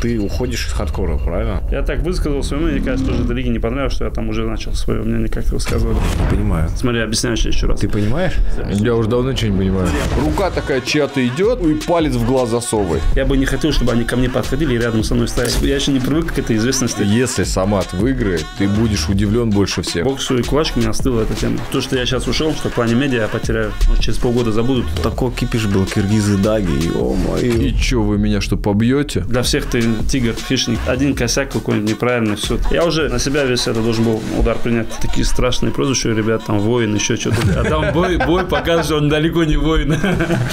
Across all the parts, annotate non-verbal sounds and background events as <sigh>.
ты уходишь из хардкора, правильно? Я так высказал свое мнение, кажется, тоже этой лиге не понравилось, что я там уже начал свое мнение как-то высказывать. Понимаю. Смотри, объясняю сейчас еще раз. Ты понимаешь? Я уже давно ничего не понимаю. Рука такая чья-то идет, и палец в глаз засовывает. Я бы не хотел, чтобы они ко мне подходили и рядом со мной стояли. Я еще не привык к этой известности. Если Самат выиграет, ты будешь удивлен больше всех. Боксу и кулачку меня остыла эта тема. То, что я сейчас ушел, что в плане медиа я потеряю. Может, через полгода забудут. Такой кипиш был, киргизы, даги, о мое. И чё, вы меня что, побьете? Для всех ты тигр, хищник. Один косяк какой-нибудь неправильный, все. Я уже на себя весь это должен был удар принять. Такие страшные прозвища у ребят, там воин, еще что-то. А там бой, бой показывает, что он далеко не воин.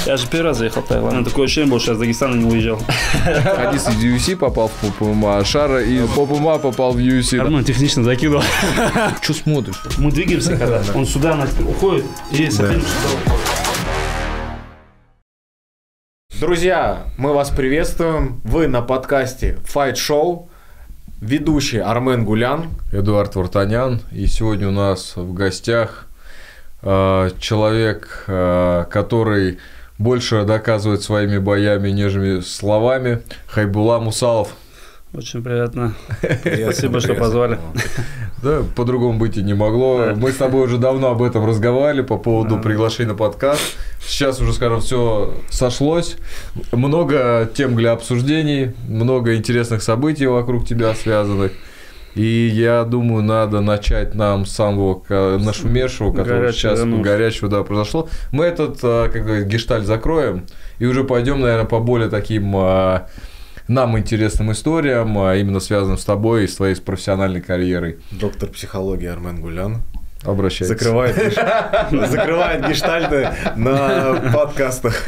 Я же первый раз заехал в Таиланд. Такое ощущение было, что я из Дагестана не уезжал. Хадис из UFC попал в ППМА, а Шара из ППМА попал в UFC. Арман технично закидывал. Что смотришь? Мы двигаемся, когда он сюда уходит, и соперник сюда уходит. Друзья, мы вас приветствуем. Вы на подкасте Fight Show. Ведущий Армен Гулян. Эдуард Вартанян. И сегодня у нас в гостях э, человек, э, который больше доказывает своими боями, нежели словами. Хайбула Мусалов. Очень приятно. Спасибо, что позвали. Да, по-другому быть и не могло. Мы с тобой уже давно об этом разговаривали по поводу приглашения на подкаст. Сейчас уже, скажем, все сошлось. Много тем для обсуждений, много интересных событий вокруг тебя связанных. И я думаю, надо начать нам с самого нашумевшего, который сейчас горячего да, произошло. Мы этот, а, как говорится, гешталь закроем и уже пойдем, наверное, по более таким а, нам интересным историям, а именно связанным с тобой и с твоей профессиональной карьерой. Доктор психологии Армен Гулян. Обращайтесь. Закрывает, <laughs> закрывает гештальты на подкастах.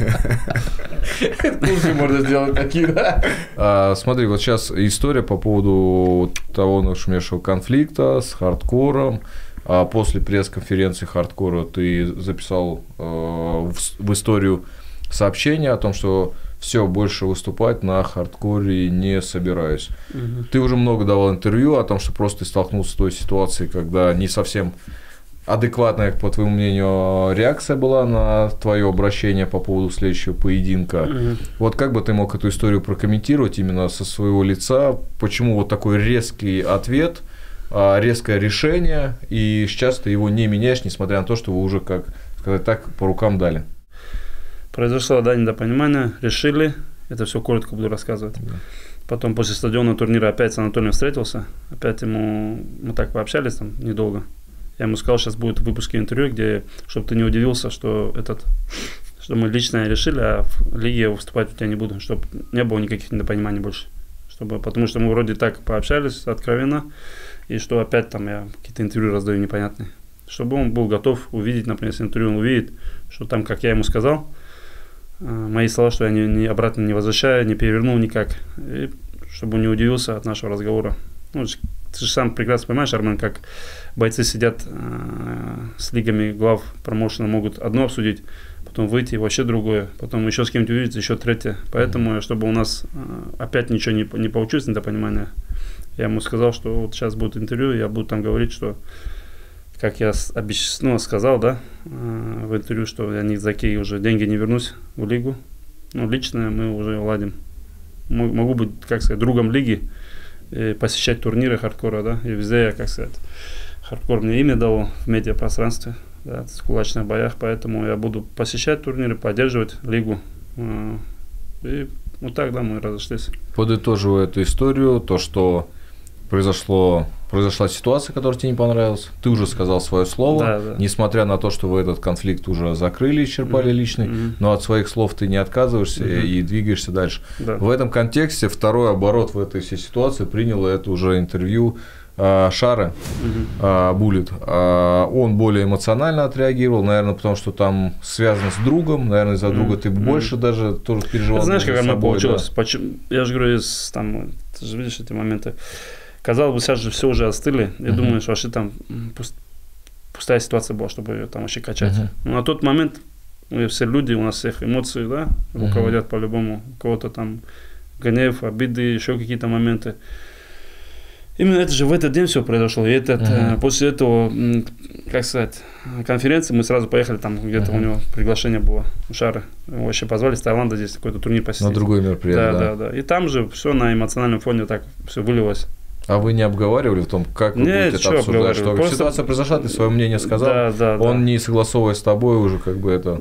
Курсы можно сделать такие, да? А, смотри, вот сейчас история по поводу того нашумевшего конфликта с хардкором. А после пресс-конференции хардкора ты записал э, в, в историю сообщение о том, что все, больше выступать на хардкоре не собираюсь. Ты уже много давал интервью о том, что просто ты столкнулся с той ситуацией, когда не совсем адекватная, по твоему мнению, реакция была на твое обращение по поводу следующего поединка. Мгм. Вот как бы ты мог эту историю прокомментировать именно со своего лица? Почему вот такой резкий ответ, а, резкое решение, и сейчас ты его не меняешь, несмотря на то, что вы уже, как сказать так, по рукам дали? Произошло, да, недопонимание, решили. Это все коротко буду рассказывать. Потом после стадионного турнира опять с Анатолием встретился. Опять ему, мы так пообщались там недолго. Я ему сказал, сейчас будут выпуски интервью, где, чтобы ты не удивился, что этот, что мы лично решили, а в лиге выступать у тебя не буду, чтобы не было никаких недопониманий больше. Чтобы, потому что мы вроде так пообщались откровенно, и что опять там я какие-то интервью раздаю непонятные. Чтобы он был готов увидеть, например, если интервью он увидит, что там, как я ему сказал, мои слова, что я не, не обратно не возвращаю, не перевернул никак. И чтобы он не удивился от нашего разговора. Ну, ты же сам прекрасно понимаешь, Армен, как бойцы сидят э, с лигами глав промоушена, могут одно обсудить, потом выйти, вообще другое, потом еще с кем-то увидеться, еще третье. Поэтому, чтобы у нас э, опять ничего не, не получилось, недопонимания, я ему сказал, что вот сейчас будет интервью, я буду там говорить, что как я обещ- ну, сказал, да, э, в интервью, что я ни за какие уже деньги не вернусь в лигу. Ну, лично мы уже ладим. Мо- Могу быть, как сказать, другом лиги, и посещать турниры хардкора, да, и везде я, как сказать, хардкор мне имя дал в медиапространстве, да, в кулачных боях, поэтому я буду посещать турниры, поддерживать лигу. Э, И вот так, да, мы разошлись. Подытоживая эту историю, то, что произошло, произошла ситуация, которая тебе не понравилась, ты уже сказал свое слово, Да, да. несмотря на то, что вы этот конфликт уже закрыли, исчерпали Мгм. личный, Мгм. но от своих слов ты не отказываешься Мгм. и двигаешься дальше. Да. В этом контексте второй оборот в этой всей ситуации приняло это уже интервью а, Шара Буллет. А, Он более эмоционально отреагировал, наверное, потому что там связано с другом, наверное, из-за Мгм. друга ты больше даже тоже переживал. Знаешь, за как оно собой, получилось? да. Почему? Я же говорю, из, там, ты же видишь эти моменты. Казалось бы, сейчас же все уже остыли. Я Мгм. думаю, что вообще там пуст- пустая ситуация была, чтобы ее там вообще качать. Мгм. Но на тот момент все люди, у нас всех эмоции, да, руководят по-любому. У кого-то там гнев, обиды, еще какие-то моменты. Именно это же в этот день все произошло. И этот, э, после этого, как сказать, конференции мы сразу поехали, там где-то у Мгм. него приглашение было у Шара. Его вообще позвали с Таиланда здесь какой-то турнир посетить. На другое мероприятие, да, да. да, да. И там же все на эмоциональном фоне так все вылилось. А вы не обговаривали в том, как вы Нет, будете это обсуждать? Что? Просто- ситуация произошла, ты свое мнение сказал, Да, да, да. он не согласовывая с тобой уже как бы это...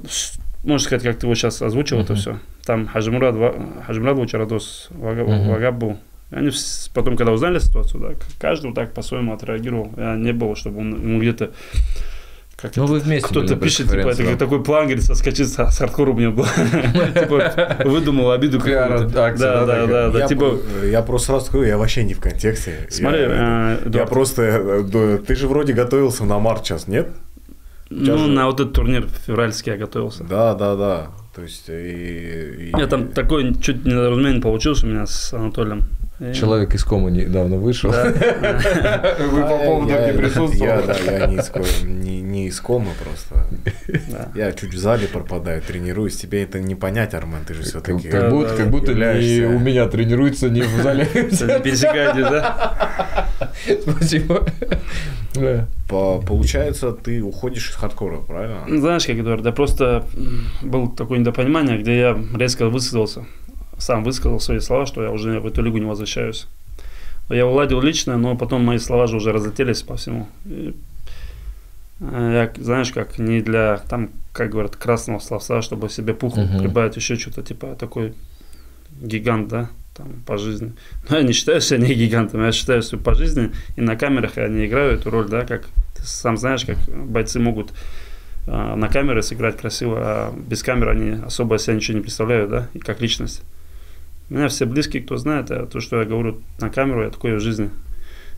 Можно сказать, как ты его сейчас озвучил, это Мгм. все. Там Хаджимурад, Ва- Хаджимурад Вачарадос, Вага- Мгм. Вагаб был. И Они потом, когда узнали ситуацию, да, каждый вот так по-своему отреагировал. Я не было, чтобы он ему где-то как Ну это, вы вместе кто-то пишет, типа, это такой план, говорит, соскочить с, с хардкора у меня был. <laughs> Типа, выдумал обиду какую-то. Да, Да, да, да, типа, я просто сразу скажу, я вообще не в контексте. смотри, я, э, я просто... э, Ты же вроде готовился на март сейчас, нет? ну, на вот этот турнир февральский я готовился. Да, да, да. То есть и... и- Я там такой чуть недоразумение получилось у меня с Анатолием. И- Человек из комы недавно вышел. Да. <laughs> Вы по поводу я- не присутствовали. Я, да, я не из, ко- не, не из комы просто. Да. Я чуть в зале пропадаю, тренируюсь. Тебе это не понять, Армен, ты же Как, все-таки... как будто, как будто не у меня тренируется, не в зале. Пересекаете, да? Спасибо. Да. По- Получается, ты уходишь из хардкора, правильно? Знаешь, как Эдуард, да просто м, было такое недопонимание, где я резко высказался, сам высказал свои слова, что я уже в эту лигу не возвращаюсь. Я уладил лично, но потом мои слова же уже разлетелись по всему. И, э, я, знаешь, как не для, там, как говорят, красного словца, чтобы себе пуху Мгм. прибавить еще что-то, типа такой гигант, да, там, по жизни. Но я не считаю себя не гигантом, я считаю, что по жизни и на камерах я не играю эту роль, да, как ты сам знаешь, как бойцы могут а, на камеры сыграть красиво, а без камеры они особо себя ничего не представляют, да, и как личность. Меня все близкие, кто знает, а то, что я говорю на камеру, я такой в жизни.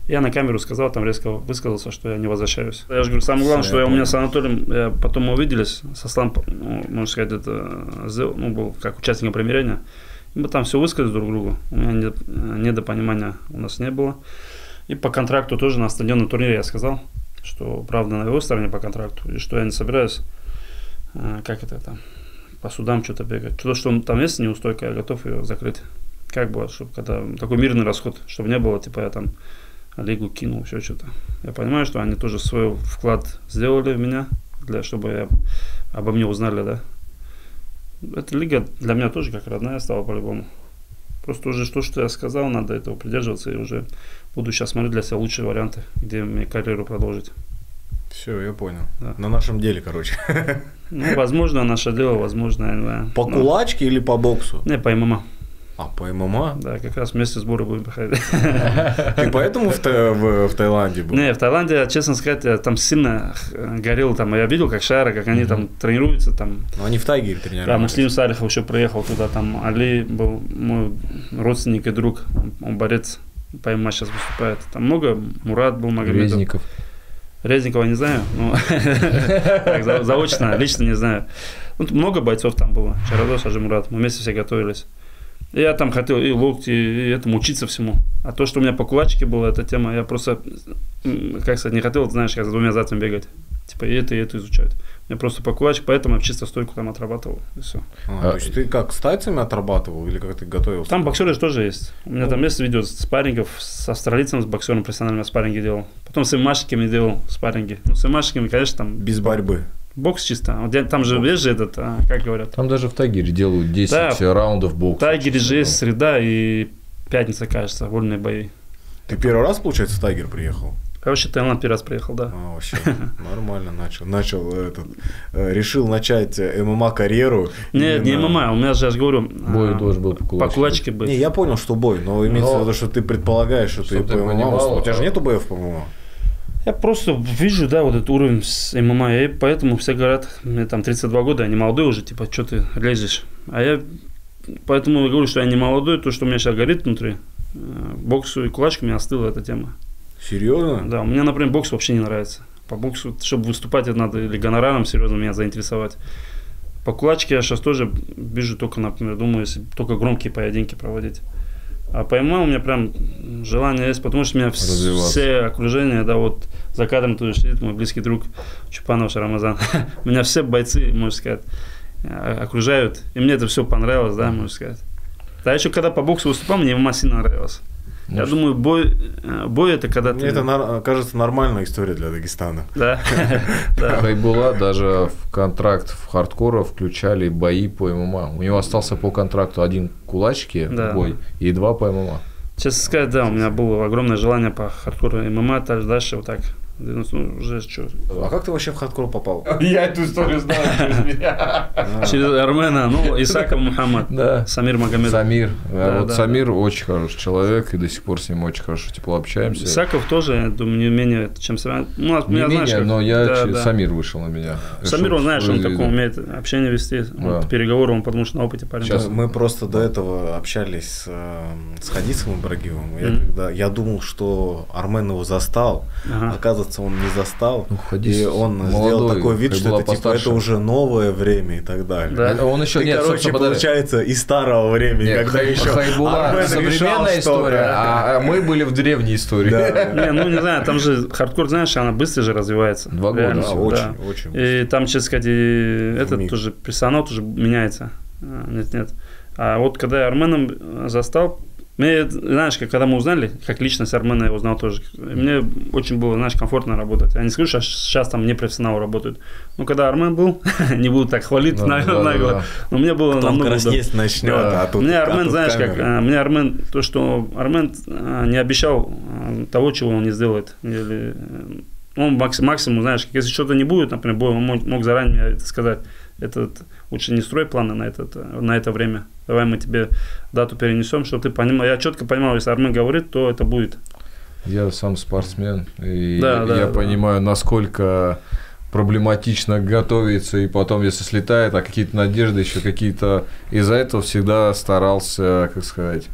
Я на камеру сказал, там резко высказался, что я не возвращаюсь. Я же говорю, самое главное, что я у меня с Анатолием, я, потом мы увиделись, со Слам, ну, можно сказать, это сделал, ну, был как участником примирения. И мы там все высказали друг другу. У меня не- недопонимания у нас не было. И по контракту тоже на стадионном турнире я сказал, что правда на его стороне по контракту, и что я не собираюсь, э, как это там, по судам что-то бегать. То, что там есть неустойка, я готов ее закрыть. Как бы, чтобы когда такой мирный расход, чтобы не было, типа, я там лигу кинул, еще что-то. Я понимаю, что они тоже свой вклад сделали в меня, для, чтобы я, обо мне узнали, да. Эта лига для меня тоже как родная стала по-любому. Просто уже то, что я сказал, надо этого придерживаться, и уже буду сейчас смотреть для себя лучшие варианты, где мне карьеру продолжить. Все, я понял. Да. На нашем деле, короче. <laughs> Ну, возможно, наше дело, возможно, я не знаю. По Ну, кулачке или по боксу? Не, по ММА. А, по ММА? Да, как раз вместе сборы будем проходить. Ты поэтому в, Та- в- в Таиланде был? Не, в Таиланде, честно сказать, я там сильно э, горел. Там, я видел, как Шара, как они там тренируются. Там, Ну, они в Тайгере да, тренировались. Муслим Салихов еще приехал туда. Там Али был мой родственник и друг. Он, он борец по ММА сейчас выступает. Там много. Мурат был, Магомедов. Резников. Резникова не знаю, <laughs> за- заочно, лично не знаю. Ну, много бойцов там было. Чарадос, Ажимурат. Мы вместе все готовились. Я там хотел и локти, и этому учиться всему. А то, что у меня по кулачке была эта тема, я просто, как сказать, не хотел, знаешь, как за двумя зайцами бегать. Типа и это, и это изучать. Меня просто по кулачке, поэтому я чисто стойку там отрабатывал, и все. А, то есть ты как, с тайцами отрабатывал или как ты готовился? Там боксеры же тоже есть. У меня там есть видео спаррингов с австралийцем, с боксером профессиональными спарринги делал. Потом с ММАшниками делал спарринги. Ну, с ММАшниками, конечно, там Без борьбы. Бокс чисто. Вот я- там же есть же этот, а, как говорят, Там даже в Тайгере делают 10 Да. раундов в бокса. Тайгере же есть среда и пятница, кажется, вольные бои. Ты первый раз, получается, в Тайгер приехал? В Таиланд первый раз приехал, да. А, вообще, нормально начал. Начал этот, э, решил начать э, ММА-карьеру. Нет, не именно- ММА, у меня же, я же говорю, Бой а, должен был по по кулачке кулачке Не, быть. я понял, что бой, но имеется Но- в виду, что ты предполагаешь, что, ты ты по ММА. У тебя же а- нету боев по ММА? Я просто вижу, да, вот этот уровень с ММА, и поэтому все говорят, мне там 32 года, я не молодой уже, типа, что ты лезешь. А я поэтому я говорю, что я не молодой, то, что у меня сейчас горит внутри, э, боксу и кулачками остыла эта тема. Серьезно? Да, у меня, например, бокс вообще не нравится. По боксу, чтобы выступать, это надо или гонораром серьезно меня заинтересовать. По кулачке я сейчас тоже вижу только, например, думаю, если только громкие поединки проводить. А по ММА у меня прям желание есть, потому что у меня все окружение, да, вот за кадром тоже сидит мой близкий друг Чупанов Рамазан. <laughs> Меня все бойцы, можно сказать, э, окружают. И мне это все понравилось, да, можно сказать. Да, еще когда по боксу выступал, мне ММА сильно нравилось. Я Может. думаю, бой, э, бой это когда ты... Мне это нар- кажется нормальная история для Дагестана. Да. <laughs> Хайбула даже в контракт в хардкора включали бои по ММА. У него остался по контракту один кулачки бой и два по ММА. Честно сказать, да, у меня было огромное желание по хардкору ММА, дальше вот так. Ну, уже что, А как ты вообще в хардкор попал? Я эту историю знаю через меня. через Армена, ну, Исаков Мухаммад, Да. Самир Магомедов. Самир. А Да, вот да, Самир очень хороший человек, и до сих пор с ним очень хорошо тепло общаемся. Исаков тоже, я думаю, не менее, чем Самир. Ну, от Не меня, менее, знаешь, как- но я да, че- да. Самир вышел на меня. Самир, он, знаешь, он такой умеет общение вести, Да. вот, переговоры, он потому что на опыте парень. Сейчас- Мы просто до этого общались с, э, с Хадисовым Ибрагимовым. Я, когда, я думал, что Армен его застал. Ага. Оказывается, он не застал. Ну, и он сделал молодой, такой вид, что это, типа, это уже новое время и так далее. Да. А Он еще Ты, нет, короче, получается, из старого времени, Нет, когда Хай- еще Хайбула <laughs> Армен решал современная что-то. история, а а мы были в древней истории. Да. <laughs> Не, ну не знаю, там же хардкор, знаешь, она быстро же развивается. Два года Реально, Да, очень, очень. И там, честно сказать, и этот тоже персонал тоже меняется. А, Нет, нет. А вот когда я Арменом застал, мне, знаешь, как, когда мы узнали, как личность Армена я узнал тоже, мне очень было, знаешь, комфортно работать. Я не скажу, что сейчас там не профессионалы работают. Но когда Армен был, <laughs> не буду так хвалить Да, на- да, да, нагло, но мне было Там намного краснеть начнет, Да. а тут мне а Армен, тут знаешь, как, камера. а, мне Армен, то, что Армен а, не обещал а, того, чего он не сделает. Или, э, он макс- максимум, знаешь, если что-то не будет, например, бой, он мог, заранее это сказать. Этот, лучше не строй планы на, этот, на это время. Давай мы тебе дату перенесем, чтобы ты понимал. Я четко понимал, если Армен говорит, то это будет. Я сам спортсмен, и Да, да, я да. понимаю, насколько проблематично готовиться, и потом, если слетает, а какие-то надежды еще какие-то... Из-за этого всегда старался, как сказать,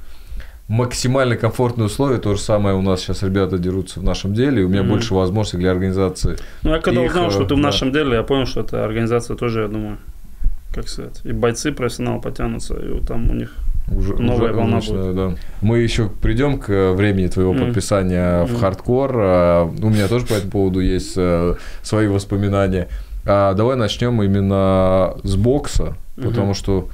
максимально комфортные условия. То же самое у нас сейчас ребята дерутся в нашем деле, и у меня Мгм. больше возможностей для организации. Ну, я когда Их, узнал, что э, ты в да. нашем деле, я понял, что эта организация тоже, я думаю, как сказать, и бойцы профессионалы потянутся, и там у них Уже, Новая уже волна начинаю, да. Мы еще придем к э, времени твоего Мгм. подписания в Мгм. хардкор. А, У меня тоже по этому поводу есть э, свои воспоминания. А, Давай начнем именно с бокса, Мгм. потому что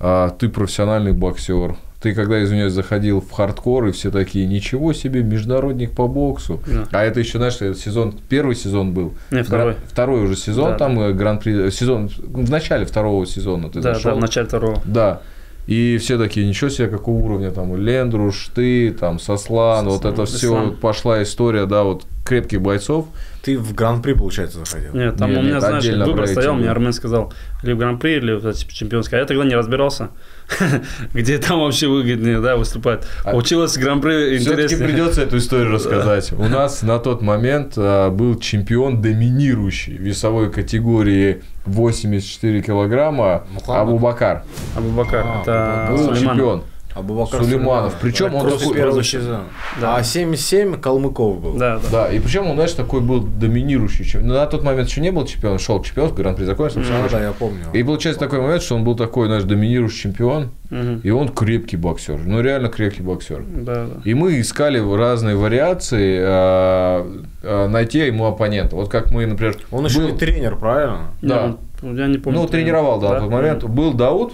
а, ты профессиональный боксер. Ты, когда, извиняюсь, заходил в хардкор, и все такие, ничего себе, международник по боксу. Да. А это еще, знаешь, это сезон, первый сезон был. Не, второй. Гран- второй уже сезон, Да, там э, гран-при, сезон, в начале второго сезона ты Да, зашел. да, в начале второго. Да. И все такие, ничего себе, какого уровня там Лендруш, ты, там Сослан, вот Сослан, это все Ислам. пошла история, да, вот крепких бойцов. Ты в Гран-при, получается, заходил? Нет, там Не, у меня, нет, знаешь, отдельно выбор стоял, мне. Армен сказал, или в Гран-при, или в эти чемпионской. А я тогда не разбирался, <laughs> где там вообще выгоднее, да, выступать. А- Получилось Гран-при Все-таки интереснее. придется эту историю рассказать. У нас на тот момент а, был чемпион доминирующий в весовой категории 84 килограмма? Абубакар. Абубакар, А, это Был чемпион. Абубакар Сулейманов. Причем он такой- первый сезон. Да. А 77 Калмыков был. Да, да. Да, и причем он, знаешь, такой был доминирующий. чем- На тот момент еще не был чемпион, шел чемпион, гран-при закончился. всё Да, да, я помню. И получается такой момент, что он был такой, знаешь, доминирующий чемпион, Мгм. и он крепкий боксер, ну реально крепкий боксер. Да, да. И мы искали разные вариации а, а, найти ему оппонента. Вот как мы, например, Он еще был- и тренер, правильно? Да. Я не помню. ну тренировал, да, в тот момент. Был Дауд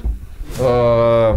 а,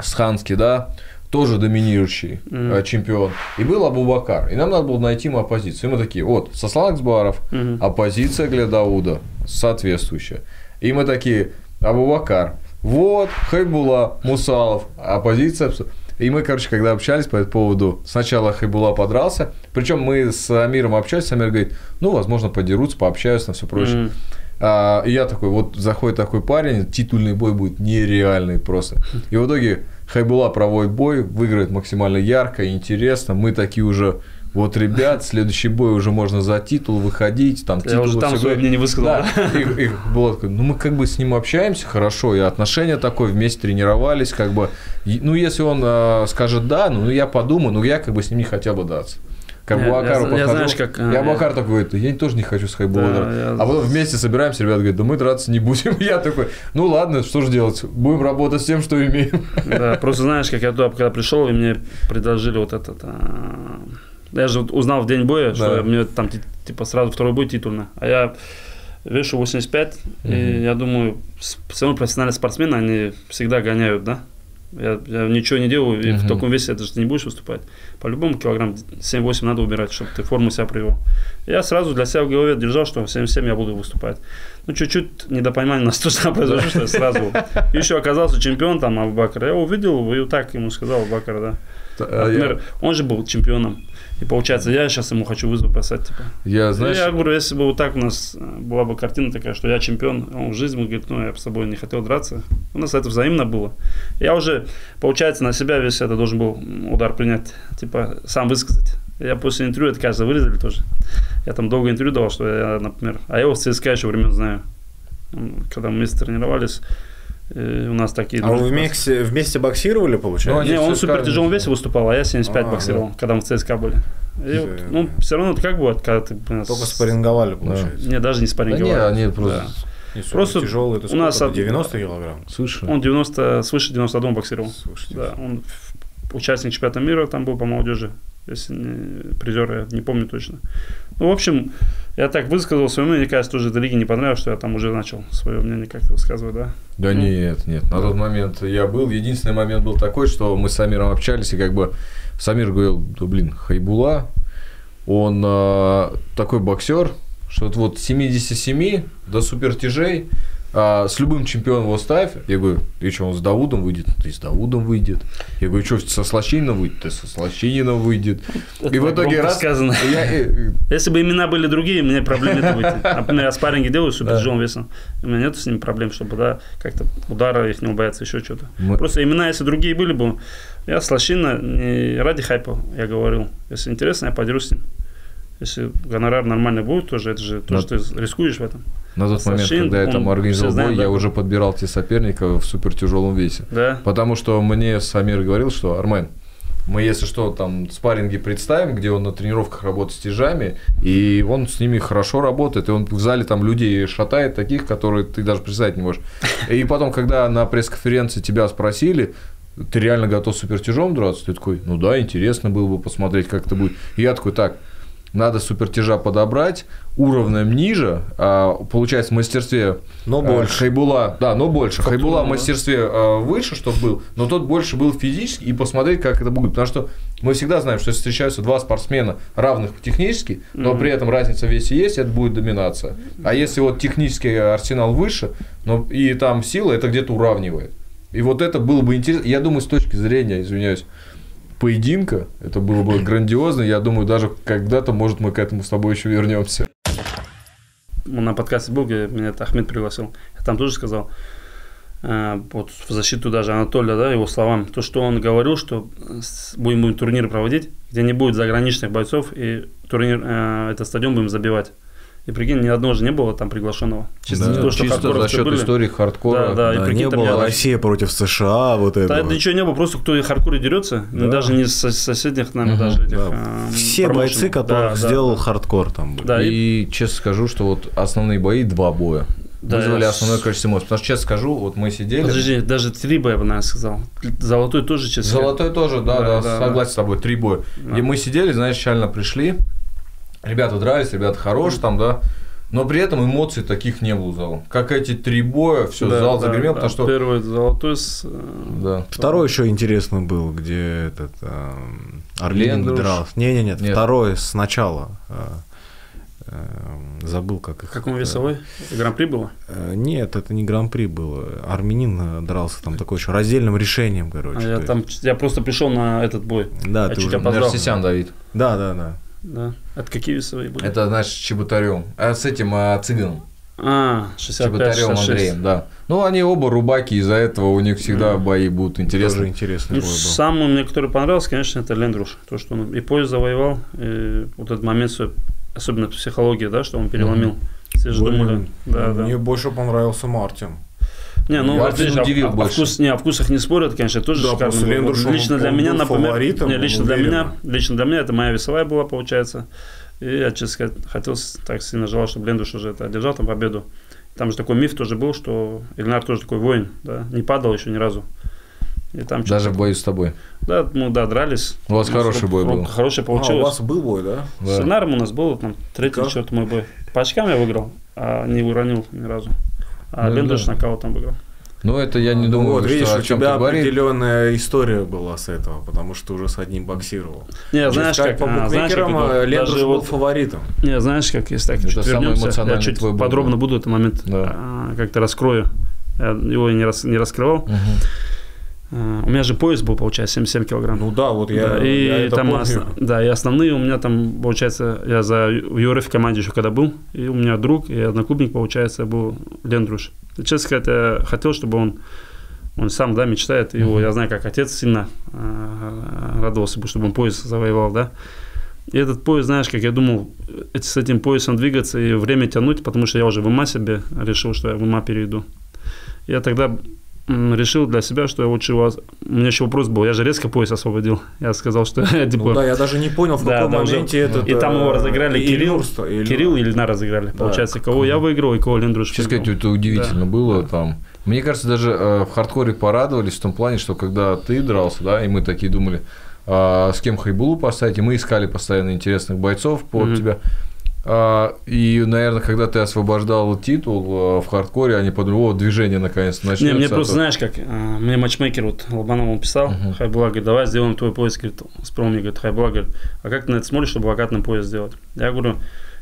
Сханский, да, тоже доминирующий а, чемпион. И был Абубакар. И нам надо было найти ему оппозицию. И мы такие, вот, Сослан Аксбаров, Мгм. оппозиция для Дауда соответствующая. И мы такие, Абубакар, вот, Хайбула, Мусалов, оппозиция. И мы, короче, когда общались по этому поводу, сначала Хайбула подрался, причем мы с Амиром общались, Амир говорит, ну, возможно, подерутся, пообщаются, на все прочее. Мгм. А, и я такой, вот заходит такой парень, титульный бой будет нереальный просто. И в итоге Хайбула проводит бой, выиграет максимально ярко, интересно. Мы такие уже, вот, ребят, <laughs> следующий бой уже можно за титул выходить, там Я титул уже там свое говорит. мнение высказал. Да, и, и было такое, ну мы как бы с ним общаемся хорошо, и отношения такое, вместе тренировались, как бы, И, ну если он э, скажет да, ну я подумаю, ну я как бы с ним не хотел бы даться. Как Я- бы Акару я- я подхожу, знаешь, как, э, я я- Бакар такой говорит, я тоже не хочу с Да, я- А потом вместе собираемся, ребята говорят, да мы драться не будем. <laughs> Я такой, ну ладно, что же делать, будем работать с тем, что имеем. Да, <laughs> просто знаешь, как я туда, когда пришел, и мне предложили вот этот... а, Я же узнал в день боя, что мне там ти- типа сразу второй бой титульно. А я вешу 85, Мгм. и я думаю, все равно профессиональные спортсмены, они всегда гоняют, да? Я, я ничего не делаю, и в Мгм. таком весе даже ты не будешь выступать. По-любому килограмм 7-8 надо убирать, чтобы ты форму себя привел. Я сразу для себя в голове держал, что 77 я буду выступать. Ну, чуть-чуть недопонимание у нас <laughs> тоже произошло, что я сразу. И еще оказался чемпион там Абубакар. Я увидел, и вот так ему сказал Абубакар, да. А Например, он же был чемпионом. И получается, я сейчас ему хочу вызов бросать, типа. Я, И знаешь, я говорю, если бы вот так у нас была бы картина такая, что я чемпион, он в жизни говорит, ну, я с тобой не хотел драться. У нас это взаимно было. Я уже, получается, на себя весь это должен был удар принять, типа, сам высказать. Я после интервью, это, кажется, вырезали тоже. Я там долго интервью давал, что я, например, а я его в ЦСКА еще времен знаю. Когда мы вместе тренировались, у нас такие... А вы вместе, вместе боксировали, Ну, получается? они Не, он супер тяжелом весе выступал, а я 75 А, боксировал, когда мы в ЦСКА были. И вот, ну, да. все равно это как бывает, когда ты... блин, Только с- спарринговали, получается. Не, даже не Да спарринговали. не, они просто Да. Не, супер Просто тяжелый, это у нас сколько? от- 90 килограмм? слышали. Он 90, свыше 91 боксировал. Слушайте. Да, он участник чемпионата мира там был по молодежи, если не призер, я не помню точно. Ну, в общем, я так высказал свое мнение, мне кажется, тоже этой лиге не понравилось, что я там уже начал свое мнение как-то высказывать, да. Да Ну. нет, нет. На тот момент я был. Единственный момент был такой, что мы с Самиром общались, и как бы Самир говорил, да блин, Хайбула, он э, такой боксер, что вот, вот с 77 до супертяжей а, с любым чемпионом его ставь. Я говорю, и что, он с Давудом выйдет? Ты с Давудом выйдет. Я говорю, что, со Слащининым выйдет? Ты со Слащининым выйдет. И в итоге раз... сказано. Я, Если бы имена были другие, мне проблем нет выйти. <laughs> Например, я спарринги делаю с тяжелым весом. У меня нет с ними проблем, чтобы, да, как-то удара их не бояться, еще что-то. мы- Просто имена, если другие были бы, я с Лощина не ради хайпа, я говорил. Если интересно, я подерусь с ним. Если гонорар нормальный будет, тоже это же тоже ты рискуешь в этом. На тот момент, Слащин, когда я там организовал бой, да? я уже подбирал тебе соперника в супертяжелом весе. Да. Потому что мне Самир говорил, что Армен, мы, если что, там спарринги представим, где он на тренировках работает с тяжами, и он с ними хорошо работает, и он в зале там людей шатает таких, которые ты даже представить не можешь. И потом, когда на пресс-конференции тебя спросили, ты реально готов с супертяжом драться? Ты такой, ну да, интересно было бы посмотреть, как это будет. И я такой, так, надо супертяжа подобрать уровнем ниже, а, получается, в мастерстве Но Э, больше. Хайбула, да, но больше. Фактурно, Хайбула в мастерстве э, выше, чтобы был, но тот больше был физически и посмотреть, как это будет. Потому что мы всегда знаем, что если встречаются два спортсмена равных технически, но Мгм. при этом разница в весе есть, это будет доминация. А если вот технический арсенал выше, но и там сила, это где-то уравнивает. И вот это было бы интересно. Я думаю, с точки зрения, извиняюсь, поединка, это было бы <laughs> грандиозно. Я думаю, даже когда-то, может, мы к этому с тобой еще вернемся. Он на подкасте был, где меня Ахмед пригласил. Я там тоже сказал, э, вот в защиту даже Анатолия, да, его словам, то, что он говорил, что с- будем, будем турниры проводить, где не будет заграничных бойцов, и турнир, э, этот стадион будем забивать. И прикинь, ни одного же не было там приглашенного. Чисто Да, то, что чисто за счет были. истории хардкора. Да, да, и Да, прикинь, не там было я- Россия против США, вот это. Да, вот. ничего не было, просто кто и хардкоре дерется, ну, Да. даже не с сос- соседних, наверное, Мгм. даже этих. Да. э, Все бойцы, которых Да, да, сделал да. хардкор там были. Да, и- И честно скажу, что вот основные бои два боя. Да, вызвали я основное количество эмоций. Потому что, честно скажу, вот мы сидели. Подожди, даже три бы я бы, наверное, сказал. Золотой тоже, честно. Золотой тоже, да, Да, да, да, согласен с тобой, три боя. Да. И мы сидели, знаешь, начально пришли. Ребята дрались, ребята хорошие там, да. Но при этом эмоций таких не было зала. Как эти три боя, все, Да, зал да, загремел, да. потому что... Первый золотой с... э, Да. Второй еще интересно был, где этот Армянин Лендруш. дрался. Не, не, нет, Нет. второй сначала. э, эм, забыл, как их. В каком весовой? Гран-при было? Э, Нет, это не гран-при было. Армянин э, дрался там такой еще раздельным решением, короче. А я, там, я просто пришел на этот бой. Да, я ты чуть уже. опоздал. Давид. Да, да, да. Да. Это какие весовые были? Это, с Чеботарем. А с этим а, цыганом. А, 65, Чеботарем 66. Андреем, да. Ну, они оба рубаки, из-за этого у них всегда Да. бои будут Тоже интересны. интересный Ну, бой был. самый мне, который понравился, конечно, это Лендруш. То, что он и пояс завоевал, и вот этот момент, свой, особенно психология, да, что он переломил. Все же думали. Да, да. Мне больше понравился Мартин. Не, ну, опять же, удивил о, о больше. вкус, не, о вкусах не спорят, конечно, тоже Да, шикарный после Лендруша лично он- для он меня, например, фаворитом, не, лично для меня, лично для меня это моя весовая была, получается. И я, честно сказать, хотел, с- так сильно желал, чтобы Лендуш уже это одержал там победу. Там же такой миф тоже был, что Ильнар тоже такой воин, да, не падал еще ни разу. И там Даже в бою с тобой. Да, ну да, дрались. У вас У хороший бой был. Хороший А, у получилось. вас был бой, да? С Да. Ильнаром у нас был там третий, четвертый мой бой. По очкам я выиграл, а не уронил ни разу. А Ну, Лендуш да. нокаутом выиграл. Но это я не Ну думаю, вот, что видишь, о у тебя определенная история была с этого, потому что ты уже с одним боксировал. Не, знаешь, Сказать, как, по а, как букмекерам это, э, даже был вот, фаворитом. не, знаешь, как, если так Это чуть вернемся, я чуть твой был, подробно да. буду этот момент Да. а, как-то раскрою. Я его не, рас, не раскрывал. Мгм. А, у меня же пояс был, получается, 77 килограмм. Ну да, вот я, Да, и я это там помню. осно- да, и основные у меня там, получается, я за в ЮРФ команде еще когда был, и у меня друг и одноклубник, получается, был Лендруш. И, честно сказать, я хотел, чтобы он, он сам, да, мечтает, его, я знаю, как отец сильно а, радовался бы, чтобы он пояс завоевал, да. И этот пояс, знаешь, как я думал, э, с этим поясом двигаться и время тянуть, потому что я уже в МА себе решил, что я в МА перейду. Я тогда решил для себя, что я лучше его... У меня еще вопрос был, я же резко пояс освободил. Я сказал, что <laughs> я типа... Ну да, я даже не понял, в Да, каком да, уже- моменте этот... И там его э, разыграли Кирилл, Ильнур ста- Ильнур. Кирилл и Ильнар разыграли. Получается, кого я выиграл и кого Лендруш Честно выиграл. сказать, это удивительно Да. было там. Мне кажется, даже э, в хардкоре порадовались в том плане, что когда ты дрался, да, и мы такие думали, а, с кем Хайбулу поставить, и мы искали постоянно интересных бойцов под Мгм. тебя. А, и, наверное, когда ты освобождал титул э, в хардкоре, они подумали, о, движение наконец-то начнется. Не, мне а просто, то- знаешь, как, а, мне матчмейкер вот Лобанов он писал. Хайбула говорит, давай сделаем твой пояс, говорит, спром мне, говорит, Хайбула, говорит, а как ты на это смотришь, чтобы локатный пояс сделать? Я говорю,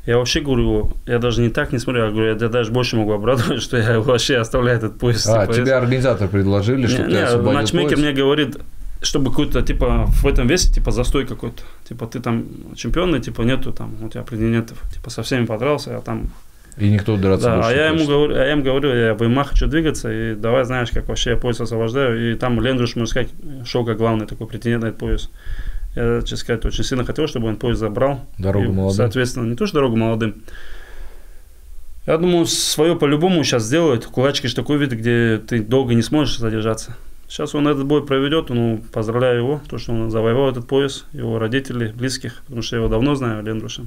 я вообще говорю, я даже не так не смотрю, я говорю, я даже больше могу обрадовать, <laughs> что я вообще оставляю этот пояс. А, тебе организатор предложили, чтобы не, ты не, матчмейкер пояс? мне говорит, чтобы какой-то, типа, в этом весе, типа, застой какой-то. Типа, ты там чемпионный, типа, нету там, у тебя претендентов. Типа, со всеми подрался, а там... И никто драться Да, а я ему хочет. говорю, а я им говорю, я в ИМА хочу двигаться, и давай, знаешь, как вообще я пояс освобождаю. И там Лендруш, можно сказать, шел как главный такой претендент на этот пояс. Я, честно сказать, очень сильно хотел, чтобы он пояс забрал. Дорогу И, молодым. Соответственно, не то, что дорогу молодым. Я думаю, свое по-любому сейчас сделают. Кулачки же такой вид, где ты долго не сможешь задержаться. Сейчас он этот бой проведет, ну, поздравляю его, то, что он завоевал этот пояс, его родителей, близких, потому что я его давно знаю, Лендруша.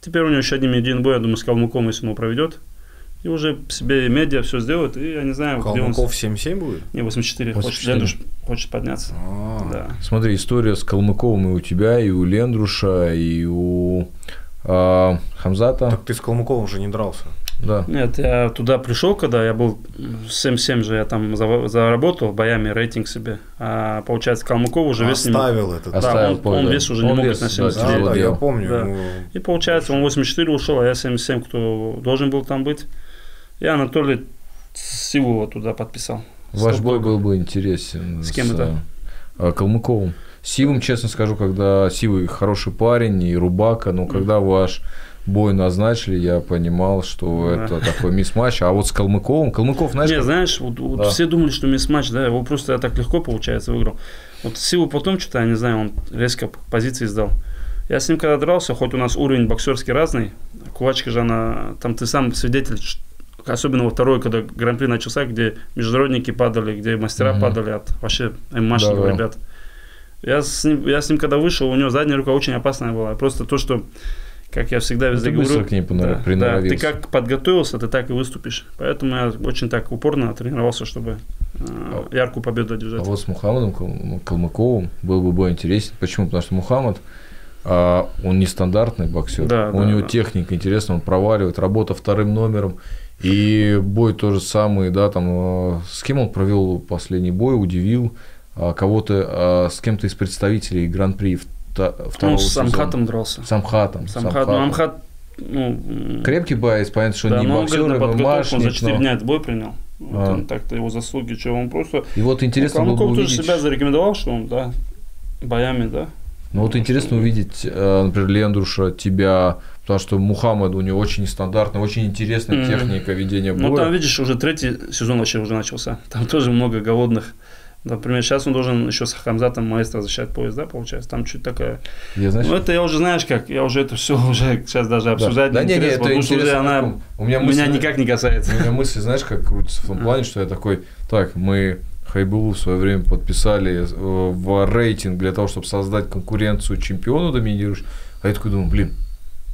Теперь у него еще один един бой, я думаю, с Калмыком, если он его проведет. И уже себе медиа все сделает, и я не знаю, где он... Калмыков 7-7 будет? Не, 84. Хочет, 84. Лендруш хочет подняться. А, Да. Смотри, история с Калмыковым и у тебя, и у Лендруша, и у а, Хамзата. Так ты с Калмыковым уже не дрался. Да. Нет, я туда пришел, когда я был 7-7 же, я там заработал боями рейтинг себе. А получается, Калмыков уже вес не мог. Оставил этот. Оставил Да, он- пояс, он да. вес уже не Он мог вес, на да, 79. Да, я помню. Да. ну, И получается, он 84 ушел, а я 77, кто должен был там быть. И Анатолий Сивова туда подписал. Ваш бой был бы интересен. С кем это? а, Калмыковым. Сивым, честно скажу, когда Сивый хороший парень и Рубака, но когда ваш бой назначили, я понимал, что Да. это такой мисс-матч. А вот с Калмыковым, Калмыков, знаешь, Не, как- знаешь, вот, вот Да. все думали, что мисс-матч, да, его просто так легко, получается, выиграл. Вот Сиву потом что-то, я не знаю, он резко позиции сдал. Я с ним когда дрался, хоть у нас уровень боксерский разный, кулачка же она, там ты сам свидетель, особенно во второй, когда гран-при начался, где международники падали, где мастера Мгм. падали от вообще ММАшных ребят. Я с, ним, я с ним когда вышел, у него задняя рука очень опасная была. Просто то, что, как я всегда Ну, везде ты быстро говорю, к ней да, да, ты как подготовился, ты так и выступишь. Поэтому я очень так упорно тренировался, чтобы э, яркую победу А одержать. вот с Мухаммадом Кал- Калмыковым был бы бой интересен. Почему? Потому что Мухаммад, а, он нестандартный боксер. Да, у да, него да. техника интересная, он проваливает, работа вторым номером. И бой то же самый, да, там, э, с кем он провел последний бой, удивил а, кого-то, а, с кем-то из представителей Гран-при второго Он с сезона. Амхатом дрался. С Амхатом. с Самхат, ну, Амхатом. Амхат, ну, Крепкий боец, понятно, что да, он не но он боксер, говорит, на подготовку он за 4 но- дня этот бой принял. Вот А. он так-то его заслуги, что он просто... И вот интересно ну, было бы Калмыков тоже увидеть... себя зарекомендовал, что он, да, боями, да. Ну вот интересно увидеть, э, например, Лендруша, тебя, потому что Мухаммад у него очень нестандартная, очень интересная Мгм. техника ведения боя. Ну, там, видишь, уже третий сезон вообще уже начался. Там тоже много голодных. Например, сейчас он должен еще с Хамзатом маэстро защищать поезд, да, получается? Там чуть такая... Я, знаешь, Ну, это я уже, знаешь, как, я уже это все <laughs> уже сейчас даже да. обсуждать да, не, не, интересно, это потому что уже интересно. она таком. у меня, меня мысль, никак не касается. у меня мысли, знаешь, как крутится в том плане, что я такой, так, мы Хайбулу в свое время подписали э, в рейтинг для того, чтобы создать конкуренцию чемпиону доминирующему. А я такой думаю, блин,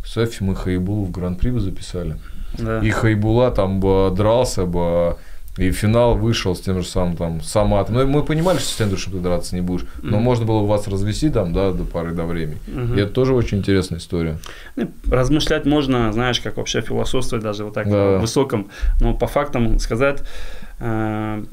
Софи, мы Хайбулу в Гран-при бы записали. Да. И Хайбула там бы дрался бы, и финал вышел с тем же самым там Саматом. Ну, мы понимали, что с Лендушем ты драться не будешь, но Мгм. можно было вас развести там, да, до поры до времени. Мгм. И это тоже очень интересная история. Ну, Размышлять можно, знаешь, как вообще философствовать даже вот так Да. высоком. Но по фактам сказать, э,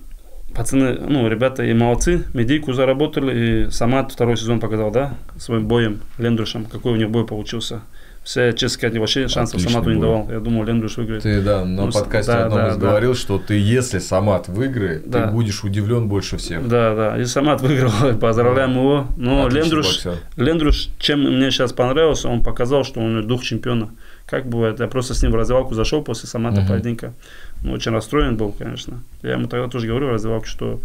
пацаны, ну, ребята и молодцы, медийку заработали, и Самат второй сезон показал, да, своим боем, Лендрушем, какой у него бой получился. Все, честно сказать, вообще шансов Отличный Самату не давал. Я думал, Лендруш выиграет. Ты, да, на Ну, подкасте да, одном да, из да. говорил, что ты, если Самат выиграет, Да. ты будешь удивлен больше всех. Да, да, и Самат выиграл, <laughs> поздравляем его. Но боксер. Лендруш, чем мне сейчас понравился, он показал, что у него дух чемпиона. Как бывает, я просто с ним в раздевалку зашел после Самата Мгм. поединка. Ну, очень расстроен был, конечно. Я ему тогда тоже говорю в раздевалке, что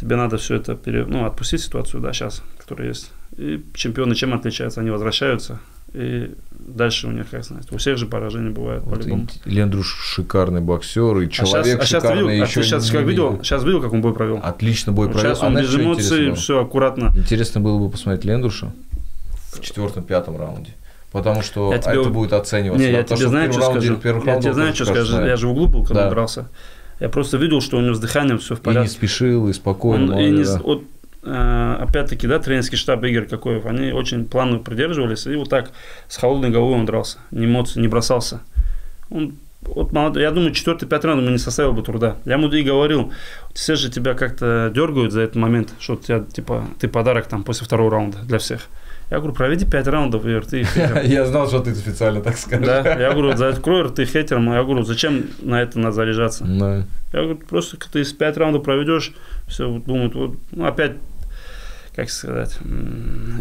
тебе надо все это пере... ну, отпустить ситуацию, да, сейчас, которая есть. И чемпионы чем отличаются? Они возвращаются, и дальше у них, как сказать, у всех же поражения бывают Вот по-любому. Лендруш шикарный боксер, и А сейчас, человек а сейчас шикарный. видел, а еще ты сейчас не как видел, видел. сейчас видел, как он бой провел? Отлично бой провел. Сейчас А он знаешь, без эмоций, все аккуратно. Интересно было бы посмотреть Лендруша в четвертом-пятом раунде. Потому что Я тебе это будет оцениваться. Не, да, я тебе знаю, что раунде- скажу. Я тебе знаю, что скажу. Я же в углу был, когда Да. дрался. Я просто видел, что у него с дыханием все в И не порядке. спешил, и спокойно. Он, и не, вот, опять-таки, да, тренерский штаб Игорь Кокоев, они очень плану придерживались, и вот так с холодной головой он дрался, не эмоций, не бросался. Он, вот, молодой- я думаю, четвертый, пятый раунд ему не составил бы труда. Я ему и говорил, все же тебя как-то дергают за этот момент, что тебя, типа, ты подарок там после второго раунда для всех. Я говорю, проведи пять раундов, и ты <laughs> Я знал, что ты специально так скажешь. Да, я говорю, закрой рты хейтерам, я говорю, зачем на это надо заряжаться? Я говорю, просто ты из 5 раундов проведешь, все думают, вот, ну, опять, как сказать,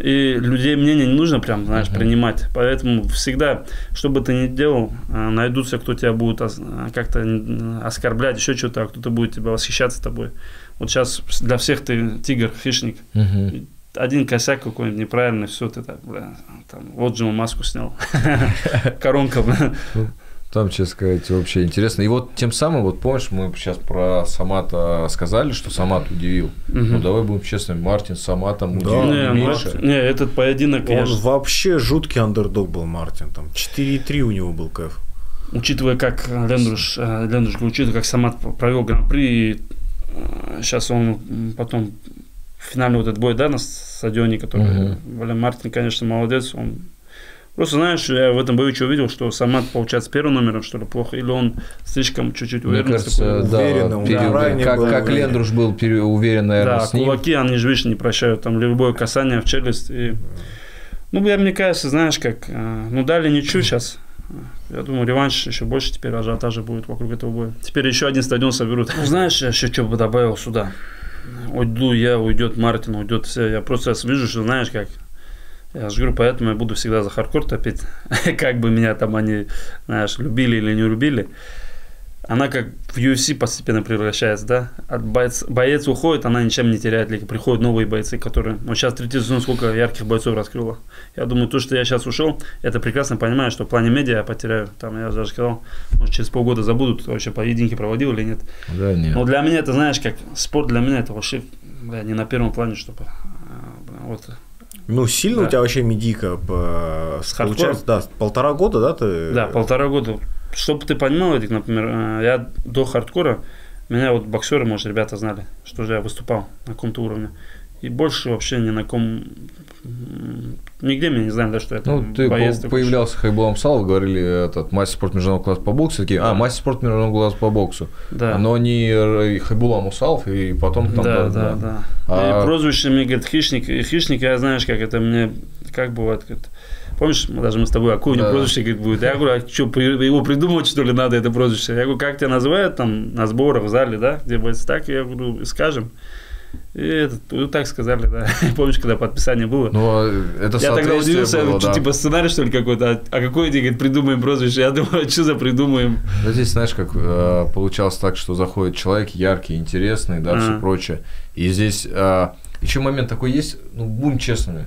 и людей мнение не нужно прям, знаешь, Мгм. принимать. Поэтому всегда, что бы ты ни делал, а, найдутся, кто тебя будет а, как-то м, оскорблять, еще что-то, а кто-то будет тебя восхищаться тобой. Вот сейчас для всех ты тигр, хищник. Мгм. Один косяк какой-нибудь неправильный, все, ты так, бля, там, вот же он маску снял. <laughs> Коронка, бля. Там, честно сказать, вообще интересно. И вот тем самым, вот помнишь, мы сейчас про Самата сказали, что Самат удивил. Ну, Мгм. давай будем честными, Мартин Саматом Да. удивил Не, ну, меньше. не, этот поединок, я Он ж- вообще жуткий андердог был, Мартин. Там 4,3 у него был кайф. учитывая, как э, Лендруш, э, Лендруш, учитывая, как Самат провел гран-при, сейчас он м, потом финальный вот этот бой, да, на стадионе, который, Мгм. бля, Мартин, конечно, молодец, он Просто знаешь, я в этом бою что увидел, что Самат, получается, первым номером, что ли, плохо, или он слишком чуть-чуть Мне уверенность кажется, такой. да, Уверенно, он пере- ранее как, был как уверен. Лендруш был пере- уверен, наверное, Да, с ним. кулаки, они же, видишь, не прощают, там любое касание в челюсть. И... Ну, я, мне кажется, знаешь, как, э, ну, дали ничью сейчас. Я думаю, реванш еще больше теперь ажиотажа будет вокруг этого боя. Теперь еще один стадион соберут. Ну, знаешь, я еще что бы добавил сюда. Уйду я, уйдет Мартин, уйдет все. Я просто вижу, что, знаешь, как, я же говорю, поэтому я буду всегда за хардкор топить. <laughs> как бы меня там они, знаешь, любили или не любили. Она как в UFC постепенно превращается, да? От боец, боец уходит, она ничем не теряет, либо приходят новые бойцы, которые... Вот сейчас третий сезон сколько ярких бойцов раскрыло. Я думаю, то, что я сейчас ушел, это прекрасно понимаю, что в плане медиа я потеряю. Там я даже сказал, может, через полгода забудут, вообще поединки проводил или нет. Да, нет. Но для меня это, знаешь, как спорт для меня это вообще бля, не на первом плане, чтобы... а, Вот. Ну, сильно Да. у тебя вообще медийка по... С получается, да, полтора года, да, ты? Да, полтора года. Чтобы ты понимал, Эдик, например, э, я до хардкора, меня вот боксеры, может, ребята знали, что же я выступал на каком-то уровне. И больше вообще ни на ком... Нигде меня не знали, да, что я там Ну, ты боец по- такой. появлялся Хайбулам Салов, говорили, этот мастер спорта международного класса по боксу, такие, а, Да. мастер спорта международного класса по боксу. Да. Но не Хайбулам Усалов, и потом там... да, да, да. А- И прозвище мне говорит хищник. И хищник, я знаешь, как это мне, как бывает, говорит, помнишь, мы даже мы с тобой, а какое у него Да. прозвище, говорит, будет. Я говорю, а что, его придумывать, что ли, надо, это прозвище? Я говорю, как тебя называют там на сборах в зале, да, где бойцы так, я говорю, скажем. И это, ну, так сказали, да. <laughs> Помнишь, когда подписание было? Но это Я тогда удивился, было, что, да. типа сценарий, что ли, какой-то, а, а какой, говорит, придумаем прозвище? Я думаю, что за придумаем? Да здесь, знаешь, как э, получалось так, что заходит человек яркий, интересный, да, все Ага. прочее. И здесь э, еще момент такой есть, ну, будем честными.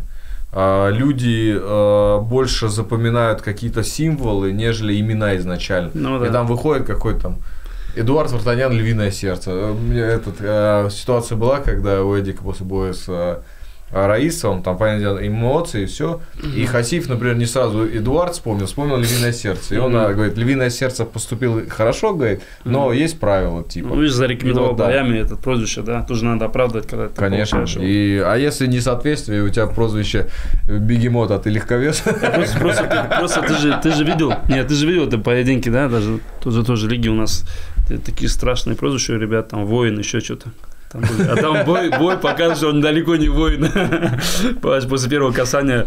А, люди э, больше запоминают какие-то символы, нежели имена изначально. Ну да. И там выходит какой-то там Эдуард Вартанян «Львиное сердце». Э, У этот, э, ситуация была, когда у Эдика после боя с э, А Раиса, он там, понятное дело, эмоции, все. И Хасиф, например, не сразу Эдуард вспомнил, вспомнил «Львиное сердце». И он говорит, «Львиное сердце» поступил хорошо, говорит, но есть правила, типа. Ну, видишь, зарекомендовал вот, да. боями этот прозвище, да, тоже надо оправдывать, когда ты Конечно. И, а если несоответствие, у тебя прозвище бегемот, а ты легковес? <laughs> Просто, просто, ты, просто ты же, ты же видел, нет, ты же видел это поединки, да, даже тоже тоже лиги у нас такие страшные прозвища у ребят, там воин, еще что-то. Там. А там бой, бой показывает, что он далеко не воин. <laughs> После первого касания,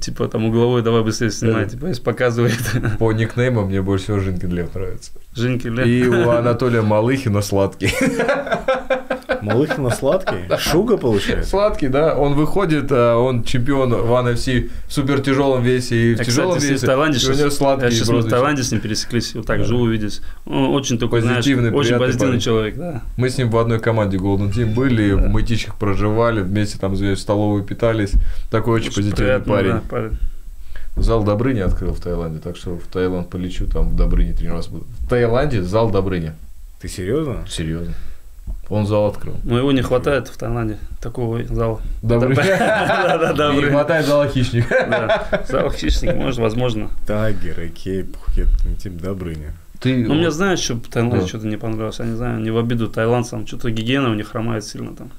типа там угловой, давай быстрее снимай, типа, если показывает. По никнеймам мне больше всего Жинкин Лев нравится. Женьки, Ле. И у Анатолия Малыхина сладкий. <laughs> Малыхина сладкий? Шуга получается? Сладкий, да. Он выходит, а, он чемпион в NFC в супер тяжелом весе и в Я, тяжелом весе. в Таиланде и у него сейчас, сладкий я сейчас мы в. Таиланде с ним пересеклись, вот так живу видеть. Он очень такой, знаешь, Позитивный, очень позитивный человек, да. Мы с ним в одной команде Golden Team были, в Мытищах проживали, вместе там в столовую питались. Такой очень, позитивный парень. Зал Добрыни открыл в Таиланде, так что в Таиланд полечу, там в Добрыне тренироваться буду. В Таиланде зал Добрыни. Ты серьезно? Серьезно. Он зал открыл. Но его не хватает в Таиланде, такого зала. <laughs> Да, <laughs> да, Не хватает зала хищник. Да. Зал хищник, может, возможно. Тагер, Окей, Пхукет, типа Добрыня. Ты Ну, мне знаешь, что в Таиланде Да. что-то не понравилось. Я не знаю, не в обиду тайландцам. Что-то гигиена у них хромает сильно там.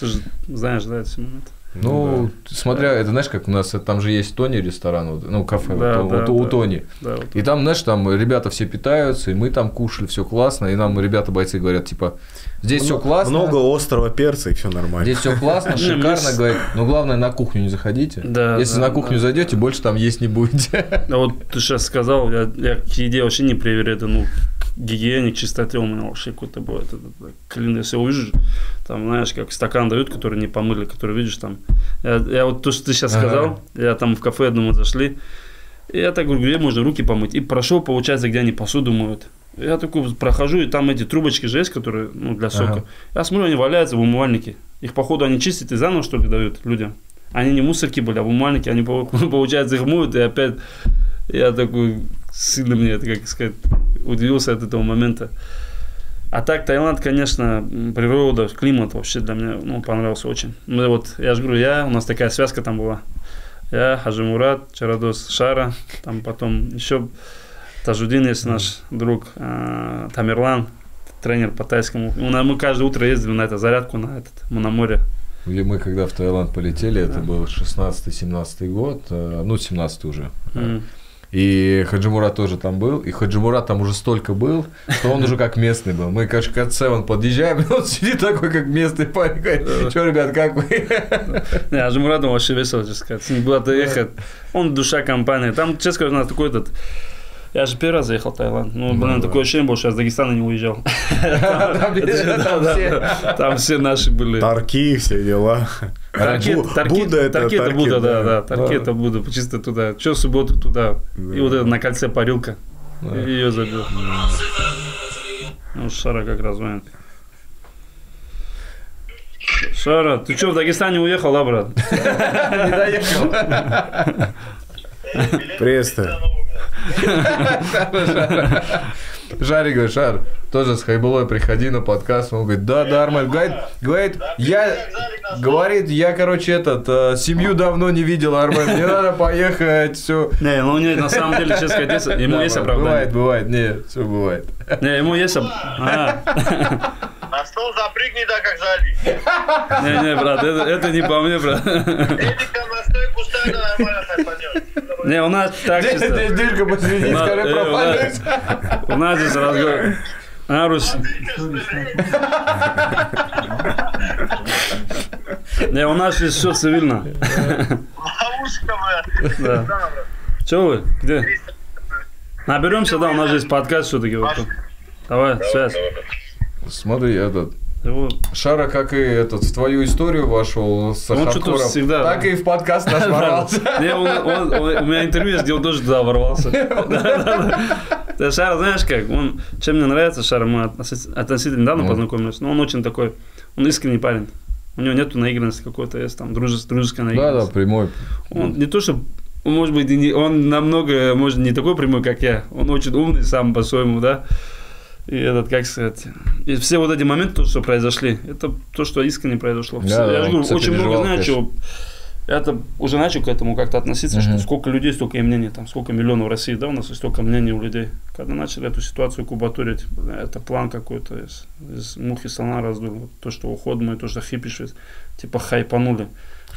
Ты же знаешь, да, эти моменты. Ну, смотря, это знаешь, как у нас э, там же есть Тони ресторан, вот, ну, кафе, Да, вот, да, у да. Тони. Да, вот. И там, знаешь, там ребята все питаются, и мы там кушали, все классно, и нам ребята бойцы говорят, типа, здесь все классно, Много острого перца и все нормально. здесь все классно, <laughs> шикарно, говорит, но главное на кухню не заходите. Да, Если да, на кухню да. зайдете, больше там есть не будете. А вот ты сейчас сказал, я, я к еде вообще не привереду, ну, к гигиене, к чистоте у меня вообще какой-то бывает. Это, так, клин, если увижу, там, знаешь, как стакан дают, который не помыли, который видишь там. Я, я вот то, что ты сейчас Ага. сказал, я там в кафе одному зашли, и я так говорю, где можно руки помыть? И прошел, получается, где они посуду моют. Я такой прохожу, и там эти трубочки же есть, которые, ну, для сока. Ага. Я смотрю, они валяются в умывальнике. Их, походу, они чистят и заново, что ли, дают людям. Они не мусорки были, а в умывальнике. Они, по- <laughs> получается, их моют, и опять я такой сильно мне, это, как сказать, удивился от этого момента. А так, Таиланд, конечно, природа, климат вообще для меня ну, понравился очень. Мы вот, я же говорю, я, у нас такая связка там была. Я, Хаджи Мурат, Чарадос Шара, там потом еще Тажудин есть наш друг, а, Тамерлан, тренер по тайскому. Мы каждое утро ездили на это зарядку, на этот, мы на море. Где мы когда в Таиланд полетели, это Да. был 16-17 год, э, ну, 17 уже. М. И Хаджимурат тоже там был, и Хаджимурат там уже столько был, что он уже как местный был. Мы, конечно, к он подъезжаем, <laughs> и он сидит такой, как местный парень, говорит, что, ребят, как вы? Не, Жумуратом вообще весело, честно сказать. Ним было доехать. Он душа компании. Там, честно сказать, у нас такой этот... Я же первый раз заехал в Таиланд. Ну, блин, такое ощущение было, что я с Дагестана не уезжал. Там все. наши были. Тарки, все дела. Будда это тарки это Будда, да, да. Тарки это Будда, чисто туда. Че в субботу туда. И вот это на кольце парилка. Ее забил. Ну, Шара как раз звонит. Шара, ты что, в Дагестане уехал, да, брат? Не доехал. Приветствую. <laughs> Жарик Шар, тоже с Хайбулой приходи на подкаст. Он говорит, да, да, Армен. Говорит, говорит, я, говорит, я, короче, этот, э, семью давно не видел, Армен, мне надо поехать, все. Не, ну него на самом деле, честно сказать, ему есть Бывает, оправдание. бывает, не, все бывает. Не, ему есть оп- А, <laughs> На стол запрыгни, да, как жали. <laughs> не, не, брат, это, это не по мне, брат. Эдик там на стойку ставь, да нормально хайпанет. Не, у нас так чисто. дырка посередине, скорее э, пропадает. У нас здесь разговор. А, Русь. Не, у нас здесь все цивильно. Да. Да. Че вы? Где? Наберемся, да, у нас здесь подкаст все-таки. Давай, связь. Смотри, этот, Вот. Шара, как и этот, в твою историю вошел с Он что-то хардкором, всегда- так и в подкаст наш ворвался. <laughs> У меня интервью где он тоже туда ворвался. <laughs> Да, да, да. Да, Шара, знаешь как, он, чем мне нравится Шара, мы относи- относительно недавно Ну. познакомились, но он очень такой, он искренний парень. У него нету наигранности какой-то, есть там дружес- дружеская Да, да, наигранность. прямой. Он не то, что может быть, он намного, может, не такой прямой, как я. Он очень умный сам по-своему, да. И этот, как сказать, и все вот эти моменты, то, что произошли, это то, что искренне произошло. Да, да, я же говорю, очень много знаю, чего. Я-то уже начал к этому как-то относиться, что Мгм. сколько людей, столько и мнений, там, сколько миллионов в России, да, у нас и столько мнений у людей. Когда начали эту ситуацию кубатурить, это план какой-то из, из мухи слона раздул. То, что уход мой, то, что хипишь, типа хайпанули.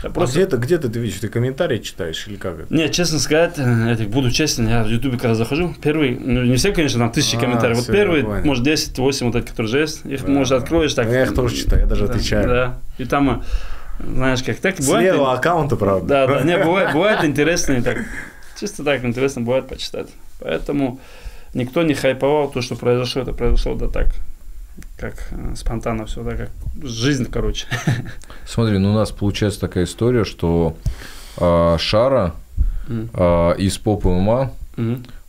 А просто где-то, где-то ты видишь, ты комментарии читаешь или как это? не, честно сказать, э, этих буду честен, я в Ютубе когда захожу, первый, ну не все, конечно, там тысячи А, комментариев, вот первый, может 10, 8 вот эти, которые же есть, их, Да, может, откроешь так. Ну, я их тоже читаю, я даже да, отвечаю. Да, и там, э, знаешь, как так бывает. Слева аккаунта, правда. Да, да, не, бывает, <laughs> бывает интересно и так, чисто так интересно бывает почитать. Поэтому никто не хайповал то, что произошло, это произошло, да так, как э, спонтанно все, да, как жизнь, короче. <laughs> Смотри, ну у нас получается такая история, что а, Шара а, из поп ММА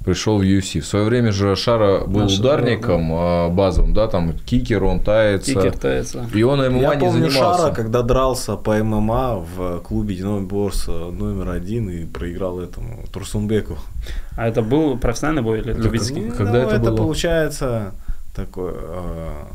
пришел в UFC. В свое время же Шара был Наш, ударником а, базовым, да, там кикер, он тается. Кикер тается. И он ММА Я не помню занимался. Шара, когда дрался по ММА в клубе Единый Борс номер один и проиграл этому Турсунбеку. А это был профессиональный бой или любительский? Ну, Когда это это было? получается такое...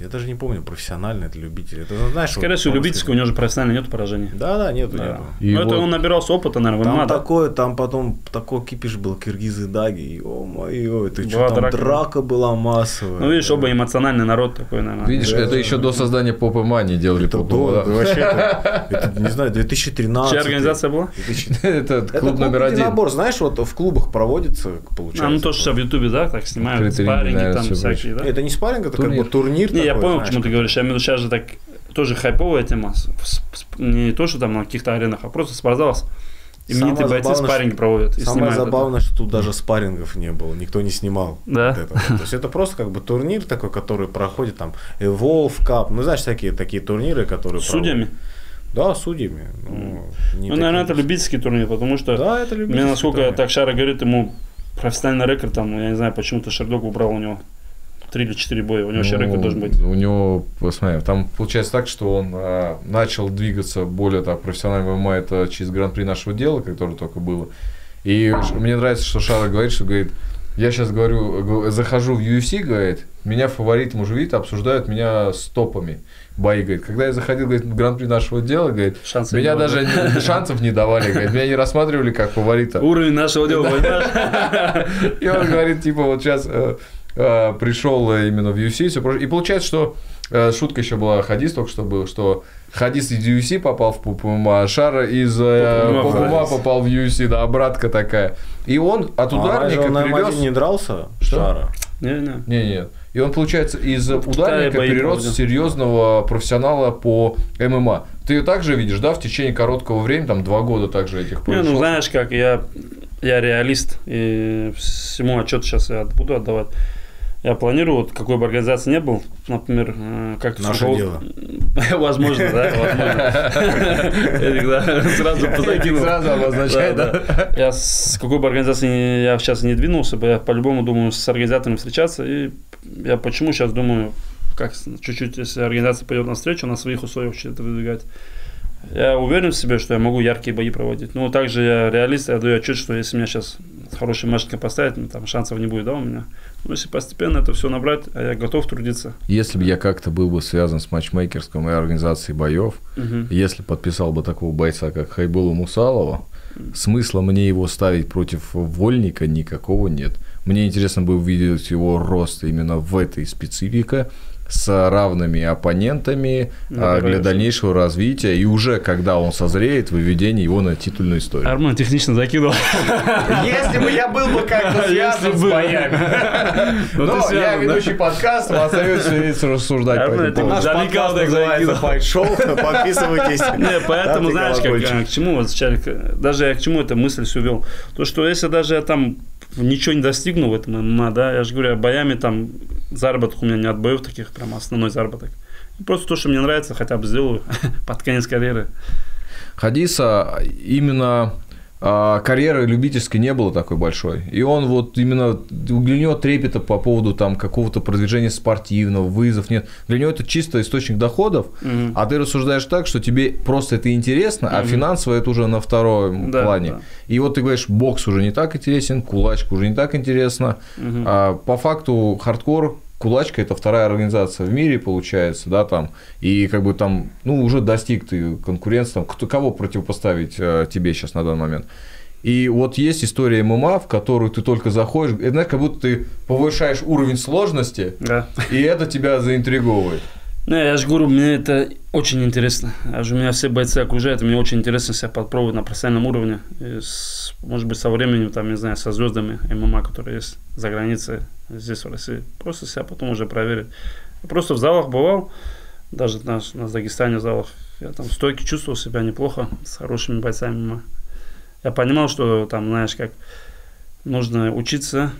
я даже не помню, профессиональный это любитель. Это, ну, знаешь, Скорее всего, любительского у него же профессионально нет поражений. Да, да, нету, Да. нету. И Ну, это вот- он набирался опыта, наверное, в Там да? такое, там потом такой кипиш был, киргизы даги, о моё, это что, Была там драка. драка. была массовая. Ну, видишь, да. оба эмоциональный народ такой, наверное. Видишь, Да, это да, еще да. до создания поп ММА не делали Это поп до, ММА. да, вообще, это, <laughs> это, не знаю, 2013. Чья организация была? 2000. <laughs> Это Это клуб номер один. набор, знаешь, вот в клубах проводится, получается. А, ну то, что в Ютубе, да, так снимают, спарринги там всякие, да? Это не спарринг, это как бы турнир я понял, знаешь. к чему ты говоришь. Я имею в виду, сейчас же так тоже хайповая тема. Не то, что там на каких-то аренах, а просто спортзалах именитые Самое бойцы забавное, спарринги что- проводят и Самое снимают это. забавное, что тут даже спаррингов не было, никто не снимал. Да? То есть это просто как бы турнир такой, который проходит там Evolve Cup, ну знаешь, такие такие турниры, которые С судьями? Да, судьями. Ну, не Ну, наверное, это любительский турнир, потому что Да, это мне, любительский насколько турнир. так Шара говорит, ему профессиональный рекорд, там, я не знаю, почему-то Шердок убрал у него три или четыре боя, у него вообще Ну, рекорд должен быть. У него, посмотри, там получается так, что он а, начал двигаться более так профессионально в ММА, это через гран-при нашего дела, которое только было. И мне нравится, что Шара говорит, что говорит, я сейчас говорю, захожу в UFC, говорит, меня фаворитом уже видят, обсуждают меня с топами бои, говорит. Когда я заходил, говорит, в гран-при нашего дела, говорит, Шансы меня не даже не- шансов не давали, говорит, меня не рассматривали как фаворита. Уровень нашего дела? <laughs> И он говорит, типа, вот сейчас пришел именно в UFC, всё прочее. и получается, что э, шутка еще была Хадис только что был, что Хадис из UFC попал в ППМА, а Шара из э, Хадис. попал в UFC, да, обратка такая. И он от А ударника он на М1 перерос... не дрался, Что? Шара. Не-не. Не, нет. И он, получается, из Китае ударника перерос в серьезного профессионала по ММА. Ты ее также видишь, да, в течение короткого времени, там, два года также этих Не, ну знаешь как, я, я реалист, и всему отчет сейчас я буду отдавать. Я планирую, вот какой бы организации не был, например, э, как Наше дело. <laughs> Возможно, да, возможно. <laughs> Сразу позакинул. Сразу обозначает, да? Я с какой бы организацией ни- я сейчас не двинулся бы, я по-любому думаю с организаторами встречаться. И я почему сейчас думаю, как чуть-чуть, если организация пойдет навстречу, на своих условиях что-то выдвигать. Я уверен в себе, что я могу яркие бои проводить. Ну, также я реалист, я даю отчет, что если меня сейчас хорошей машинкой поставить, ну, там шансов не будет, да, у меня. Но если постепенно это все набрать, а я готов трудиться. Если бы я как-то был бы связан с матчмейкерском и организацией боев, Мгм. если подписал бы такого бойца, как Хайбула Мусалова, смысла мне его ставить против вольника никакого нет. Мне интересно было увидеть его рост именно в этой специфике с равными оппонентами а, для конечно. дальнейшего развития и уже когда он созреет выведение его на титульную историю. Армен технично закидывал. Если бы я был бы как-то Если бы. Ну, Но я связан, ведущий подкаст, вам остается рассуждать по этому. Наш подкаст называется закинул. Fight Show, подписывайтесь. Поэтому, знаешь, а, к чему вот к- даже я к чему эту мысль всю вел, то, что если даже я там ничего не достигну в этом ММА, да, я же говорю, я боями там заработок у меня не от боев таких, прям основной заработок. Просто то, что мне нравится, хотя бы сделаю <laughs> под конец карьеры. Хадиса именно а, карьеры любительской не было такой большой. И он вот именно для него трепета по поводу там какого-то продвижения спортивного, вызов нет. Для него это чисто источник доходов, Мгм. а ты рассуждаешь так, что тебе просто это интересно, а Мгм. финансово это уже на втором Да, плане. да. И вот ты говоришь, бокс уже не так интересен, кулачка уже не так интересно. Мгм. А по факту хардкор Кулачка это вторая организация в мире, получается, да, там. И как бы там, ну, уже достиг ты конкуренции, там, кто, кого противопоставить э, тебе сейчас на данный момент. И вот есть история ММА, в которую ты только заходишь, это знаешь, как будто ты повышаешь уровень сложности, Да. и это тебя заинтриговывает. Не, я же говорю, мне это очень интересно. Я же, меня все бойцы окружают, и мне очень интересно себя попробовать на профессиональном уровне. С- может быть, со временем, там, не знаю, со звездами ММА, которые есть за границей, здесь, в России. Просто себя потом уже проверить. Я просто в залах бывал, даже на, на Дагестане залах. Я там в стойке чувствовал себя неплохо, с хорошими бойцами ММА. Я понимал, что там, знаешь, как нужно учиться.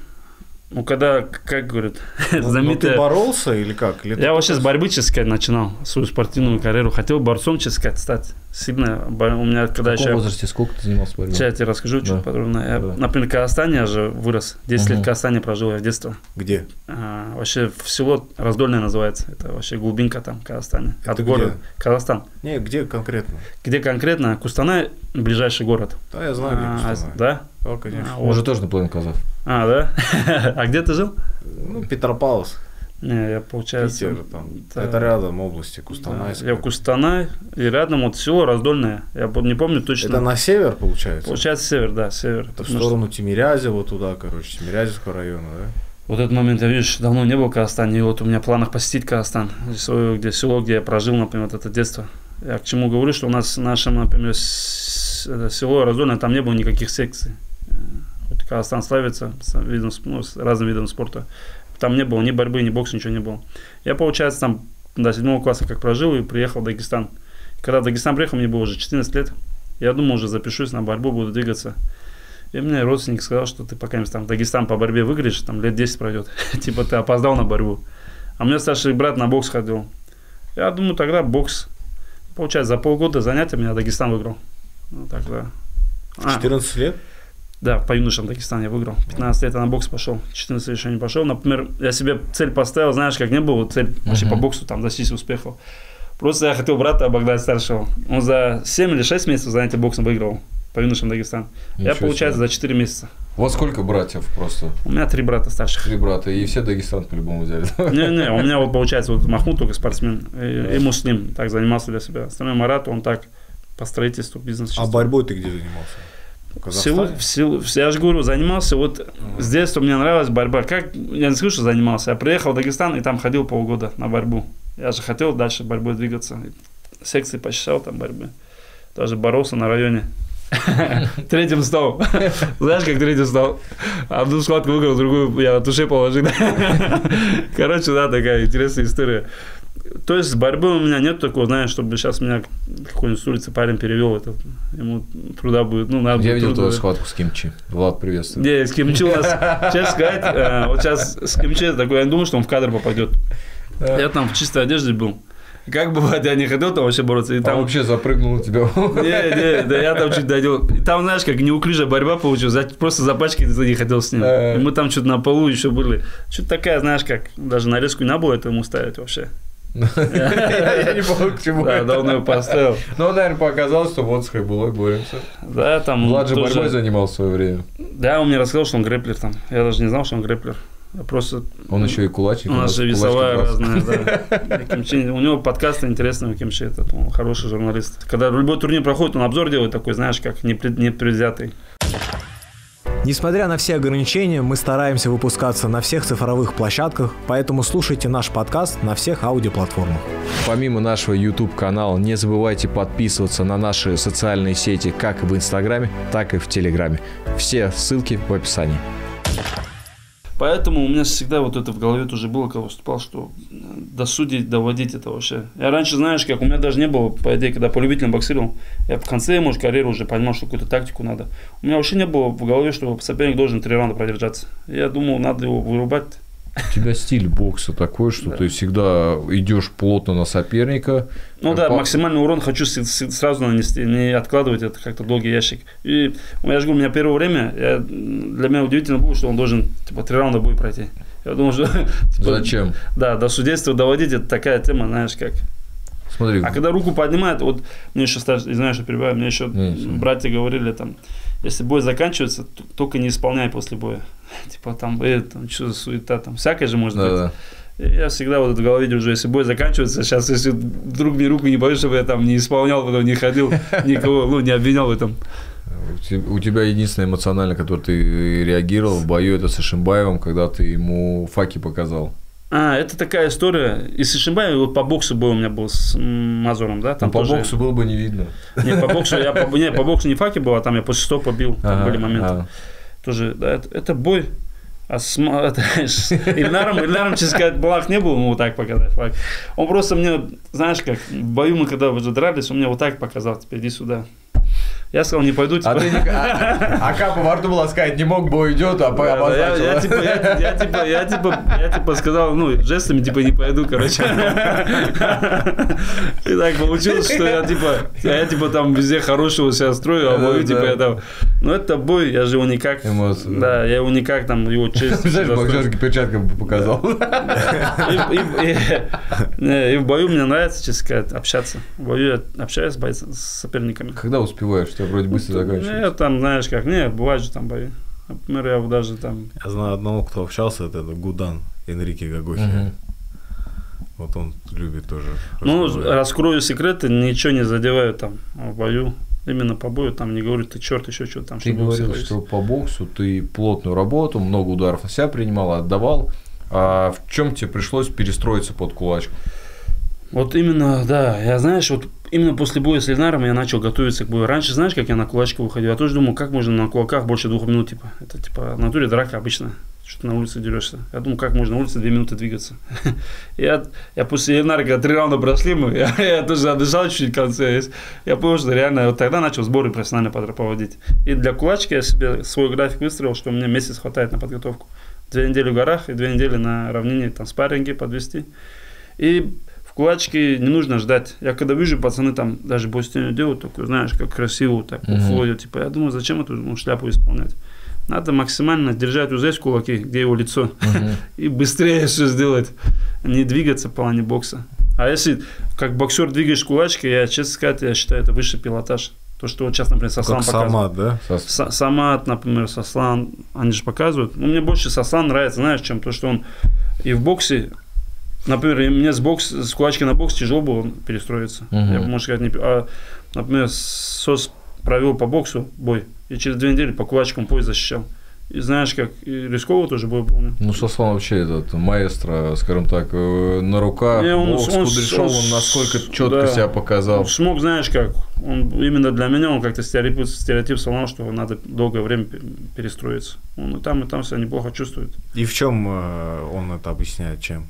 Ну, когда, как говорят, Ну, ну, знаменитая... ты боролся или как? Или Я вообще с борьбы, честно сказать, начинал свою спортивную карьеру. Хотел борцом, честно сказать, стать. Сильно. У меня, когда в каком еще... возрасте сколько ты занимался борьбой? Сейчас я тебе расскажу чуть Да. подробно. Я, Да. Например, в Казахстане я же вырос. 10 лет Мгм. в Казахстане прожил я в детстве. Где? А, вообще в село Раздольное называется. Это вообще глубинка там в Казахстане. Это От города. где? Казахстан. Не, где конкретно? Где конкретно? Кустанай, ближайший город. Да, я знаю, где А, Кустанай. да? Да, конечно. А, Он же тоже наполовину казах. А, да? <laughs> а где ты жил? Ну, Петропавловск, Не, я, получается... Питер, там. да. Это рядом области Да, Кустанайск. Я в Кустанай, и рядом вот село Раздольное. Я не помню точно. Это на север, получается? Получается север, да, север. Это в Потому что сторону Тимирязева туда, короче, Тимирязевского района, да? Вот этот момент, я, видишь, давно не был в Казахстане, и вот у меня в планах посетить Казахстан, где село, где я прожил, например, вот это детство. Я к чему говорю, что у нас в нашем, например, это село Раздольное, там не было никаких секций. Э, Хоть Казахстан славится видом, ну, с разным видом спорта. Там не было ни борьбы, ни бокса, ничего не было. Я, получается, там до седьмого класса как прожил и приехал в Дагестан. Когда в Дагестан приехал, мне было уже 14 лет. Я думал, уже запишусь на борьбу, буду двигаться. И мне родственник сказал, что ты пока там Дагестан по борьбе выиграешь, там лет 10 пройдет. <laughs> типа ты опоздал на борьбу. А у меня старший брат на бокс ходил. Я думаю, тогда бокс. Получается, за полгода занятия меня Дагестан выиграл. Ну, тогда. А, 14 лет? да, по юношам Дагестан я выиграл. 15 лет я на бокс пошел, 14 лет еще не пошел. Например, я себе цель поставил, знаешь, как не было цель вообще Мгм. по боксу там достичь успехов. Просто я хотел брата обогнать старшего. Он за 7 или 6 месяцев занятия боксом выиграл по юношам Дагестан. я, Ничего получается, себе. за 4 месяца. У вас сколько братьев просто? У меня три брата старших. Три брата, и все Дагестан по-любому взяли. <laughs> Не-не, у меня вот получается вот Махмуд только спортсмен, и, и Муслим так занимался для себя. Остальной Марат, он так по строительству бизнеса. А борьбой ты где занимался? В силу, в силу, я же говорю, занимался, вот с детства мне нравилась борьба. Как, я не скажу, что занимался, я приехал в Дагестан и там ходил полгода на борьбу. Я же хотел дальше борьбой двигаться. Секции посещал там борьбы. Даже боролся на районе. <laughs> Третьим стал. Знаешь, как третий стал? Одну схватку выиграл, другую я на туше положил. <laughs> Короче, да, такая интересная история. То есть с борьбой у меня нет такого, знаешь, чтобы сейчас меня какой-нибудь с улицы парень перевел, это ему труда будет, ну, надо Я видел твою схватку с Кимчи. Влад, приветствую. Не, с Кимчи у нас, <laughs> честно сказать, э, вот сейчас с Кимчи такой, я не думаю, что он в кадр попадет. Я там в чистой одежде был. Как бывает, я не хотел там вообще бороться. И Там там, вообще запрыгнул на тебя. не, не, да я там чуть дойдел. И там, знаешь, как неуклюжая борьба получилась. за- Просто запачкать не хотел с ним. Э. И мы там что-то на полу еще были. Что-то такая, знаешь, как даже нарезку не было это ему ставить вообще. Я не помню, к чему Да, давно его поставил. Ну, наверное, показалось, что вот с Хайбулой боремся. Да, там Влад же борьбой занимался в свое время. Да, он мне рассказал, что он грэплер там. Я даже не знал, что он грэплер. Просто Он еще и кулачник. У нас же весовая разная, да. <laughs> У него подкасты интересные у Кимчи, этот, он хороший журналист. Когда любой турнир проходит, он обзор делает такой, знаешь, как непред- непредвзятый. Несмотря на все ограничения, мы стараемся выпускаться на всех цифровых площадках, поэтому слушайте наш подкаст на всех аудиоплатформах. Помимо нашего YouTube-канала, не забывайте подписываться на наши социальные сети как в Инстаграме, так и в Телеграме. Все ссылки в описании. Поэтому у меня всегда вот это в голове тоже было, когда выступал, что э, досудить, доводить это вообще. Я раньше, знаешь, как у меня даже не было, по идее, когда по любителям боксировал, я в конце, может, карьеры уже понимал, что какую-то тактику надо. У меня вообще не было в голове, что соперник должен три раунда продержаться. Я думал, надо его вырубать. У тебя стиль бокса такой, что Да. ты всегда идешь плотно на соперника. Ну да, По- максимальный урон хочу сразу нанести, не откладывать это как-то долгий ящик. И ну, я же говорю, у меня первое время, я, для меня удивительно было, что он должен типа три раунда будет пройти. Я думал, что... <laughs> типа, Зачем? Да, до судейства доводить, это такая тема, знаешь, как. Смотри, А когда руку поднимает, вот мне еще старший, знаешь, что перебиваю, мне еще братья говорили там, если бой заканчивается, только не исполняй после боя. <laughs> Типа там, э, там, что за суета, там, всякое же может быть. да-да. И я всегда вот в голове держу, если бой заканчивается, сейчас, если вдруг мне руку не боюсь, чтобы я там не исполнял, потом не ходил, <laughs> никого, ну, не обвинял в этом. У те- У тебя единственное эмоционально, которое ты реагировал в бою, это с Ишимбаевым, когда ты ему факи показал. А, это такая история. И с Ишимбаем, вот по боксу бой у меня был с м, Мазуром, да? Там по тоже- боксу было бы не видно. Не, по боксу, я по, не, по боксу не факи был, а там я после стопа бил, там Ага, были моменты. ага. Тоже, да, это, это бой. А с, м- <laughs> это, Ильнаром, Ильнаром, честно сказать, благ не было, ему вот так показать факт. Он просто мне, знаешь как, в бою мы когда уже дрались, он мне вот так показал, типа, иди сюда. Я сказал, не пойду, типа. А, ты а, а Капа во рту была сказать, не мог бы уйдет, а Да, я, я, типа, я, я, типа, я, типа, я типа сказал, ну, жестами, типа, не пойду, короче. И так получилось, что я, типа, я, типа, там везде хорошего себя строю, а да. типа, я там... Ну, это бой, я же его никак... Да. Я его никак, там, его честь... Достойно. боксерский перчаткой бы показал. И, в бою мне нравится, честно сказать, общаться. В бою я общаюсь с соперниками. Когда успеваешь? Тебя вроде быстро Ну, заканчивается. я там, знаешь как, не, бывает же там бои. Например, я даже там... Я знаю одного, кто общался, это Гудан Энрике Гагохи. Мгм. Вот он любит тоже. Ну, раскрою секреты, ничего не задеваю там в бою. Именно по бою там не говорю, ты черт, еще что-то там. Ты говорил, что по боксу ты плотную работу, много ударов на себя принимал, отдавал. А в чем тебе пришлось перестроиться под кулачку? Вот именно, да, я знаешь, вот именно после боя с Ленаром я начал готовиться к бою. Раньше, знаешь, как я на кулачке выходил? Я тоже думал, как можно на кулаках больше двух минут, типа. Это типа в натуре драка обычно. Что ты на улице дерешься. Я думал, как можно на улице две минуты двигаться. <laughs> я, я после Ленара, когда три раунда прошли, мы, <laughs> я, я тоже отдышал чуть-чуть в конце. Я понял, что реально вот тогда начал сборы профессионально проводить. И для кулачки я себе свой график выстроил, что мне месяц хватает на подготовку. Две недели в горах и две недели на равнине, там спарринги подвести. И в кулачке не нужно ждать. Я когда вижу, пацаны там даже бой стену делают, такой, знаешь, как красиво, так Мгм. уходят. Типа, я думаю, зачем эту ну, шляпу исполнять? Надо максимально держать вот здесь кулаки, где его лицо, <laughs> и быстрее все сделать, не двигаться в плане бокса. А если как боксер двигаешь кулачки, я, честно сказать, я считаю, это высший пилотаж. То, что вот сейчас, например, Сослан Как показывает. Самат, да? Са- Самат, например, Сослан, они же показывают. Ну, мне больше Сослан нравится, знаешь, чем то, что он и в боксе, например, мне с, бокс, с кулачки на бокс тяжело было перестроиться. Мгм. Я, можно сказать, не... А, например, СОС провел по боксу бой, и через две недели по кулачкам пояс защищал. И знаешь, как и рисково тоже бой был. ну. Ну, Сослан вообще этот маэстро, скажем так, э, на руках, Не, он- бокс, он- Кудряшов, он- он насколько четко да. себя показал. Он смог, знаешь, как, он именно для меня, он как-то стереотип, стереотип сломал, что надо долгое время пе- перестроиться. Он и там, и там себя неплохо чувствует. И в чем э, он это объясняет? Чем?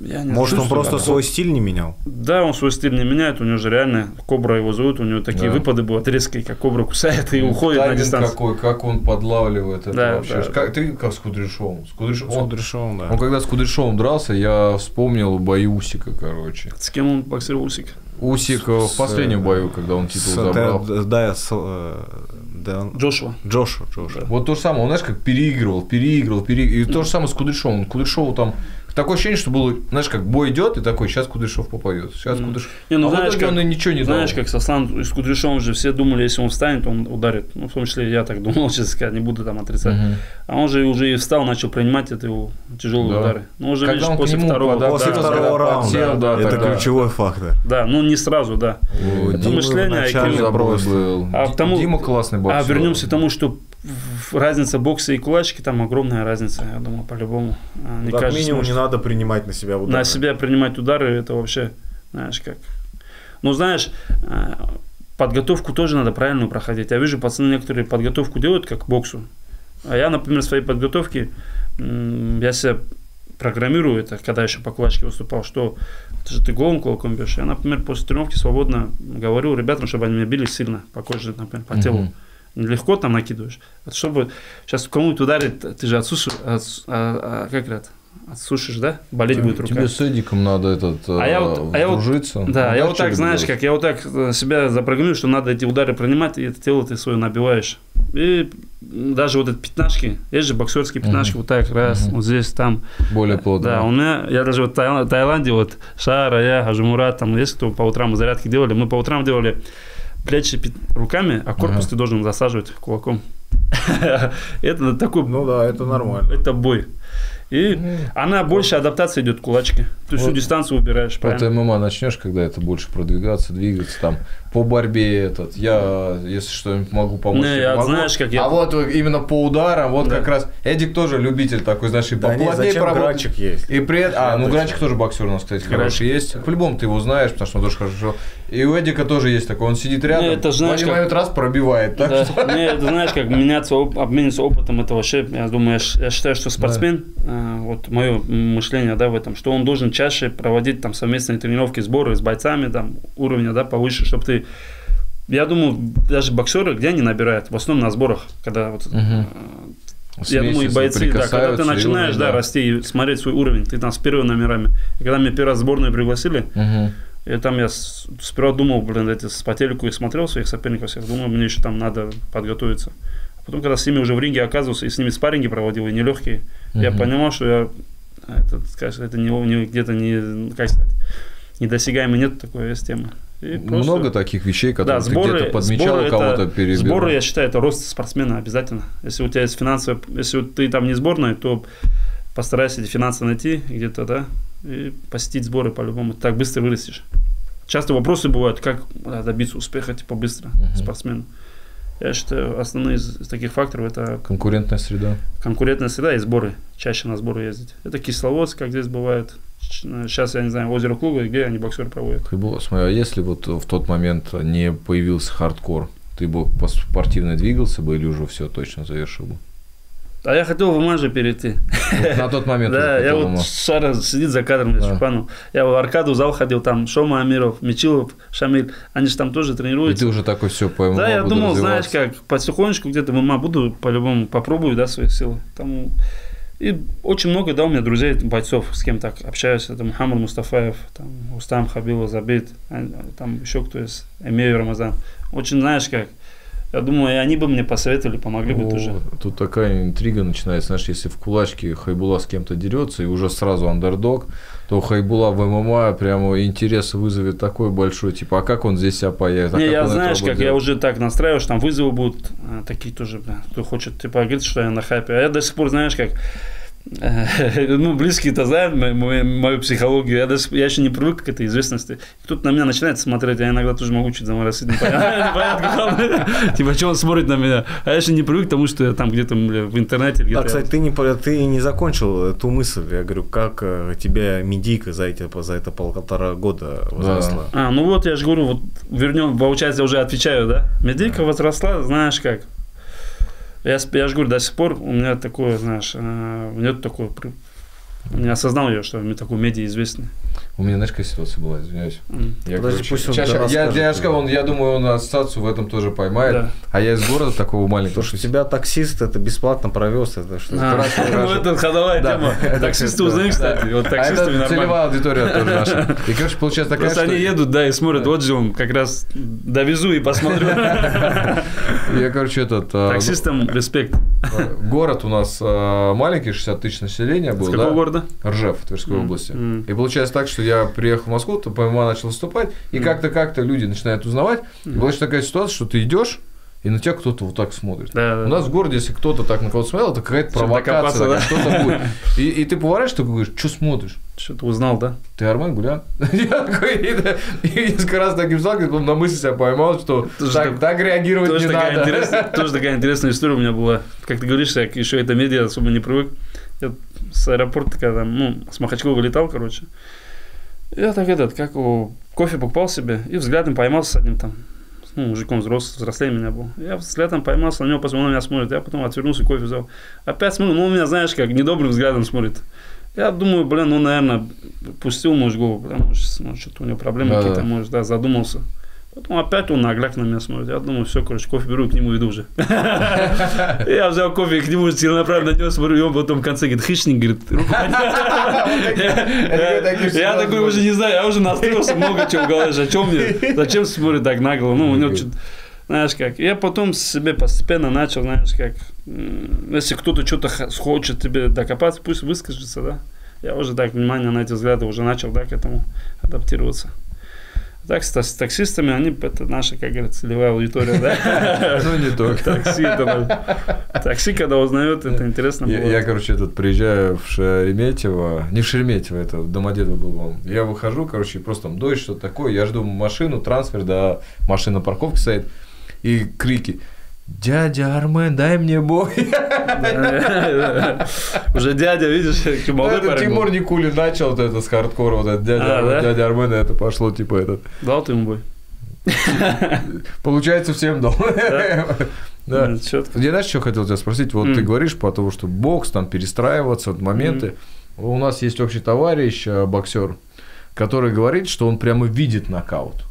Я не Может, он просто свой стиль не менял? Да, он свой стиль не меняет, у него же реально Кобра его зовут, у него такие Да. выпады будут резкие, как Кобра кусает и уходит на дистанцию. какой, как он подлавливает это Да, вообще. да, Как, ты как с Кудряшовым? С Кудряшовым. С Он, Кудряшовым, да. он когда с Кудряшовым дрался, я вспомнил бой Усика, короче. С кем он боксировал Усик? Усик э, в С- последнем бою, когда он титул С- забрал. да, да, с, э, да, Джошуа. Джошу, Джошу. Вот то же самое, он, знаешь, как переигрывал, переигрывал, переигрывал. И то же самое с Кудряшовым. Кудряшову там такое ощущение, что было, знаешь, как бой идет, и такой, сейчас Кудряшов попадет, сейчас Мгм. Кудряшов. Не, ну а знаешь, итоге как- он и ничего не Знаешь, дал. как Сослан с Кудряшовым же все думали, если он встанет, он ударит. Ну, в том числе я так думал, <laughs> честно сказать, не буду там отрицать. Мгм. А он же уже и встал, начал принимать это его тяжелые Да. удары. Ну, уже, Когда видишь, он к после нему второго. подал, После да, второго когда раунда. подсел, да, это тогда. ключевой фактор. Да, ну не сразу, да. У Это Димы мышление, был. А к тому- Дима классный боксер. А вернемся к тому, что разница бокса и кулачки, там огромная разница, я думаю, по-любому. А, Не как каждый минимум сможет не надо принимать на себя удары. на себя принимать удары, это вообще, знаешь, как. Ну, знаешь, а, подготовку тоже надо правильно проходить. Я вижу, пацаны некоторые подготовку делают как к боксу. А я, например, в своей подготовке, я себя программирую это, когда еще по кулачке выступал, что это же ты голым кулаком бьешь. Я, например, после тренировки свободно говорю ребятам, чтобы они меня били сильно по коже, например, по телу. Мгм. Легко там накидываешь. Чтобы сейчас кому-нибудь ударить, ты же отсушишь, отс- а- а, как говорят, отсушишь, да? Болеть будет рука. Тебе с Эдиком надо этот А я вот- а я вот-. Да, я вот так, знаешь, делать. как я вот так э, себя запрограммирую, что надо эти удары принимать, и это тело ты свое набиваешь. И даже вот эти пятнашки, есть же боксерские пятнашки, Мгм. вот так, раз, Мгм. вот здесь, там. Более плотно. Да, у меня, я даже вот в Таилан- Таиланде, вот Шара, я, Хажимурат, там есть кто по утрам зарядки делали, мы по утрам делали плечи пи- руками, а корпус Ага. ты должен засаживать кулаком. <laughs> Это такой Ну да, это нормально. это бой. И она больше адаптация идет к кулачке. Ты всю Вот. дистанцию убираешь, Вот правильно? ММА начнешь, когда это больше продвигаться, двигаться там по борьбе этот. Я, если что-нибудь могу помочь. Не, я помогу. знаешь, как я- А вот именно по ударам, вот Да. как раз Эдик тоже любитель такой, знаешь, и Да не, поплотнее зачем поработать. Гранчик есть? И при этом, а, ну Зачем? Гранчик тоже боксер у нас, кстати, Гранчик. хороший есть. По-любому ты его знаешь, потому что он тоже хорошо. И у Эдика тоже есть такой, он сидит рядом, это ж знаешь, в один как- момент раз пробивает. Так Да. что... Не, это знаешь, как меняться, обмениться опытом, это вообще, я думаю, я, ш- я считаю, что спортсмен, э, вот мое мышление, да, в этом, что он должен чаще проводить там совместные тренировки, сборы с бойцами, там, уровня, да, повыше, чтобы ты я думаю, даже боксеры, где они набирают? В основном на сборах, когда вот, Мгм. я думаю, и бойцы, да, когда ты начинаешь, уровень, да, расти и смотреть свой уровень, ты там с первыми номерами. И когда меня первый раз в сборную пригласили, Мгм. и там я сперва думал, блин, эти по телеку и смотрел своих соперников всех, думал, мне еще там надо подготовиться. А потом, когда с ними уже в ринге оказывался, и с ними спарринги проводил, и нелегкие, я Мгм. понимал, что я, это, скажем, это не, не- где-то не, как сказать, недосягаемый нет такой темы. И просто- Много таких вещей, которые да, ты сборы, где-то подмечал, кого-то перебирал. Сборы, я считаю, это рост спортсмена обязательно. Если у тебя есть финансовая, если ты там не сборная, то постарайся эти финансы найти где-то, да, и посетить сборы по-любому. Ты так быстро вырастешь. Часто вопросы бывают, как а, добиться успеха, типа, быстро Мгм. спортсмену. Я считаю, основные из, таких факторов это Конкурентная среда. конкурентная среда и сборы. Чаще на сборы ездить. Это Кисловодск, как здесь бывает. Сейчас, я не знаю, озеро Клуга, где они боксеры проводят. Хайбулла, смотри, а если вот в тот момент не появился хардкор, ты бы по спортивно двигался бы или уже все точно завершил бы? А я хотел в ММА же перейти. Вот на тот момент <laughs> Да, я вот. Шара сидит за кадром, я Да. Чупану. Я в аркаду зал ходил, там Шома Амиров, Мичилов, Шамиль, они же там тоже И тренируются. ты уже такой все по ММА Да, я думал, знаешь, как потихонечку где-то в ММА буду, по-любому попробую, да, свои силы. Там и очень много, да, у меня друзей, бойцов, с кем так общаюсь. Это Мухаммад Мустафаев, там, Устам Хабилов, Забит, а, там еще кто есть, Эмею Рамазан. Очень, знаешь, как, я думаю, они бы мне посоветовали, помогли бы О, тоже. Тут такая интрига начинается, знаешь, если в кулачке Хайбула с кем-то дерется и уже сразу андердог, то Хайбула в ММА прямо интерес вызовет такой большой, типа, а как он здесь себя появится? а Не, я знаешь, как я делать? уже так настраиваю, что там вызовы будут а, такие тоже, бля, кто хочет, типа, говорит, что я на хайпе. А я до сих пор, знаешь, как, <laughs> ну, близкие-то знают мою, мою- психологию. Я, даже, я еще не привык к этой известности. Кто-то на меня начинает смотреть, я иногда тоже могу чуть заморосить. Непонятно. <laughs> Типа, что он смотрит на меня? А я еще не привык к тому, что я там где-то в интернете. Да, где-то кстати, ты не, ты не закончил эту мысль. Я говорю, как э, тебя медийка за, эти, за это полтора года возросла. А, ну вот я же говорю, вот вернем, получается, я уже отвечаю, да? Медийка возросла, знаешь как. Я, я же говорю, до сих пор у меня такое, знаешь, э, нет такой, при- не осознал я, что мне такой медиа известный. У меня, знаешь, какая ситуация была, извиняюсь. М. Я, Подожди, пусть он это щас- я, расскажет. я, же сказал, он, я думаю, он ассоциацию в этом тоже поймает. Да. А я из города такого маленького. Потому что тебя таксист это бесплатно провез, это что А, <laughs> ну это ходовая Да. тема. Таксисты узнаем, кстати. Вот а таксистами это нормально. целевая аудитория тоже наша. <laughs> И, короче, получается такая, Просто они едут, да, и смотрят, вот же он, как раз довезу и посмотрю. <laughs> Я, короче, этот... а, Таксистам респект. а, Город у нас а, маленький, 60 тысяч населения был, С какого да? города? Ржев, в Тверской области. И получается так, что я приехал в Москву, то по ММА начал выступать, и как-то как-то люди начинают узнавать. И была еще такая ситуация, что ты идешь, и на тебя кто-то вот так смотрит. Да, да. У нас в городе, если кто-то так на кого-то смотрел, это какая-то провокация, такая, что-то будет. <laughs> И, и ты поворачиваешь, такой говоришь, что смотришь? Что-то узнал, да? Ты Армен Гулян? <laughs> Я такой, и, да, и несколько раз таким сталкивался, потом на мысль себя поймал, что Тоже так, так- так реагировать Тоже не такая, надо. <laughs> тоже такая интересная история у меня была. Как ты говоришь, я еще это медиа особо не привык. Я с аэропорта, когда ну, с Махачкова вылетал, короче. Я так этот, как его, кофе покупал себе и взглядом поймался с одним там, ну, мужиком взрослым, взрослее меня был. Я взглядом поймался, на него посмотрел, на меня смотрит. Я потом отвернулся, кофе взял. Опять смотрю, ну, он меня, знаешь, как недобрым взглядом смотрит. Я думаю, блин, ну, наверное, пустил, может, голову, потому что ну, что-то у него проблемы Да-да. какие-то, может, да, задумался. Потом опять он нагляк на меня смотрит. Я думаю, все, короче, кофе беру к нему иду уже. <laughs> Я взял кофе к нему целенаправленно нес, смотрю, и он потом в конце говорит, хищник, говорит, <laughs> Я такой уже не знаю, я уже настроился, много чего в голове, о чем мне, зачем смотрит так нагло, ну, у него что-то, знаешь как. Я потом себе постепенно начал, знаешь как, если кто-то что-то хочет тебе докопаться, пусть выскажется, да. Я уже так внимание на эти взгляды уже начал, да, к этому адаптироваться. Так, с, таксистами, они, это наша, как говорится, целевая аудитория, да? <laughs> Ну, не только. Такси, такси, когда узнают, это интересно Я, было. я, короче, этот приезжаю в Шереметьево, не в Шереметьево, это в Домодедово был. Я выхожу, короче, просто там дождь, что-то такое, я жду машину, трансфер, да, машина на парковке стоит, и крики. Дядя Армен, дай мне бой. <laughs> Уже дядя, видишь, молодой это Тимур. Никулин начал вот это с хардкора, вот это дядя, А, Армен, дядя Армен, это пошло типа этот. Дал ты ему бой? <laughs> Получается, всем дал. <laughs> Да. Ну. Я знаешь, что хотел тебя спросить? Вот ты говоришь по тому, что бокс, там перестраиваться, моменты. У нас есть общий товарищ, э, боксер, который говорит, что он прямо видит нокаут.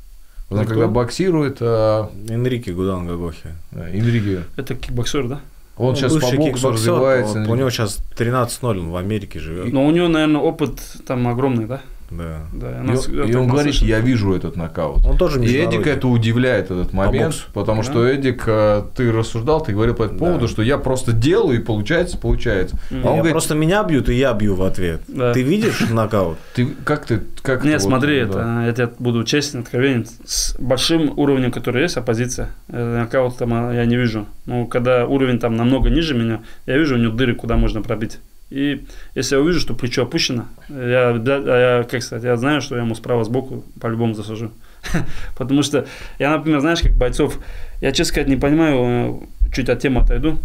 Он Это когда кто? боксирует, э, Энрике Гудан Гагохи. э, Инриги, Это кикбоксер, да? он Ну, сейчас по боксу кикбоксер, развивается. вот У него сейчас 13-0, он в Америке живет. Но у него, наверное, опыт там огромный, да? Да. Да, И нас- он- я и он говорит, я вижу этот нокаут. Он тоже И Эдик это удивляет этот момент, боксу. потому Да. что Эдик, э, ты рассуждал, ты говорил по этому Да. поводу, что я просто делаю и получается, получается. Мгм. А он Я говорит, просто меня бьют, и я бью в ответ. Да. Ты видишь <laughs> нокаут? ты как ты, как Нет, ты вот, смотри, да. это, я тебе буду честен, откровенен. С большим уровнем, который есть, оппозиция, э, нокаут там а, я не вижу. Ну, когда уровень там намного ниже меня, я вижу у него дыры, куда можно пробить. И если я увижу, что плечо опущено, я, обя- я, как сказать, я знаю, что я ему справа сбоку по-любому засажу. <laughs> Потому что я, например, знаешь, как бойцов, я, честно сказать, не понимаю, чуть от темы отойду.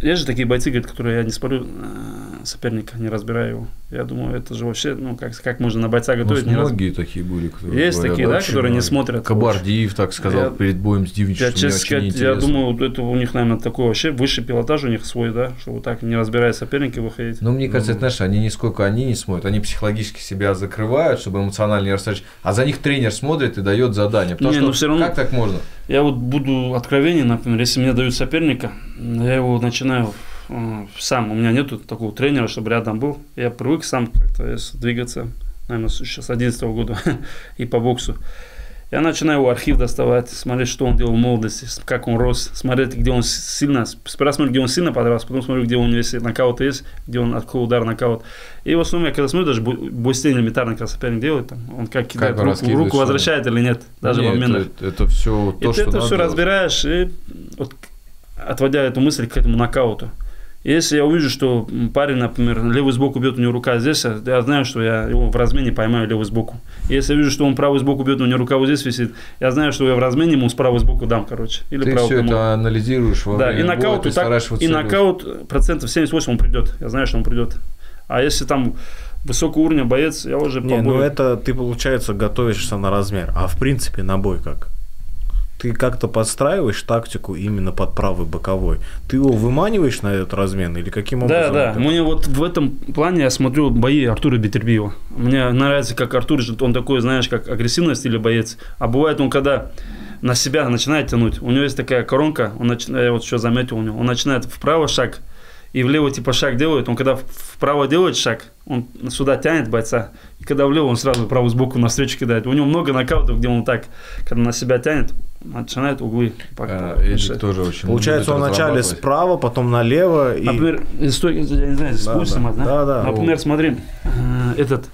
Есть же такие бойцы, говорят, которые я не спорю, э, соперника, не разбираю его. Я думаю, это же вообще, ну, как, как можно на бойца Ну, готовить, не раз- многие такие были, которые Есть говорят, такие, да, которые не смотрят. Кабардиев так сказал Я- перед боем с Дивничем, Я, честно сказать, я думаю, вот это у них, наверное, такой вообще высший пилотаж у них свой, да, что вот так, не разбирая соперника, выходить. Но мне кажется, это, знаешь, они нисколько они не смотрят, они психологически себя закрывают, чтобы эмоционально не расстраивать, а за них тренер смотрит и дает задание. Потому Не, что ну всё равно- как так можно? Я вот буду откровенен, например, если мне дают соперника, я его начинаю сам. У меня нету такого тренера, чтобы рядом был. Я привык сам как-то двигаться, наверное, с еще с 11 года <laughs> и по боксу. Я начинаю его архив доставать, смотреть, что он делал в молодости, как он рос, смотреть, где он сильно, сперва смотрю, где он сильно подрос, потом смотрю, где у него есть нокаут есть, где он открыл удар, нокаут. И в основном, я когда смотрю, даже бой-стиль элементарно, когда соперник делает, там, он как кидает, он руку, руку возвращает или нет, даже Не, в обменах. это, это все И то, ты что это надо все делать. разбираешь, и вот, отводя эту мысль к этому нокауту. Если я увижу, что парень, например, левый сбоку бьет, у него рука здесь, я знаю, что я его в размене поймаю левый сбоку. Если я вижу, что он правый сбоку бьет, у него рука вот здесь висит, я знаю, что я в размене ему справа сбоку дам, короче. Или Ты все кому. это анализируешь во Да, и боя, нокаут, ты вот так- и нокаут процентов 78 он придет. Я знаю, что он придет. А если там высокого уровня боец, я уже Не, ну бою- это ты, получается, готовишься на размер. А в принципе на бой как? Ты как-то подстраиваешь тактику именно под правый боковой. Ты его выманиваешь на этот размен или каким Да, образом? да. это? Мне вот в этом плане я смотрю бои Артура Бетербиева. Мне нравится, как Артур, он такой, знаешь, как агрессивный стиле боец. А бывает он, когда на себя начинает тянуть. У него есть такая коронка, он начинает, я вот что заметил у него, он начинает вправо шаг и влево типа шаг делает. Он когда вправо делает шаг, он сюда тянет бойца. И когда влево, он сразу правую сбоку навстречу кидает. У него много нокаутов, где он так, когда на себя тянет, начинает углы. А, тоже очень Получается, он вначале справа, потом налево и... Например, стой, я не знаю, Да, спустим, да. да? Да, да. Например, смотри, э, этот,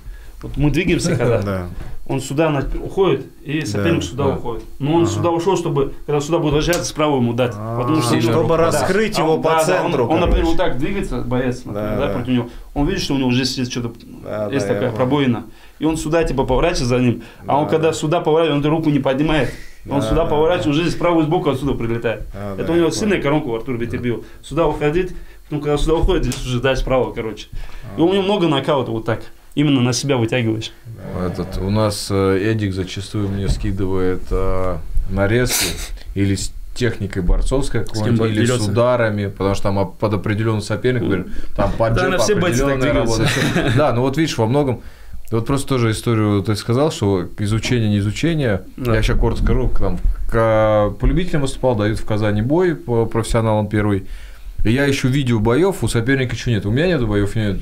вот мы двигаемся, когда Да. Он сюда уходит, и соперник Да, сюда да. уходит. Но он сюда ушел, чтобы, когда сюда будет возвращаться, справа ему дать. А, Потому что чтобы руку, да. раскрыть А его он- по да, да, центру. Он, он, например, вот так двигается, боец, например, Да, да, да. против него. Он видит, что у него здесь есть что-то, Да, есть да, такая пробоина. И он сюда типа поворачивается за ним. а он Да, когда да. сюда поворачивает, он руку не поднимает. Он Да, сюда да, поворачивает, уже здесь правую сбоку отсюда прилетает. Да, Это да, у него сильная коронка у Артура. Сюда уходить, потом когда сюда уходит, здесь уже дать справа, короче. И у него много нокаутов вот так. Именно на себя вытягиваешь. Этот, у нас э, Эдик зачастую мне скидывает э, нарезки или с техникой борцовской какой-нибудь, или с дерется? ударами, потому что там под определенный соперник, например, там под Да, джеб на все бойцы так определенная работа. Да, ну вот видишь, во многом вот просто тоже историю ты сказал, что изучение, не изучение. Да. Я сейчас коротко скажу, там, к, по любителям выступал, дают в Казани бой по профессионалам первый. Я ищу видео боев, у соперника еще нет. У меня нет боев, нет.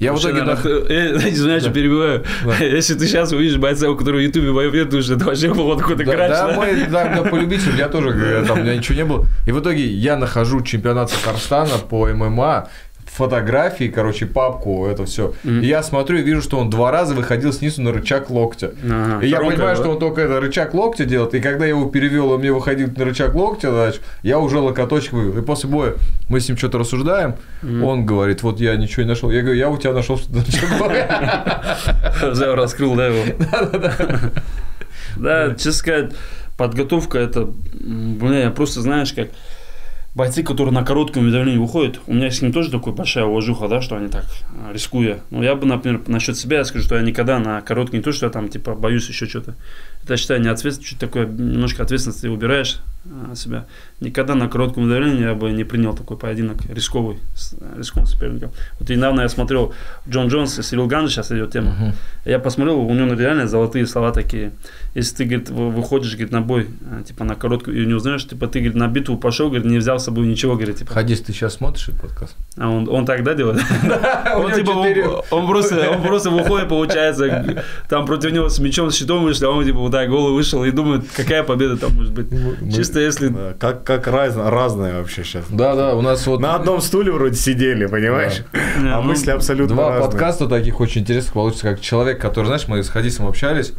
Я в итоге нах- Я извиняюсь, что перебиваю. Да. <laughs> Если ты сейчас увидишь бойца, у которого в Ютубе боев нет, то это вообще вот какой-то Да, грач. да, да? мой, да, да, <laughs> по любителям, я тоже, э, там, у меня ничего не было. И в итоге я нахожу чемпионат Татарстана по ММА, фотографии, короче, папку, это все. И я смотрю и вижу, что он два раза выходил снизу на рычаг локтя. Ага, И я понимаю, да? что он только это рычаг локтя делает, и когда я его перевел, он мне выходил на рычаг локтя, значит, я уже локоточек вывел. И после боя мы с ним что-то рассуждаем, он говорит, вот я ничего не нашел. Я говорю, я у тебя нашел локтя. <laughs> Взял, раскрыл, да, его? <laughs> Да, честно сказать, подготовка это, бля, я просто, знаешь, как бойцы, которые на коротком уведомлении выходят, у меня с ним тоже такая большая уважуха, да, что они так а, рискуя. Ну, я бы, например, насчет себя скажу, что я никогда на короткий, не то, что я там, типа, боюсь еще что-то. Это, я считаю, не ответственно, что такое, немножко ответственности убираешь себя. Никогда на коротком уведомлении я бы не принял такой поединок рисковый, с а, рисковым соперником. Вот недавно я смотрел Джон Джонс и Сирил Ган, сейчас идет тема. Я посмотрел, у него реально золотые слова такие. Если ты, говорит, вы- выходишь, говорит, на бой, а, типа, на короткую, и не узнаешь, типа, ты, говорит, на битву пошел, говорит, не взял с собой ничего, говорит, типа. Хадис, ты сейчас смотришь этот подкаст? А он, он тогда делает? <laughs> у Он, типа, он, он просто, он просто выходит, получается, там против него с мячом, с щитом вышли, а он, типа, вот так голый вышел и думает, какая победа там может быть. Чисто если... Да, Как, как разно, разное вообще сейчас. Да, да, у нас вот На одном стуле вроде сидели, понимаешь? Не, А ну, мысли абсолютно Два разные. подкаста таких очень интересных получится, как человек, который, знаешь, мы с Хадисом общались,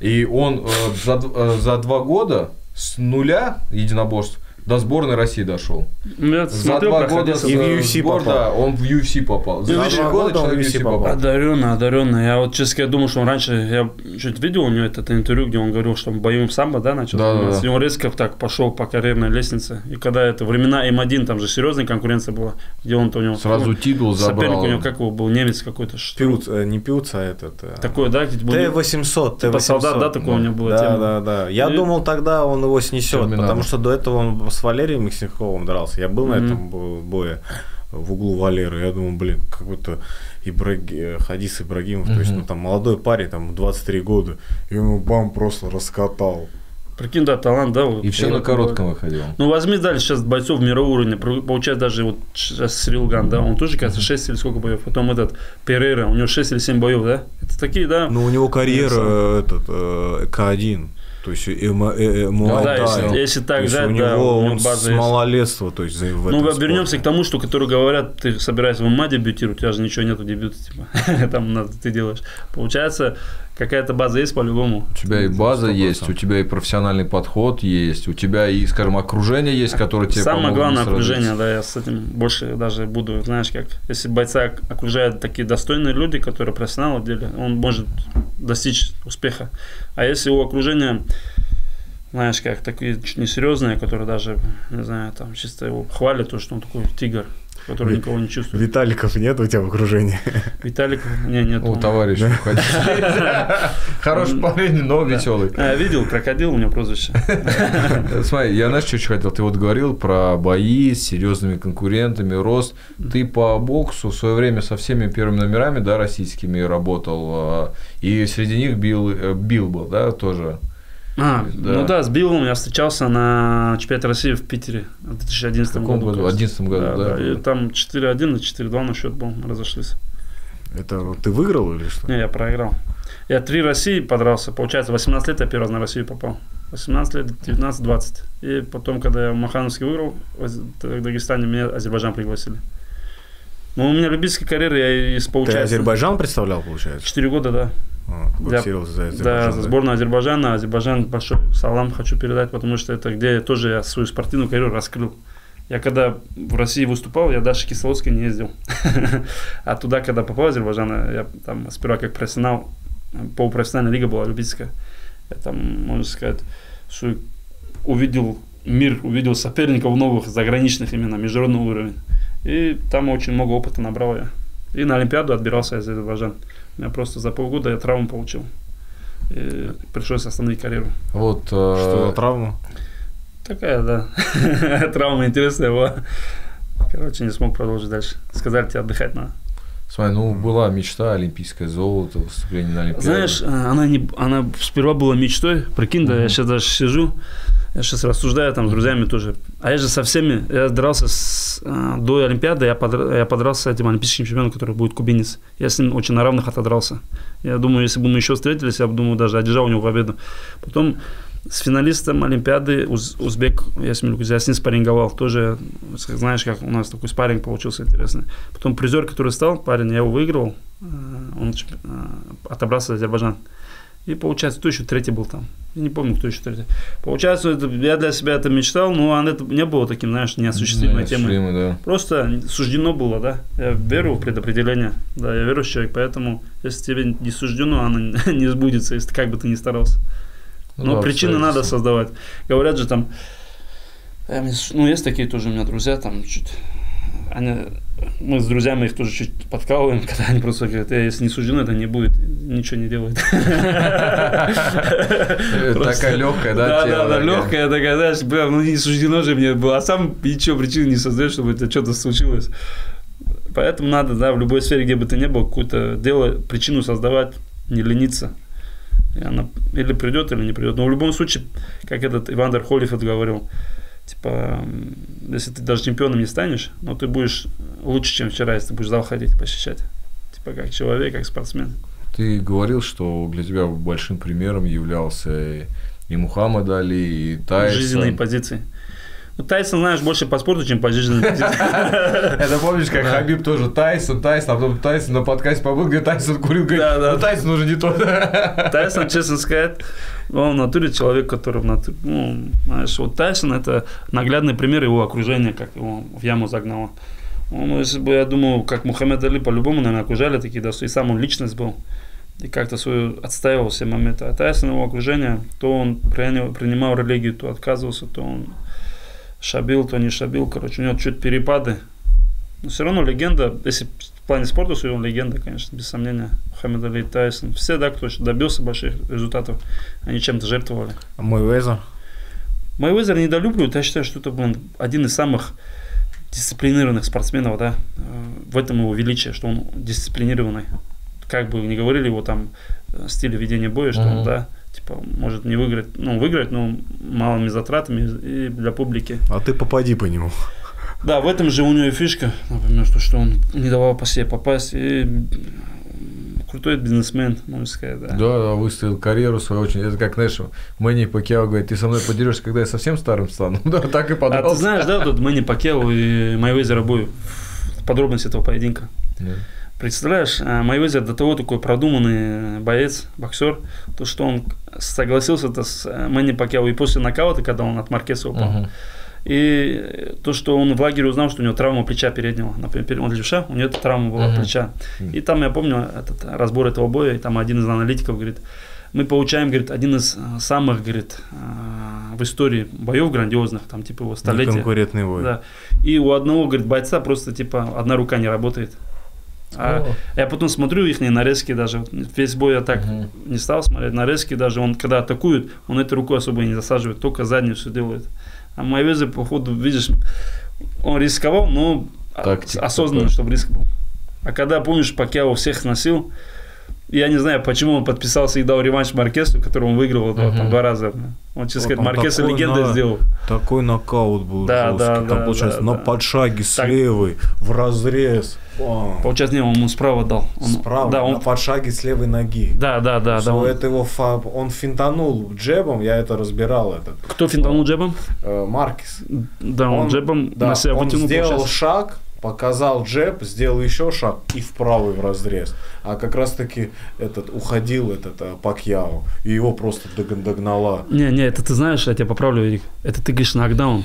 и он э, за, э, за два года с нуля единоборств до сборной России дошел. Я За смотрел, два года с И в UFC сбор, попал. да, он в UFC попал. За За четыре два года года он в UFC попал. попал. Одаренный, одаренный. Я вот, честно говоря, думал, что он раньше, я чуть видел у него это интервью, где он говорил, что он боевым самбо, да, начал Да, да, заниматься. да. И он резко так пошел по карьерной лестнице. И когда это времена М1, там же серьезная конкуренция была, где он-то у него... Сразу титул Соперник забрал. у него, как его был, немец какой-то. что ли? Пиуц, э, не Пиуц, а этот... э, Такой, да, где был- Т-800, Типа Т-800. солдат, да, такой у него была Да, тема? да, да. Я И- думал тогда он его снесет, Терминатор. потому что до этого он с Валерием Мясниковым дрался. Я был на Мгм. этом бо- бое в углу Валеры. Я думал, блин, какой-то Ибраги... э, Хадис Ибрагимов, то есть, ну, там молодой парень, там 23 года, и ему бам просто раскатал. Прикинь, да, талант, да. И все на коротком выходил. Ну, возьми дальше сейчас бойцов мирового уровня. Получается, даже вот сейчас Срилган, да, он тоже, кажется, 6 или сколько боев. Потом этот Перейра, у него 6 или 7 боев, да? Это такие, да. Ну, у него карьера этот, э, К1. То есть, М- э, э, Муай да, Тай. если, если То так есть взять, у да, него он база с малолетства, то есть в Ну, вернемся спорте. к тому, что, которые говорят, ты собираешься в ММА дебютировать, у тебя же ничего нету дебюта, типа, <laughs> там надо, ты делаешь. Получается, какая-то база есть по-любому. У тебя и база 100%. есть, у тебя и профессиональный подход есть, у тебя и, скажем, окружение есть, которое тебе Самое главное окружение, да, я с этим больше даже буду, знаешь, как, если бойца окружают такие достойные люди, которые профессионалы в деле, он может достичь успеха. А если у окружения, знаешь, как, такие чуть несерьезные, которые даже, не знаю, там, чисто его хвалят, то, что он такой тигр, который Ви- никого не чувствует. Виталиков нет у тебя в окружении? Виталик, не, нет. О, <laughs> он- товарищ, уходи. Хороший парень, но веселый. А, я видел, крокодил у него прозвище. <laughs> Смотри, я знаешь, что очень хотел? Ты вот говорил про бои с серьезными конкурентами, рост. Ты по боксу в свое время со всеми первыми номерами, да, российскими работал, а, и среди них Билл, э, Билл был, да, тоже. А, Да. ну да, с Биллом я встречался на чемпионате России в Питере в 2011 В каком году. году? В кажется. 11 году, да. И там 4-1 и 4-2 на счет был, мы разошлись. Это ты выиграл или что? Не, я проиграл. Я три России подрался. Получается, 18 лет я первый раз на Россию попал. 18 лет, 19, 20. И потом, когда я Махановский выиграл, в Дагестане меня Азербайджан пригласили. Ну, у меня любительская карьера, я из Ты получается... Азербайджан представлял, получается? 4 года, да. А, боксировал за Да, Азербайджан, за сборную Азербайджана. Азербайджан большой салам хочу передать, потому что это где я тоже я свою спортивную карьеру раскрыл. Я когда в России выступал, я дальше Кисловодска не ездил. <laughs> А туда, когда попал в Азербайджан, я там сперва как профессионал, полупрофессиональная лига была любительская. Я там, можно сказать, что увидел мир, увидел соперников новых, заграничных именно, международный уровень. И там очень много опыта набрал я. И на Олимпиаду отбирался из Азербайджана. У меня просто за полгода я травму получил. И пришлось остановить карьеру. Вот, э, Что за травма? Такая, да. <laughs> Травма интересная была. Короче, не смог продолжить дальше. Сказали, тебе отдыхать надо. смотри, ну была мечта, олимпийское золото, выступление на Олимпиаде. Знаешь, э, она, не, она сперва была мечтой. Прикинь, да, я сейчас даже сижу, я сейчас рассуждаю там с друзьями тоже. А я же со всеми, я дрался с, э, до Олимпиады, я, подра- я подрался с этим олимпийским чемпионом, который будет кубинец. Я с ним очень на равных отодрался. Я думаю, если бы мы еще встретились, я бы, думаю, даже одержал у него победу. Потом с финалистом Олимпиады Уз- Узбек Ясмин я с ним спарринговал. Тоже, знаешь, как у нас такой спарринг получился интересный. Потом призер, который стал, парень, я его выигрывал. э, Он э, отобрался за Азербайджан. И получается, кто еще третий был там? Я не помню, кто еще третий. Получается, это- я для себя это мечтал, но оно это не было таким, знаешь, неосуществимой темой. Неосуществимый, да. Просто суждено было, да. Я верю в предопределение. Да, я верю в человек, поэтому если тебе не суждено, оно <laughs> не сбудется, если как бы ты ни старался. Ну Но да, причины надо создавать. Говорят же там, э, ну, есть такие тоже у меня друзья, там, чуть, они, мы с друзьями их тоже чуть подкалываем, <laughs> когда они просто говорят, «Э, если не суждено, это не будет, ничего не делает. <laughs> Такая легкая, да, Да, да, легкая такая, знаешь, бля, ну не суждено же мне было, а сам ничего причины не создаешь, чтобы это что-то случилось. Поэтому надо, да, в любой сфере, где бы ты ни был, какое-то дело, причину создавать, не лениться. И она или придет, или не придет. Но в любом случае, как этот Ивандер Холлифорд говорил, типа, если ты даже чемпионом не станешь, но ты будешь лучше, чем вчера, если ты будешь зал ходить, посещать. Типа, как человек, как спортсмен. Ты говорил, что для тебя большим примером являлся и Мухаммад Али, и Тайсон. Жизненные позиции. Ну, Тайсон, знаешь, больше по спорту, чем по позиции. <laughs> Это помнишь, как Хабиб тоже Тайсон, Тайсон, а потом Тайсон на подкасте побыл, где Тайсон курил, говорит, Да, да. ну Тайсон уже не тот. <laughs> Тайсон, честно сказать, он в натуре человек, который в натуре, ну, знаешь, вот Тайсон это наглядный пример его окружения, как его в яму загнало. Он, если бы, я думаю, как Мухаммед Али, по-любому, наверное, окружали такие, да, и сам он личность был. И как-то свою отстаивал все моменты. А Тайсон его окружение, то он принял- принимал религию, то отказывался, то он шабил, то не шабил. Короче, у него чуть перепады. Но все равно легенда, если в плане спорта, все равно легенда, конечно, без сомнения. Мухаммед Али, Тайсон. Все, да, кто добился больших результатов, они чем-то жертвовали. Мой Везер. Майвезер недолюбливают, я считаю, что это блин, один из самых дисциплинированных спортсменов, да, Э, в этом его величие, что он дисциплинированный. Как бы ни говорили его там э, стиле ведения боя, что он, Мгм. да, типа, может не выиграть, ну, выиграть, но малыми затратами и для публики. А ты попади по нему. Да, в этом же у него фишка, например, что, что он не давал по себе попасть, и крутой бизнесмен, можно сказать, да. Да, да, выставил карьеру свою очень. Это как, знаешь, Мэнни Пакьяо говорит, ты со мной подерешься, когда я совсем старым стану. <laughs> Да, так и А ты знаешь, да, тут Мэнни Пакьяо и Майвезер обои подробности этого поединка. Представляешь, а, Майвезер до того такой продуманный боец, боксер, то, что он согласился-то с э, Мэнни Пакьяо и после нокаута, когда он от Маркеса упал. И то, что он в лагере узнал, что у него травма плеча переднего. Например, он левша, у него эта травма была Мгм. плеча. И там, я помню, этот разбор этого боя, и там один из аналитиков говорит, мы получаем, говорит, один из э, самых, говорит, э, в истории боев грандиозных, там, типа его столетия. Конкурентный бой. Да. И у одного, говорит, бойца просто, типа, одна рука не работает. А О. я потом смотрю их нарезки даже. Весь бой я так Мгм. не стал смотреть. Нарезки даже он, когда атакует, он этой рукой особо не засаживает, только заднюю все делает. А Майвезе, походу, видишь, он рисковал, но Тактика осознанно, такая. чтобы риск был. А когда, помнишь, Пакьяо всех носил, я не знаю, почему он подписался и дал реванш Маркесу, который он выиграл два, там, два раза. Он, честно сказать, он Маркеса такой, легендой да. сделал. Такой нокаут был Да, жесткий. да, Там, да, получается, да, на да. подшаге с Так. левой, в разрез. Бам. Получается, не, он ему справа дал. Он- Справа, Да, на он, подшаге с левой ноги. да, да, да. да Что он- это его фа- он финтанул джебом, я это разбирал этот Кто финтанул джебом? э, Маркис. Да, он, джебом да, на себя он вытянул. сделал получается. шаг, показал джеб, сделал еще шаг и в правый в разрез. А как раз таки этот уходил этот э, Пакьяо и его просто дог- догнала. Не, не, это ты знаешь, я тебя поправлю, Эрик. Это ты говоришь нокдаун.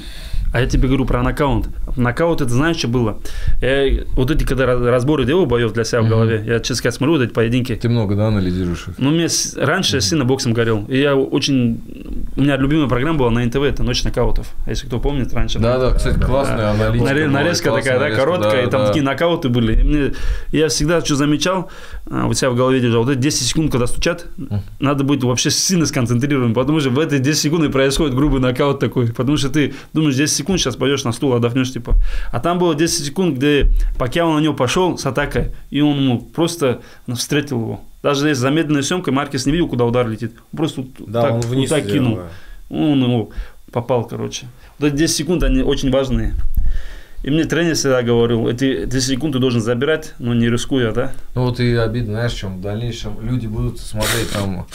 А я тебе говорю про нокаут. Нокаут, это знаешь, что было? Я, вот эти, когда раз- разборы делаю боев для себя в Мгм. голове, я, честно сказать, смотрю вот эти поединки. Ты много, да, анализируешь их? Ну, мне раньше я сильно боксом горел. И я очень... У меня любимая программа была на НТВ, это «Ночь нокаутов». Если кто помнит, раньше. Да, да, кстати, классная аналитика. Наре- была, нарезка классная такая, да, нарезка, короткая, да, и там да. такие нокауты были. И мне- я всегда что замечал, а, у себя в голове держал, вот эти 10 секунд, когда стучат, надо быть вообще сильно сконцентрированным, потому что в эти 10 секунд и происходит грубый нокаут такой, потому что ты думаешь, 10 секунд сейчас пойдешь на стул, отдохнешь, типа. А там было 10 секунд, где Пакьяо на него пошел с атакой, и он ему просто ну, встретил его. Даже если замедленная съемка, Маркес не видел, куда удар летит. Он Просто Да, так, он вот вниз так сделал, кинул. да. Он его попал, короче. Вот эти 10 секунд, они очень важные. И мне тренер всегда говорил, эти 10 секунд ты должен забирать, но не рискуя, да? Ну вот и обидно, знаешь, в чем в дальнейшем люди будут смотреть там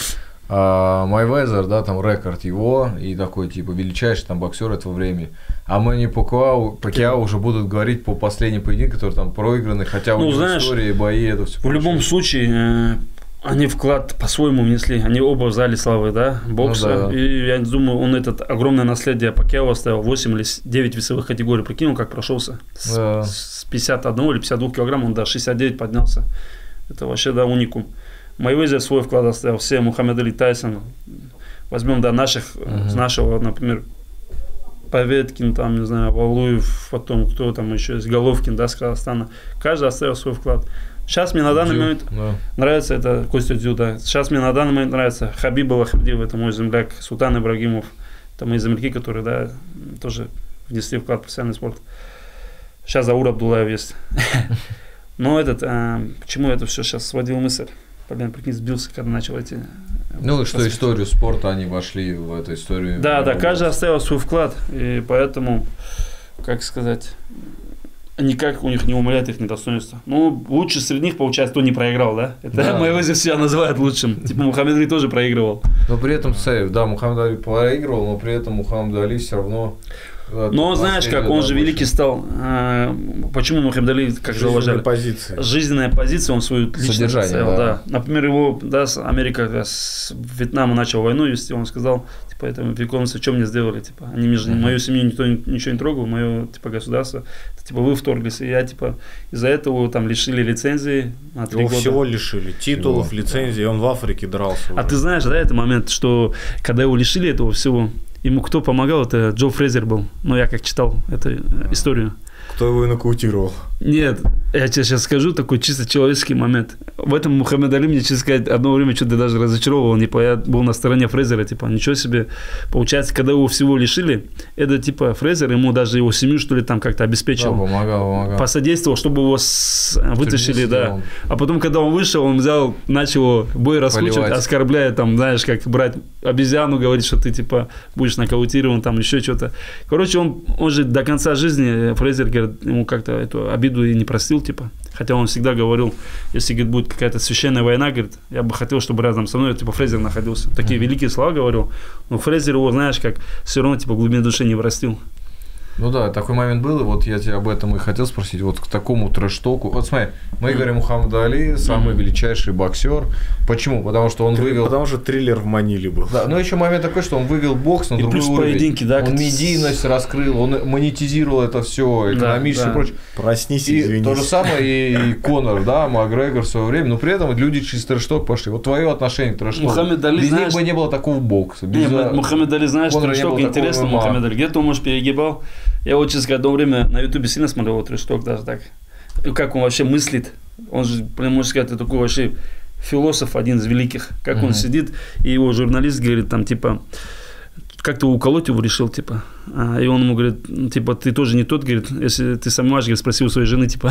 а, Майвезер, да, там рекорд его, и такой, типа, величайший там боксер этого времени. А Мэнни Пакуау, Пакиау уже будут говорить по последним поединкам, которые там проиграны, хотя у Ну, них знаешь, истории, бои, это все. В любом случае, э, они вклад по-своему внесли. Они оба в зале славы, да, бокса. Ну да. И я думаю, он этот огромное наследие Пакьяо оставил 8 или с- 9 весовых категорий. Прикинь, он как прошелся. С, Да. с 51 или 52 килограмм он до 69 поднялся. Это вообще, да, уникум. Майвезер свой вклад оставил. Все, Мухаммед Али Тайсон. Возьмем, да, наших, Мгм. с нашего, например, Поветкин, там, не знаю, Валуев, потом кто там еще есть, Головкин, да, с Казахстана. Каждый оставил свой вклад. Сейчас мне на данный Дю, момент да. нравится это Костя Дзю, да. Сейчас мне на данный момент нравится Хабиб Аллахмедиев, это мой земляк, Султан Ибрагимов. Это мои земляки, которые, да, тоже внесли вклад в профессиональный спорт. Сейчас Заур Абдулаев есть. <laughs> Но этот, а, почему я это все сейчас сводил мысль? Блин, прикинь, сбился, когда начал эти... э, Ну, и что историю спорта они вошли в эту историю. Да, да, каждый оставил свой вклад, и поэтому, как сказать, никак у них не умаляет их недостоинство. Ну, лучше среди них, получается, кто не проиграл, да? Это Да. моего здесь себя называют лучшим. Типа Мухаммед Али тоже проигрывал. Но при этом, смотри, да, Мухаммед Али проигрывал, но при этом Мухаммед Али все равно... э, Но знаешь, как он же великий стал. а, Почему Мухаммед Али, как же уважали? позиции. Жизненная позиция, он свою личность Содержание, да. да. Например, его, да, с- Америка с Вьетнама начал войну вести, он сказал, типа, это веконцы, что мне сделали, типа, они между, мою семью никто ни- ничего не трогал, мое, типа, государство, это, типа, вы вторглись, и я, типа, из-за этого там лишили лицензии на три Его года. всего лишили. Титулов, лицензий. Он в Африке дрался. А уже. ты знаешь, да, это момент, что когда его лишили этого всего, ему кто помогал, это Джо Фрейзер был. Ну, я как читал эту э, историю. Кто его нокаутировал? Нет, я тебе сейчас скажу такой чисто человеческий момент. В этом Мухаммед Али мне, честно сказать, одно время что-то даже разочаровывал. Не, по- я был на стороне Фрейзера, типа, ничего себе. Получается, когда его всего лишили, это, типа, Фрейзер ему даже его семью, что ли, там как-то Да, обеспечил. помогал, помогал. Посодействовал, чтобы его с- вытащили, да. А потом, когда он вышел, он взял, начал бой раскручивать, оскорбляя, там, знаешь, как брать обезьяну, говорить, что ты, типа, будешь нокаутирован, там, еще что-то. Короче, он, он же до конца жизни, Фрейзер, говорит, ему как-то эту обиду и не простил, типа. Хотя он всегда говорил, если, говорит, будет какая-то священная война, говорит, я бы хотел, чтобы рядом со мной, типа, Фрейзер находился. Такие великие слова говорил. Но Фрейзер его, знаешь, как все равно, типа, глубине души не простил. Ну да, такой момент был, и вот я тебя об этом и хотел спросить, вот к такому трэш-току. Вот смотри, мы говорим Мухаммад Али, самый Мгм. величайший боксер. Почему? Потому что он Три- вывел... Потому что триллер в Маниле был. Да, но еще момент такой, что он вывел бокс на И другой плюс уровень. поединки, да, Он медийность раскрыл, он монетизировал это все, экономически да. и прочее. Проснись, И извинись. то же самое и <laughs> Конор, да, Макгрегор в свое время. Но при этом люди через трэш-ток пошли. Вот твое отношение к трэш Мухаммед Али, Без знаешь- них бы не было такого бокса. Без, а, Мухаммед Али, знаешь, такого интересно. Мухаммед Али. Где-то он, может, перегибал. Я вот, честно говоря, одно время на Ютубе сильно смотрел его трешток даже так. Как он вообще мыслит. Он же, прям, можно сказать, это такой вообще философ, один из великих. Как Мгм. он сидит, и его журналист говорит, там, типа, как-то уколоть его решил, типа. А, и он ему говорит, ну, типа, ты тоже не тот, говорит, если ты сомневаешь, говорит, спроси у своей жены, типа.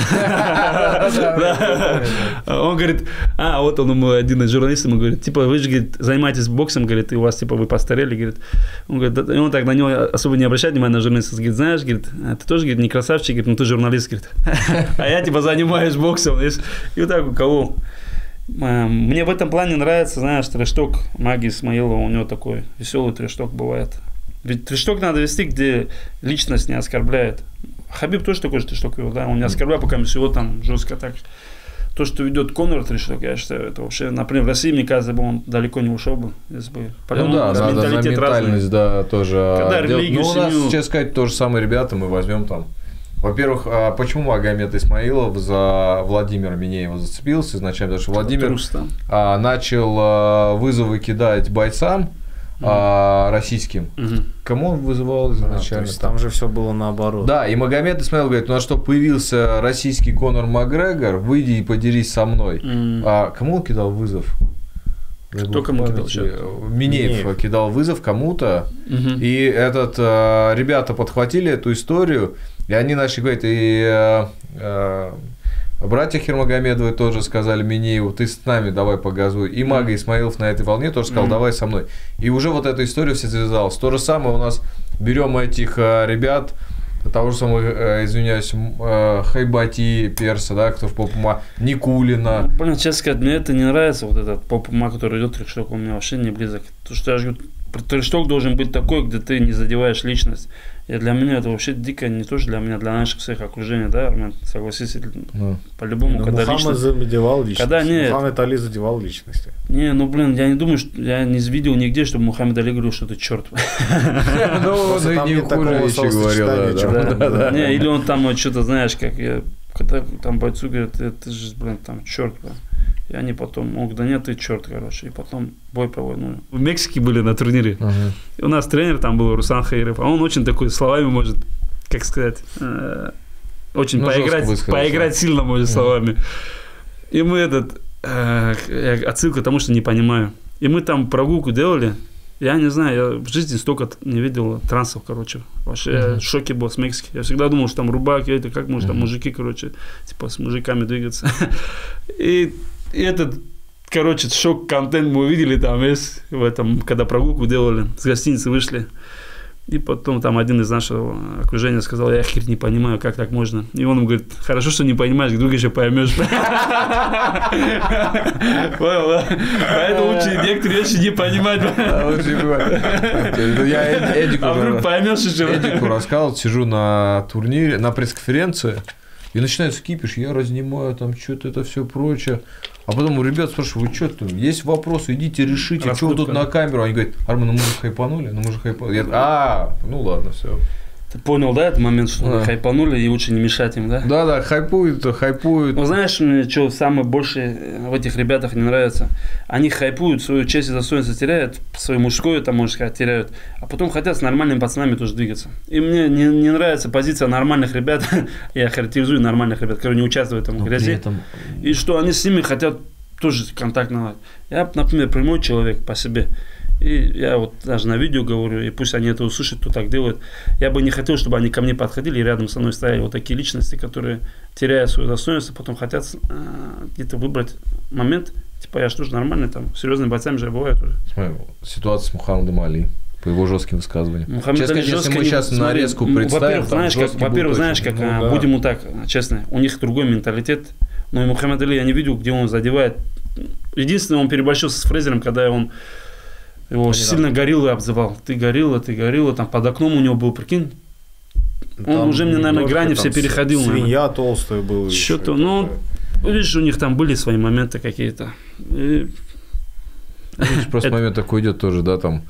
Он говорит, а, вот он ему, один из журналистов ему говорит, типа, вы же, говорит, занимаетесь боксом, говорит, и у вас, типа, вы постарели, говорит. Он говорит, и он так на него особо не обращает внимания на журналиста, говорит, знаешь, говорит, «а ты тоже, говорит, не красавчик, говорит, но ты журналист, говорит. <laughs> А я, типа, занимаюсь боксом. И вот так уколол. А, Мне в этом плане нравится, знаешь, трешток Маги Исмаилова, у него такой веселый трешток бывает. Ведь трешток надо вести, где личность не оскорбляет. Хабиб тоже такой же трешток вел, да, он не оскорбляет, пока всего там жестко так. То, что ведет Конор трешток, я считаю, это вообще, например, в России, мне кажется, бы он далеко не ушел бы, если бы. Ну Потому да, на менталитет разный. ментальность, да, тоже. Когда делать. религию, Ну, у нас, семью- честно сказать, то же самое, ребята, мы возьмем там. Во-первых, а почему Магомед Исмаилов за Владимира Минеева зацепился изначально? Потому что Владимир а, начал а, вызовы кидать бойцам а, российским. Мгм. Кому он вызывал А, то изначально? есть там же все было наоборот. Да, и Магомед Исмаилов говорит, ну а что, появился российский Конор Макгрегор, выйди и подерись со мной. М. А кому он кидал вызов? Кто кому кидал? Минеев, Минеев. кидал вызов кому-то, Мгм. и этот ребята подхватили эту историю, и они начали говорить, и э, э, братья Хермагомедовы тоже сказали Минееву, ты с нами давай погазуй. И Мага Исмаилов на этой волне тоже сказал, давай со мной. И уже вот эта история все завязалась. То же самое у нас берем этих э, ребят, того же самого, э, извиняюсь, э, Хайбати Перса, да, кто в попума, Никулина. Ну, блин, честно сказать, мне это не нравится, вот этот поп-ма, который идет трешток, он мне вообще не близок. То, что я же говорю, трешток должен быть такой, где ты не задеваешь личность. И для меня это вообще дико, не то, что для меня, для наших всех окружения, да, Армен, согласись, Ну, по-любому, Ну, когда Мухаммад личность... задевал личности. Когда нет. Мухаммад Али задевал личности. Не, ну, блин, я не думаю, что я не видел нигде, чтобы Мухаммед Али говорил, что ты черт. <laughs> Ну, не хуже еще говорил. Не, или он там вот что-то, знаешь, как я, когда там бойцу говорят, «Э, ты же, блин, там черт, блин. И они потом, он говорит, да нет, ты черт, короче. И потом бой проводят. Ну, в Мексике были на турнире. Ага. И у нас тренер там был, Руслан Хаиров, а он очень такой словами может, как сказать, э, очень Ну, поиграть, поиграть сильно может словами. И мы этот, э, я- отсылка к тому, что не понимаю. И мы там прогулку делали, я не знаю, я в жизни столько не видел трансов, короче. Вообще я Мгм. в шоке был с Мексики. Я всегда думал, что там рубаки, это как может там Мгм. мужики, короче, типа с мужиками двигаться. <laughs> И этот, короче, шок-контент мы увидели там весь в этом, когда прогулку делали, с гостиницы вышли. И потом там один из нашего окружения сказал, я хер не понимаю, как так можно. И он ему говорит, хорошо, что не понимаешь, вдруг еще поймешь. Поэтому лучше некоторые вещи не понимать. Я Эд- Эдику А вдруг поймешь еще. Эдику рассказывал, сижу на турнире, на пресс-конференции, и начинается кипиш, я разнимаю там что-то это все прочее. А потом у ребят спрашиваю, вы что там, есть вопросы, идите решите, что вы тут Раскрутка. на камеру? Они говорят, Арман, ну мы же хайпанули, ну мы же хайпанули. Я, а, ну ладно, все. Ты понял, да, этот момент, что Да. хайпанули и лучше не мешать им, да? Да-да, хайпуют, хайпуют. Ну, знаешь, мне что самое больше э, в этих ребятах не нравится? Они хайпуют, свою честь и достоинство теряют, свою мужскую, там, можно сказать, теряют, а потом хотят с нормальными пацанами тоже двигаться. И мне не, не нравится позиция нормальных ребят, <laughs> я характеризую нормальных ребят, которые не участвуют там в грязи, и что они с ними хотят тоже контакт наладить. Я, например, прямой человек по себе, и я вот даже на видео говорю, и пусть они это услышат, кто так делает. Я бы не хотел, чтобы они ко мне подходили и рядом со мной стояли вот такие личности, которые, теряя свое достоинство, потом хотят э, где-то выбрать момент, типа я что же нормальный, там, серьезными бойцами же бывают уже. Смотри, Ситуация с Мухаммадом Али, по его жестким высказываниям. Мухаммед Честно Али если мы не- сейчас смотри, нарезку м, представим, Во-первых, знаешь, как, во-первых, знаешь, как, Ну а, да. будем вот так, честно, у них другой менталитет, но и Мухаммед Али я не видел, где он задевает. Единственное, он переборщился с Фрейзером, когда он его сильно гориллой обзывал. Ты горилла, ты горилла, там под окном у него был, прикинь, Он уже мне, наверное, грани там все переходил, наверное. Свинья толстая была. Что-то, ну, видишь, у них там были свои моменты какие-то. И Видишь, Просто момент такой идет тоже, да, там.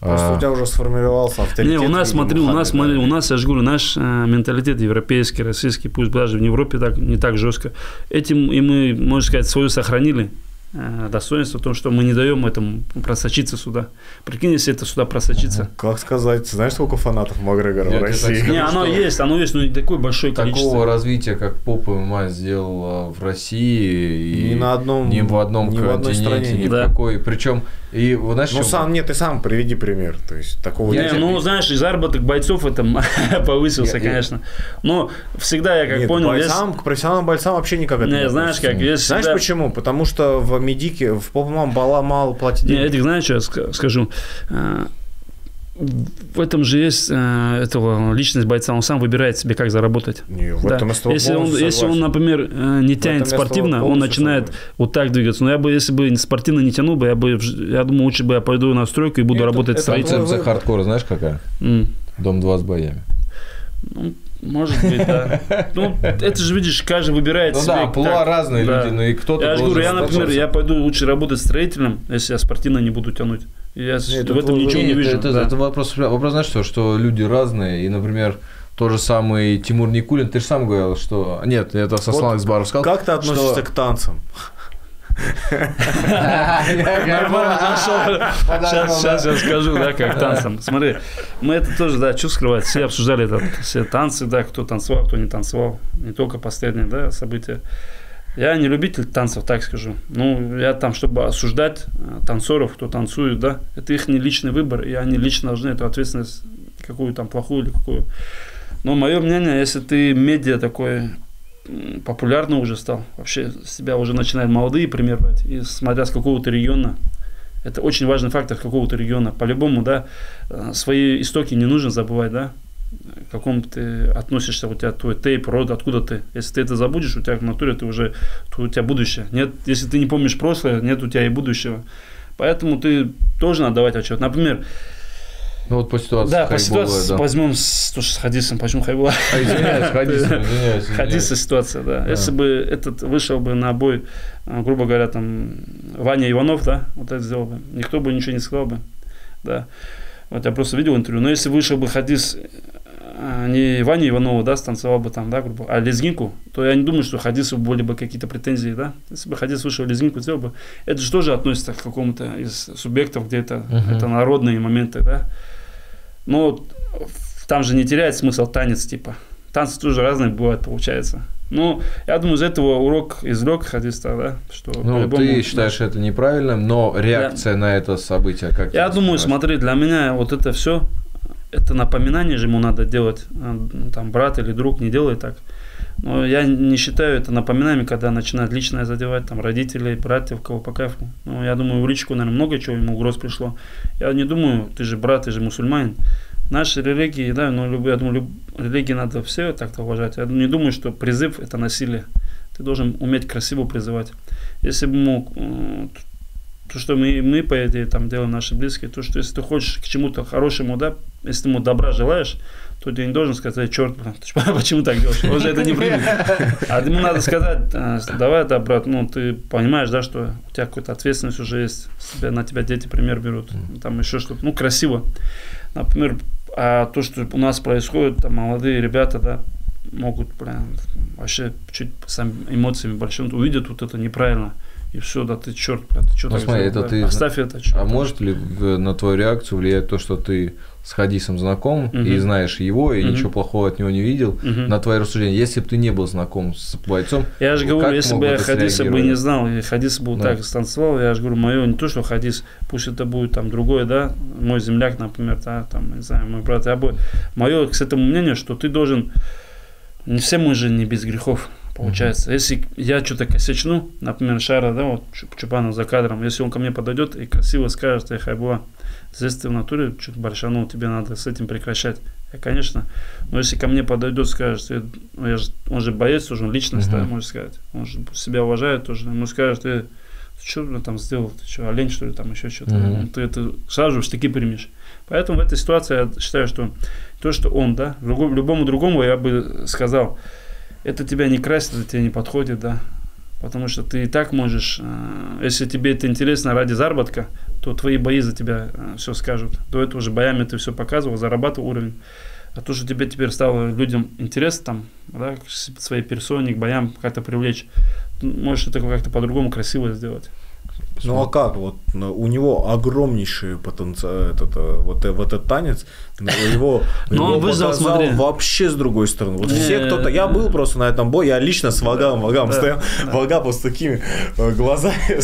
Просто а, у тебя уже сформировался авторитет. Не, у нас, смотри, у нас, смотри, у нас, я же говорю, наш э, менталитет европейский, российский, пусть даже в Европе так, не так жестко. Этим и мы, можно сказать, свою сохранили достоинство в том, что мы не даем этому просочиться сюда. Прикинь, если это сюда просочится. Как сказать, знаешь, сколько фанатов Макгрегора Я в России? скажу. Не, оно что- есть, оно есть, но не такое большое такого количество. развития, как поп ММА сделал а, в России. И Ни на одном- Ни в одном ни в одной континенте, стране ни нет. в Да. какой. Причем, и вот знаешь, Ну, сам, нет, ты сам приведи пример. То есть, такого Не, ну, знаешь, и заработок бойцов это <laughs> повысился, Я- конечно. Но всегда я как Нет, понял, бойцам, к профессиональным бойцам вообще никак это Не, не знаешь как, есть Знаешь всегда- почему? Потому что в Медике, в Попмам бала мало платят Не, денег. Эдик, знаешь, что я ска- скажу? А, В этом же есть а, этого личность бойца, он сам выбирает себе, как заработать. Не, в Да. этом я если, он, если он, например, э, не тянет спортивно, он начинает согласен. вот так двигаться. Но я бы, если бы спортивно не тянул бы, я бы, я думаю, лучше бы я пойду на стройку и буду Это- работать это строителем. концепция хардкора, знаешь какая? М. Дом 2 с боями. Ну, может быть, да. Ну, это же, видишь, каждый выбирает Ну себе. да, полуа как- разные да. люди, но и кто-то Я же говорю, я, например, я пойду лучше работать строителем, если я спортивно не буду тянуть. Я Нет, в этом это ничего не Нет, вижу. Это, да. это вопрос, вопрос, знаешь, что, что люди разные, и, например, тот же самый Тимур Никулин, ты же сам говорил, что... Нет, это со Вот Эксбаров сказал. Как ты относишься что- к танцам? Нормально. Сейчас, сейчас я скажу, да, как танцам. Смотри, мы это тоже, да, что скрывать, все обсуждали это, все танцы, да, кто танцевал, кто не танцевал, не только последние, да, события. Я не любитель танцев, так скажу. Ну, я там, чтобы осуждать э, танцоров, кто танцует, да, это их не личный выбор, и они лично должны эту ответственность, какую там плохую или какую. Но мое мнение, если ты медиа такой м, популярный уже стал, вообще себя уже начинают молодые пример брать, и смотря с какого-то региона, это очень важный фактор какого-то региона. По-любому, да, э, свои истоки не нужно забывать, да. к какому ты относишься, у тебя твой тейп, род, откуда ты. Если ты это забудешь, у тебя в натуре ты уже, то у тебя будущее. Нет, если ты не помнишь прошлое, нет у тебя и будущего. Поэтому ты должен отдавать отчет. Например, Ну вот по ситуации да, по ситуации да. возьмем с, тоже с Хадисом, почему Хайбула? А, извиняюсь, <laughs> Хадис, извиняюсь. Извиняюсь. ситуация, да. Если бы этот вышел бы на бой, а, грубо говоря, там Ваня Иванов, да, вот это сделал бы, никто бы ничего не сказал бы, да. Вот я просто видел интервью. Но если вышел бы Хадис а, не Ваня Иванова, да, станцевал бы там, да, грубо, а Лезгинку, то я не думаю, что Хадису были бы какие-то претензии, да. Если бы Хадис вышел Лезгинку сделал бы, это же тоже относится к какому-то из субъектов, где это, Мгм. это народные моменты, да. Но в- там же не теряет смысл танец, типа. Танцы тоже разные бывают, получается. Ну, я думаю, из этого урок извлек Хадис, да, что Ну, ты считаешь это неправильным, но реакция на это событие как Я думаю, воспринимаешь? смотри, для меня вот это все, это напоминание же ему надо делать. Ну, Там брат или друг не делай так. Но я не считаю это напоминанием, когда начинает личное задевать, там, родителей, братьев, кого по кайфу. Ну, я думаю, в личку, наверное, много чего ему угроз пришло. Я не думаю, ты же брат, ты же мусульманин. Наши религии, да, ну, люб- я думаю, люб- религии надо все так-то уважать. Я не думаю, что призыв – это насилие. Ты должен уметь красиво призывать. Если бы мог, э, то, что мы, мы, по идее, там делаем наши близкие, то, что если ты хочешь к чему-то хорошему, да, если ты ему добра желаешь, то ты не должен сказать, черт, <laughs> почему так делаешь? Он же это не примет. А ему надо сказать, э, давай, да, брат, ну, ты понимаешь, да, что у тебя какая-то ответственность уже есть, с тебя- на тебя дети пример берут, там еще что-то, ну, красиво. Например, а то, что у нас происходит, там, молодые ребята, да, могут, блин, вообще чуть сам эмоциями большими, увидят вот это неправильно, и все, да ты черт, блин, ты что Ну, смотри, это ты- Оставь это, чё А может ли на твою реакцию влиять то, что ты с Хадисом знаком и Мгм. знаешь его, и Мгм. ничего плохого от него не видел, Мгм. на твои рассуждения? Если бы ты не был знаком с бойцом, Я же говорю, если бы я Хадиса бы не знал, и Хадис бы вот Да. так станцевал, я же говорю, мое не то, что Хадис, пусть это будет там другой, да, мой земляк, например, да, там, не знаю, мой брат, я бы, мое к этому мнению, что ты должен, не все мы же не без грехов, получается. Если я что-то косячну, например, Шара, да, вот Чуп- Чупанов за кадром, если он ко мне подойдет и красиво скажет, эй, Хайбуа, здесь ты в натуре что-то большанул, тебе надо с этим прекращать. Я, конечно, но если ко мне подойдет, скажет, «Э, ну, я же, он же боец уже, он личность, да, Мгм. можно сказать. Он же себя уважает тоже. Ему скажет, ты, что ты там сделал? Ты что, олень, что ли, там еще что-то? Мгм. Ну, Ты это сразу же в штыки примешь. Поэтому в этой ситуации я считаю, что то, что он, да, любому другому я бы сказал, это тебя не красит, это тебе не подходит, да. Потому что ты и так можешь, э, если тебе это интересно ради заработка, то твои бои за тебя все скажут. До этого же боями ты все показывал, зарабатывал уровень. А то, что тебе теперь стало людям интересно там, да, к своей персоне, к боям как-то привлечь, можешь это как-то по-другому красиво сделать. Ну а как? Вот ну, у него огромнейший потенциал, этот, э, вот, э, вот этот танец, но его, <laughs> Но его он выждал, показал смотри. вообще с другой стороны. Вот все кто-то, я был просто на этом бое, я лично с Вагам, Вагам стоял. Вагапов с такими э, глазами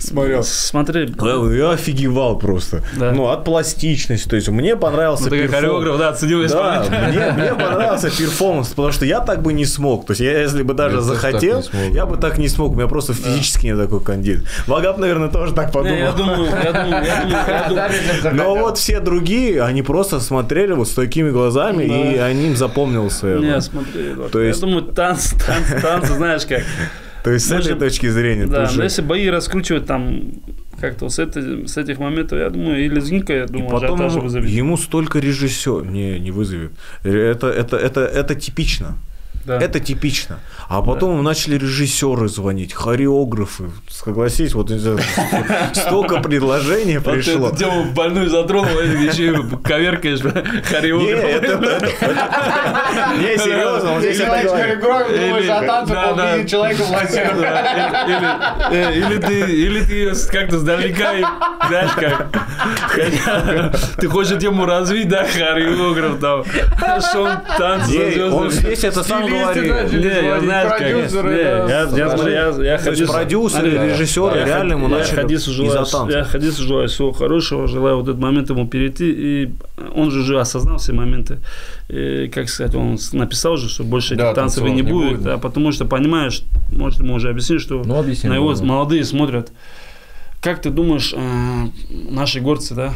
смотрел. Смотри, Я, офигевал просто. Ну, от пластичности. То есть мне понравился ну, хореограф, да, оценил Да, мне, <laughs> понравился перформанс, потому что я так бы не смог. То есть я, если бы даже захотел, я бы так не смог. У меня просто физически не такой кандид. Вагап, наверное, тоже так подумал. Я думаю, я думаю, я думаю, Но вот все другие, они просто смотрели вот с такими глазами, и они им запомнился. Не, смотри, То есть- я думаю, танцы, танцы, танцы, знаешь как. То есть с этой Может, точки зрения Да, тоже. но если бои раскручивать там как-то с, этой, с этих моментов, я думаю, и Лезгинка, я И думаю, потом ему, вызовет. ему столько режиссер не не вызовет. Это это это это типично. Да. Это типично. А потом им начали режиссеры звонить, хореографы. Согласись, вот <laughs> столько предложений Вот ты пришло. эту тему больную затронул, еще коверкаешь хореографа. <laughs> не, серьезно, вот здесь это думаешь, а танцы Да, да. человека. Да, Или, ты, как-то сдалека, знаешь, как, ты хочешь тему развить, да, хореограф там, что он танцы он здесь это сам Начали Не, я знаю, как. продюсеры, я, Хадису- продюсеры, режиссеры реально ему я начали я Хадису желаю всего хорошего, желаю вот этот момент ему перейти, и он же уже осознал все моменты. И, как сказать, он написал же, что больше Да, этих танцев и не танцевать не будет, будет. да, потому что понимаешь, может ему уже объяснить, что Ну, на его да. молодые смотрят. Как ты думаешь, э, наши горцы, да,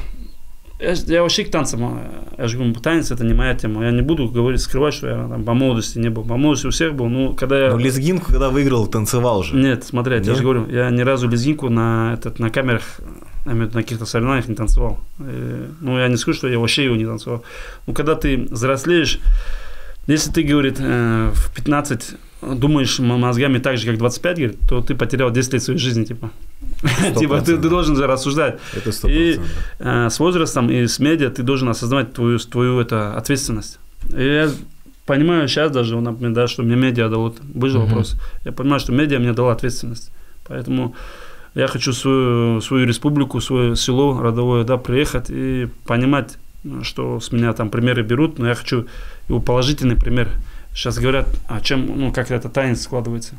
я, я вообще к танцам, а, я же говорю, танец это не моя тема. Я не буду говорить, скрывать, что я там, по молодости не был. По молодости у всех был. Ну, когда я... Ну, лезгинку, когда выиграл, танцевал же. Нет, смотри, я Нет? же говорю, я ни разу лезгинку на, этот, на камерах, я на каких-то соревнованиях не танцевал. Э, Ну, я не скажу, что я вообще его не танцевал. Ну, когда ты взрослеешь, если ты, говорит, э, в 15 думаешь мозгами так же, как 25, говорит, то ты потерял 10 лет своей жизни, типа. Типа, ты, ты должен же рассуждать. Это сто И процентов. э, с возрастом и с медиа ты должен осознавать твою, твою это, ответственность. И я понимаю сейчас даже, например, да, что мне медиа дало, был же вопрос, я понимаю, что медиа мне дала ответственность. Поэтому я хочу свою, свою республику, свое село родовое, да, приехать и понимать, что с меня там примеры берут, но я хочу его положительный пример. Сейчас говорят, а чем, ну, как это танец складывается.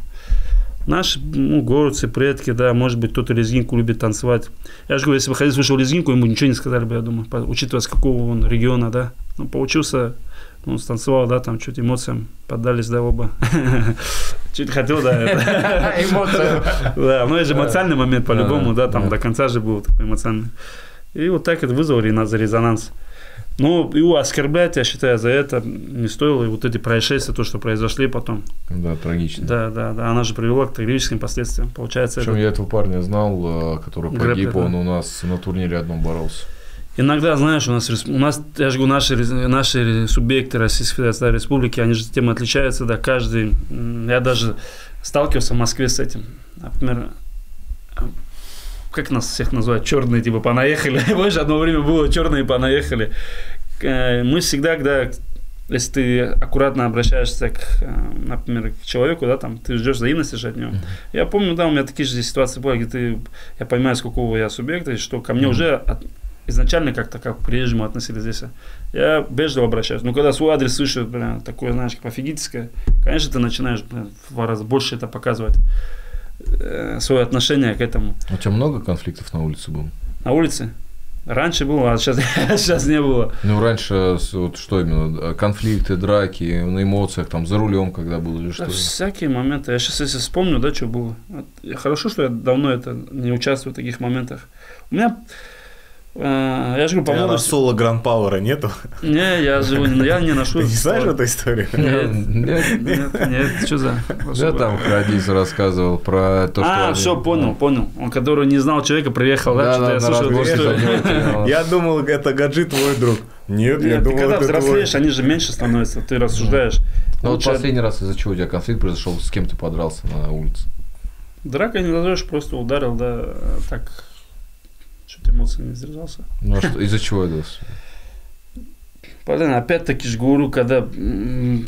Наш ну, горцы, предки, да, может быть, кто-то лезгинку любит танцевать. Я же говорю, если бы Хадис вышел лезгинку, ему ничего не сказали бы, я думаю, по- учитывая, с какого он региона, да. Ну, поучился, ну, станцевал, да, там, чуть эмоциям поддались, да, оба. <laughs> Чуть хотел, да, это. <laughs> Эмоция. Да, ну, это же эмоциональный момент по-любому, да, там до конца же был такой эмоциональный. И вот так это вызвало рена- за резонанс. Но его оскорблять, я считаю, за это не стоило. И вот эти происшествия, то, что произошли потом. Да, трагично. Да, да, да. Она же привела к трагическим последствиям. Получается, Причем это... я этого парня знал, э, который погиб, да. он у нас на турнире одном боролся. Иногда, знаешь, у нас, у нас я же говорю, наши, наши субъекты Российской Федерации, Республики, они же тем отличаются, да, каждый. Я даже сталкивался в Москве с этим. Например, как нас всех называют, черные, типа, понаехали. <laughs> Больше одно время было, черные понаехали. Э, Мы всегда, когда, если ты аккуратно обращаешься, к, э, например, к человеку, да, там, ты ждешь взаимности же от него. Я помню, да, у меня такие же ситуации были, где ты, я понимаю, с какого я субъекта, и что ко мне уже от- изначально как-то как к приезжему относились здесь. Я вежливо обращаюсь. Но когда свой адрес слышу, блин, такое, знаешь, как пофигительское, конечно, ты начинаешь блин, в два раза больше это показывать свое отношение к этому. У тебя много конфликтов на улице было? На улице раньше было, а сейчас, сейчас <laughs> не было. Ну, раньше, вот что именно, э, конфликты, драки, на эмоциях, там, за рулем, когда был или Да, что? всякие моменты. Я сейчас, если вспомню, да, что было. Хорошо, что я давно это не участвую в таких моментах. У меня, э, я же говорю, по У тебя молодости- соло Гранд Пауэра нету? Не, я живу, я не <laughs> ношу. Ты не знаешь эту историю? Нет, Нет, нет, что за? Я там Хадис рассказывал про то, что... А, все, понял, понял. Он, который не знал человека, приехал, да, Да, что-то да, я на слышал эту историю. <laughs> Я думал, это Гаджи твой друг. Нет, я думал, когда взрослеешь, они же меньше становятся, ты рассуждаешь. Ну, вот последний раз из-за чего у тебя конфликт произошел, с кем ты подрался на улице? Драка не назовешь, просто ударил, да, так, чуть эмоции не сдержался. Ну, а что, из-за чего это? Блин, опять-таки же говорю, когда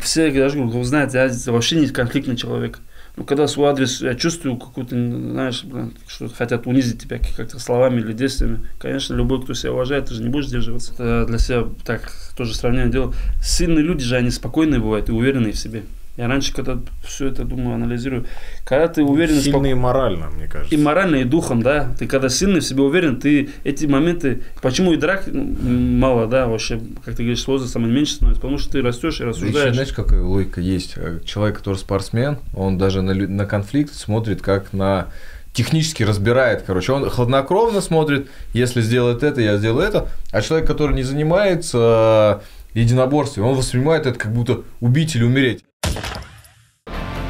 все, я же говорю, вы знаете, я вообще не конфликтный человек. Ну, когда свой адрес, я чувствую какую-то, знаешь, блин, что хотят унизить тебя как-то словами или действиями. Конечно, любой, кто себя уважает, ты же не будешь сдерживаться. Это для себя так тоже сравнение делал. Сильные люди же, они спокойные бывают и уверенные в себе. Я раньше, когда все это думаю, анализирую, когда ты уверен, Сильный и морально, мне кажется. и морально, и духом, да. Ты когда сильный в себе уверен, ты эти моменты... Почему и драк ну, мало, да, вообще, как ты говоришь, с возрастом они меньше становятся? Потому что ты растешь и Еще, рассуждаешь. знаешь, какая логика есть? Э, Человек, который спортсмен, он даже на, на конфликт смотрит как на технически разбирает, короче, он хладнокровно смотрит, если сделает это, я сделаю это, а человек, который не занимается э, единоборством, он воспринимает это как будто убить или умереть.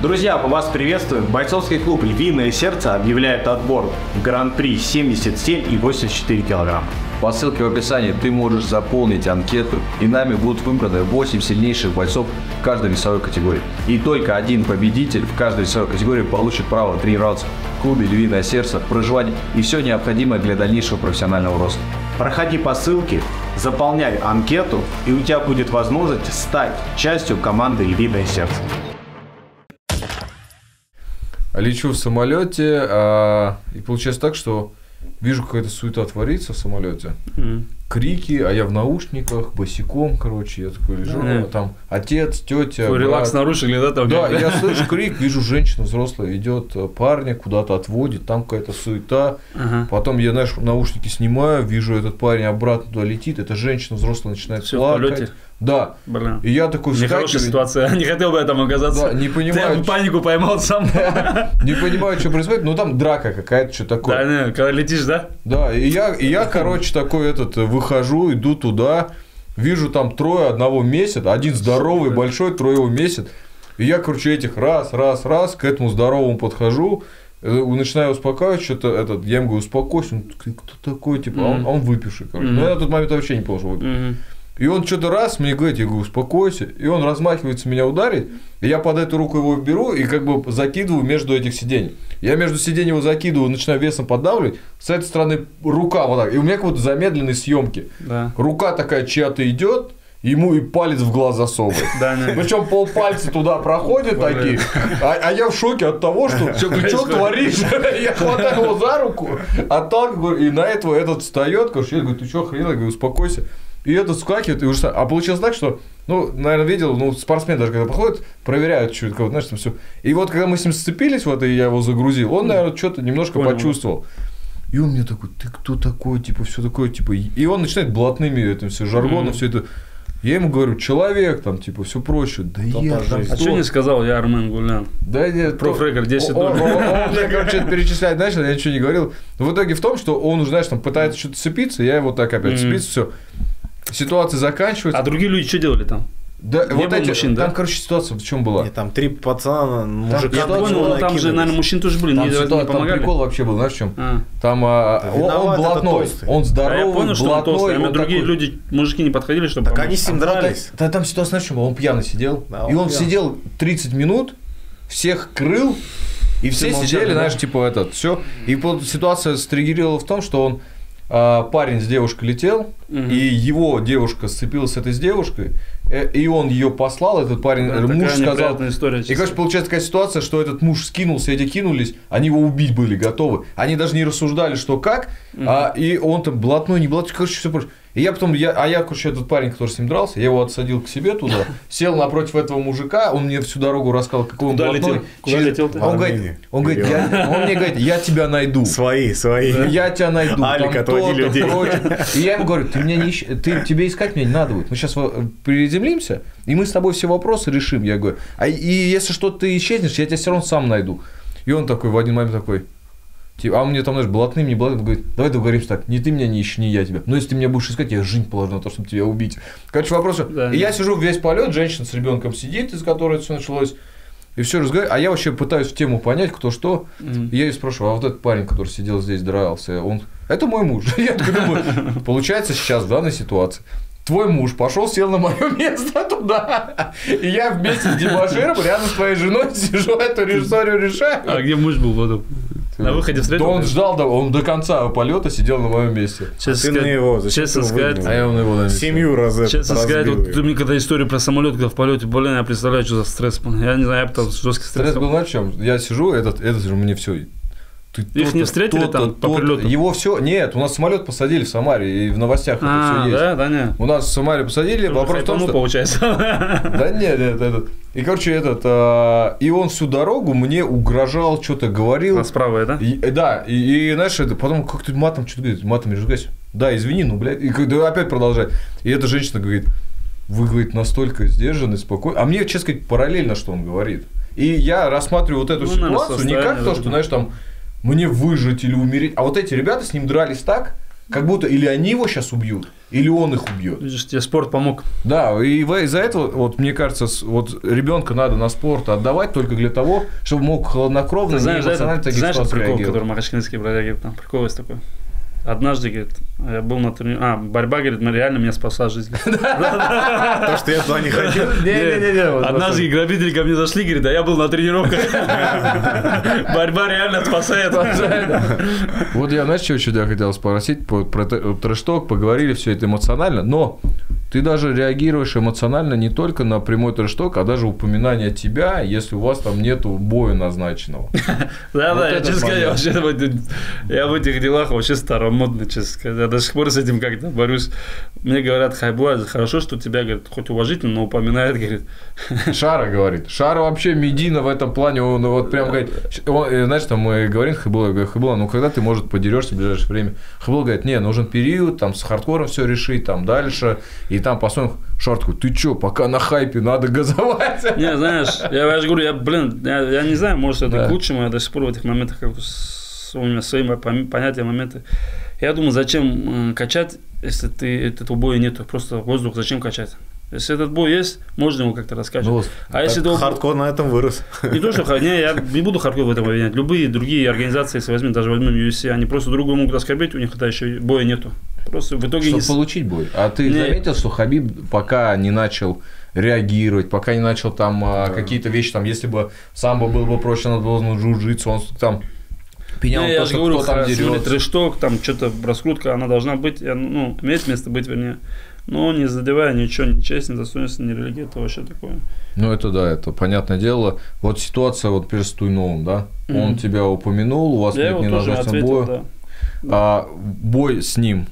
Друзья, вас приветствует бойцовский клуб «Львиное сердце» объявляет отбор в Гран-при 77 и 84 килограмма. По ссылке в описании ты можешь заполнить анкету, и нами будут выбраны 8 сильнейших бойцов в каждой весовой категории. И только один победитель в каждой весовой категории получит право тренироваться в клубе «Львиное сердце», проживать и все необходимое для дальнейшего профессионального роста. Проходи по ссылке, заполняй анкету, и у тебя будет возможность стать частью команды «Львиное сердце». Лечу в самолете, а, и получается так, что вижу какая-то суета творится в самолете. Мгм. Крики, а я в наушниках, босиком, короче, я такой лежу, а там отец, тетя, Такой релакс нарушили, да, там? Да, я слышу крик, вижу женщина взрослая ведет э, парня, куда-то отводит, там какая-то суета. Ага. Потом я, знаешь, наушники снимаю, вижу, этот парень обратно туда летит, эта женщина взрослая начинает Всё плакать. Да. Блин. И я такой Нехорошая ситуация. <laughs> Не хотел бы я там оказаться. Да, не понимаю, Ты панику поймал сам. <laughs> не понимаю, что происходит, но там драка какая-то, что такое. Да, не, когда летишь, да? Да, и я, и я, короче, такой этот, выхожу, иду туда, вижу там трое одного месяц, один здоровый, большой, трое его месяц. И я, короче, этих раз, раз, раз, к этому здоровому подхожу, э, начинаю успокаивать, что-то этот, я ему говорю, успокойся, он кто такой, типа, а он, а он выпивший, короче. Но я на тот момент вообще не понял, что выпил. И он что-то раз мне говорит, я говорю, успокойся. И он размахивается меня ударить. И я под эту руку его беру и как бы закидываю между этих сидений. Я между сидений его закидываю, начинаю весом поддавливать. С этой стороны рука вот так. И у меня как будто замедленной съемки. Да. Рука такая чья-то идет, ему и палец в глаз засовывает. Да, не. Причем полпальца туда проходят Блин. такие, а, а я в шоке от того, что Чё ты что творишь? Я хватаю его за руку, отталкиваю, и на этого этот встает, короче, я говорю, ты что, хрен, я говорю, успокойся. И этот скакивает, и уже... А получилось так, что, ну, наверное, видел, ну, спортсмен даже когда походит, проверяют что-то, как, знаешь, там все. И вот когда мы с ним сцепились, вот, и я его загрузил, он, наверное, что-то немножко Понял. почувствовал. И он мне такой, ты кто такой, типа, все такое, типа, и он начинает блатными этим все жаргоном, Мгм. все это. Я ему говорю, человек, там, типа, все проще. Да Кто я там. А что не сказал я, Армен Гулян? Да нет, Профрекорд 10 он, мне, короче, это перечисляет, знаешь, я ничего не говорил. Но в итоге в том, что он уже, знаешь, там пытается что-то цепиться, я его так опять цепиться, все. Ситуация заканчивается. А другие люди что делали там? да, не вот эти, мужчин, да? там, короче, ситуация в чем была? Нет, там три пацана, мужика я понял, но там же, наверное, мужчин тоже были, Там, не, ситуация- не там помогали. прикол вообще был, знаешь, в чем? А. Там а, он, он блатной, он А здоровый, я понял, что он блатной, толстый, а он другие такой- люди, мужики не подходили, чтобы Так помочь? они с ним А дрались. Да, там ситуация, знаешь, в чем была? Он пьяный сидел. Да, и он он пьяный. сидел 30 минут, всех крыл, и все, молчали, сидели, да? знаешь, типа этот, все. И вот ситуация стригерила в том, что он а, парень с девушкой летел, Мгм. и его девушка сцепилась с этой с девушкой, э, и он ее послал, этот парень, Да, муж сказал, история. и, короче, получается такая ситуация, что этот муж скинулся, эти кинулись, они его убить были готовы. Они даже не рассуждали, что как, а, и он там блатной, не блатной, короче, все прочее. И я потом, я, а я, короче, этот парень, который с ним дрался, я его отсадил к себе туда, сел напротив этого мужика, он мне всю дорогу рассказал, какой он Куда блатной. летел? Куда летел ты? Он говорит, он, говорит я, он мне говорит, я тебя найду. Свои, свои. Я тебя найду. Алик, там отводи людей. прочее. И я ему говорю, ты меня не ищ- ты, тебе искать меня не надо будет. Мы сейчас приземлимся, и мы с тобой все вопросы решим. Я говорю, а и если что-то ты исчезнешь, я тебя все равно сам найду. И он такой в один момент такой, типа, а мне там, знаешь, блатным, не блатным, говорит, давай договоримся так, не ты меня не ищешь, не я тебя. Но если ты меня будешь искать, я жизнь положу на то, чтобы тебя убить. Короче, вопрос. Да. и я сижу весь полет, женщина с ребенком сидит, из которой все началось. И все разговариваю, а я вообще пытаюсь в тему понять, кто что. Мгм. И я ее спрашиваю, а вот этот парень, который сидел здесь, дрался, он, это мой муж. <laughs> Я такой думаю, получается сейчас в данной ситуации. Твой муж пошел, сел на мое место <laughs> туда. И я вместе с Димашером рядом с твоей женой <laughs> сижу, эту историю решаю. А где муж был потом? На выходе Да встретил? он ждал, да, он до конца полета сидел на моем месте. Честно Ты на сказать, его, зачем честно сказать? А я на его на месте. Семью раз Честно сказать, вот ты мне когда историю про самолет, когда в полете, блин, я представляю, что за стресс. блин. Я не знаю, я бы там жесткий стресс. Стресс был, в чем? Я сижу, этот, этот же мне все. Ты Их не встретили то-то, там по прилету? Его все. Нет, у нас самолет посадили в Самаре, и в новостях это А, все есть. да, да, не. У нас в Самаре посадили. Вопрос в том, что получается. <laughs> Да нет, нет, этот. И, короче, этот, а, и он всю дорогу мне угрожал, что-то говорил. А справа, да? И- э, да, и, и, знаешь, это, потом как ты матом что-то говорит, матом ругайся. Да, извини, ну, блядь, и когда опять продолжает. И эта женщина говорит, вы, говорит, настолько сдержанный, спокойный. А мне, честно сказать, параллельно, что он говорит. И я рассматриваю вот эту Ну, ситуацию не как то, да, что, да. знаешь, там, мне выжить или умереть. А вот эти ребята с ним дрались так, как будто или они его сейчас убьют, или он их убьет. Видишь, тебе спорт помог. Да, и из-за этого, вот мне кажется, вот ребенка надо на спорт отдавать только для того, чтобы мог хладнокровно, Ты знаешь, это- эмоционально таких знаешь этот прикол, который Махачкалинский бродяги, там прикол есть такой. Однажды, говорит, я был на тренировке, а, борьба, говорит, ну, реально меня спасла жизнь. <laughs> То, что я туда не ходил. Не-не-не. Однажды грабители ко мне зашли, говорит, а я был на тренировках. <laughs> Борьба реально спасает. Вот я, знаешь, что еще хотел спросить про т- трэш-ток, поговорили все это эмоционально, но ты даже реагируешь эмоционально не только на прямой трэш-ток, а даже упоминание тебя, если у вас там нету боя назначенного. <laughs> Да, да, я честно я вообще в этих- я в этих делах вообще старомодный, честно сказать. Я до сих пор с этим как-то борюсь. Мне говорят, Хайбуа, хорошо, что тебя, говорит, хоть уважительно, но упоминает, говорит. <laughs> Шара говорит. Шара вообще Медина в этом плане, он вот прям говорит, э, знаешь, там мы говорим говорю, Хабула, ну когда ты, может, подерешься в ближайшее время? Хабула говорит, не, нужен период, там с хардкором все решить, там дальше, и там посмотрим шортку, ты чё, пока на хайпе, надо газовать. Не, знаешь, я, я же говорю, я, блин, я, я не знаю, может, это Да. к лучшему, я до сих пор в этих моментах как-то у меня свои понятия, моменты. Я думаю, зачем м, качать, если ты этого боя нету, просто воздух зачем качать? Если этот бой есть, можно его как-то раскачивать. Ну, а если этого- Хардкор на этом вырос. не то, что не, я не буду хардкор в этом обвинять. Любые другие организации, если возьмем, даже возьмем UFC, они просто друг друга могут оскорбить, у них тогда еще боя нету. Просто в итоге чтобы не... получить бой. А ты Не. заметил, что Хабиб пока не начал реагировать, пока не начал там а, какие-то вещи, там, если бы самбо был бы проще, надо было на джиу-джитсу, он там пенял Не, то, я что говорю, кто там дерется. трешток, там что-то раскрутка, она должна быть, я, ну, имеет место быть, вернее. Но не задевая ничего, ни честь, ни достоинство, ни религии, это вообще такое. Ну, это да, это понятное дело. Вот ситуация, вот перед Стуйновым, да, он Мгм. тебя упомянул, у вас я нет его не тоже назначенного ответил, боя. да. А бой с ним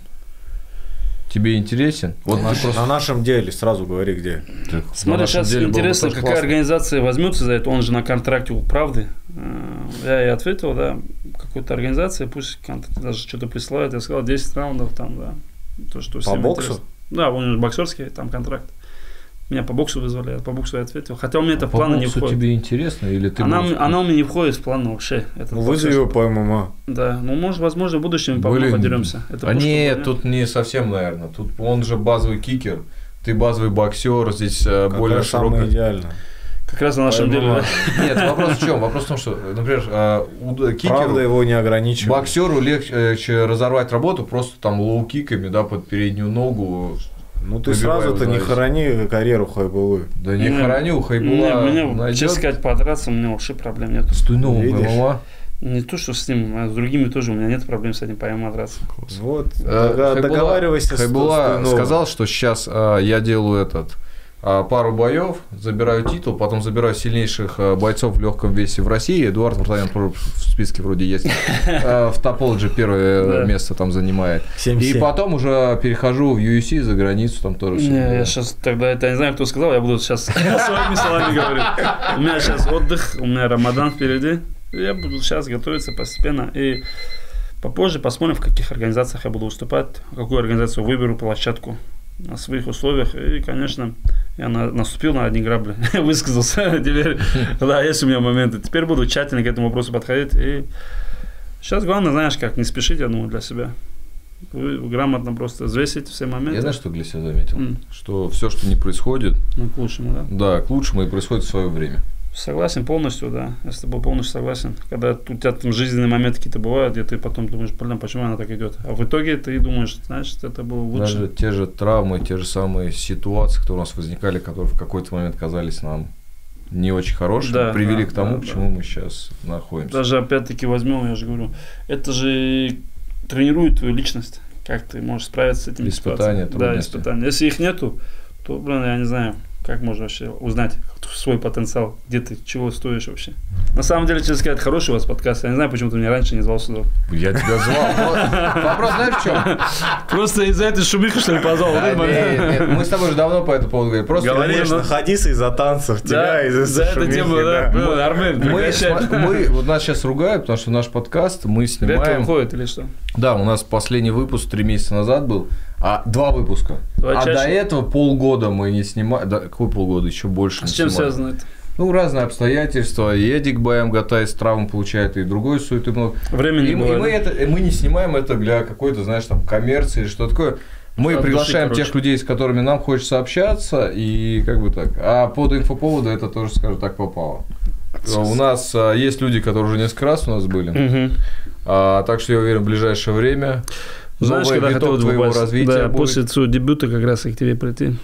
тебе интересен? Вот На, просто- на нашем деле, сразу говори, где. на Смотри, сейчас деле интересно, какая классно. организация возьмется за это. Он же на контракте у правды. Э, Я и ответил, да, какой-то организация, пусть даже что-то присылает. Я сказал, 10 раундов там, да. То, что всем боксу? интересно. Да, он же боксерский, там контракт. Меня по боксу вызвали, я по боксу и ответил. Хотя у меня это А в по планы не боксу входит. тебе интересно или ты Она, будешь- она у меня не входит в план вообще. этот Ну, вызови его по ММА. Да, ну, может, возможно, в будущем по Блин, подеремся. Это а нет, тут не совсем, наверное. Тут он же базовый кикер. Ты базовый боксер, здесь э, Как более широкая. идеально. Как раз на нашем По деле. <laughs> Нет, вопрос в чем? Вопрос в том, что, например, э, у- Правда кикеру, его не ограничивает. боксеру легче разорвать работу просто там лоу-киками, да, под переднюю ногу. Ну ты сразу-то не хорони карьеру Хайбулы. Да не Не, хороню, Не, Хайбула мне, найдет. честно сказать, подраться у меня вообще проблем нет. С Туйновым? ММА. Не то, что с ним, а с другими тоже у меня нет проблем с этим ПМА драться. Вот, Э, Хайбула- договаривайся с Хайбула сказал, что сейчас а, я делаю этот а, пару боев, забираю титул, потом забираю сильнейших а, бойцов в легком весе в России. Эдуард Вартанян в списке вроде есть. А, <laughs> В Топологи первое Да. место там занимает. 7-7. И потом уже перехожу в UFC за границу, там тоже. всё. Не, я сейчас тогда это не знаю, кто сказал, я буду сейчас <laughs> своими словами говорить. У меня сейчас отдых, у меня Рамадан впереди. Я буду сейчас готовиться постепенно и попозже посмотрим, в каких организациях я буду выступать, какую организацию выберу, площадку на своих условиях. И, конечно, я на- наступил на одни грабли, <laughs> высказался. <laughs> Теперь, да, есть у меня моменты. Теперь буду тщательно к этому вопросу подходить. И сейчас главное, знаешь, как не спешить, я думаю, для себя. Вы грамотно просто взвесить все моменты. Я знаешь, что для себя заметил? М. Что все, что не происходит, Ну, к лучшему, да. да, к лучшему и происходит в свое время. Согласен полностью, да. Я с тобой полностью согласен. Когда у тебя там жизненные моменты какие-то бывают, где ты потом думаешь, блин, почему она так идет? А в итоге ты думаешь, значит, это было лучше. Даже те же травмы, те же самые ситуации, которые у нас возникали, которые в какой-то момент казались нам не очень хорошими, Да, привели да, к тому, да, к да. чему мы сейчас находимся. Даже опять-таки возьмем, я же говорю, это же тренирует твою личность. Как ты можешь справиться с этими Испытания. Да, испытания. Если их нету, то, блин, я не знаю, как можно вообще узнать свой потенциал, где ты, чего стоишь вообще. На самом деле, честно сказать, хороший у вас подкаст. Я не знаю, почему ты меня раньше не звал сюда. Я тебя звал. Вопрос знаешь в чем? Просто из-за этой шумихи, что ли, позвал? Это Мы с тобой уже давно по этому поводу говорим. Просто Говорим, мы- Конечно, Хадиса из-за танцев, тебя Да, из-за за эту шумихи, тему, да. Армен, мы, сма- мы- вот нас сейчас ругают, потому что наш подкаст мы снимаем. выходит или что? Да, у нас последний выпуск три месяца назад был, а два выпуска. Два а чаще. до этого полгода мы не снимали. Да, какой полгода? Еще больше А с чем снимали. связано это? Ну, разные обстоятельства. И Эдик Баем Гатайс травму получает, и другой суеты много. Времени И, мы- и бывает. мы, это, мы не снимаем это для какой-то, знаешь, там, коммерции или что такое. Мы От души, приглашаем короче. тех людей, с которыми нам хочется общаться, и как бы так. А под инфоповоду это тоже, скажем так, попало. У нас а, есть люди, которые уже несколько раз у нас были. Мгм. А, так что я уверен, в ближайшее время Знаешь, новый когда хотел твоего попасть? развития да, будет. после своего дебюта как раз и к тебе прийти.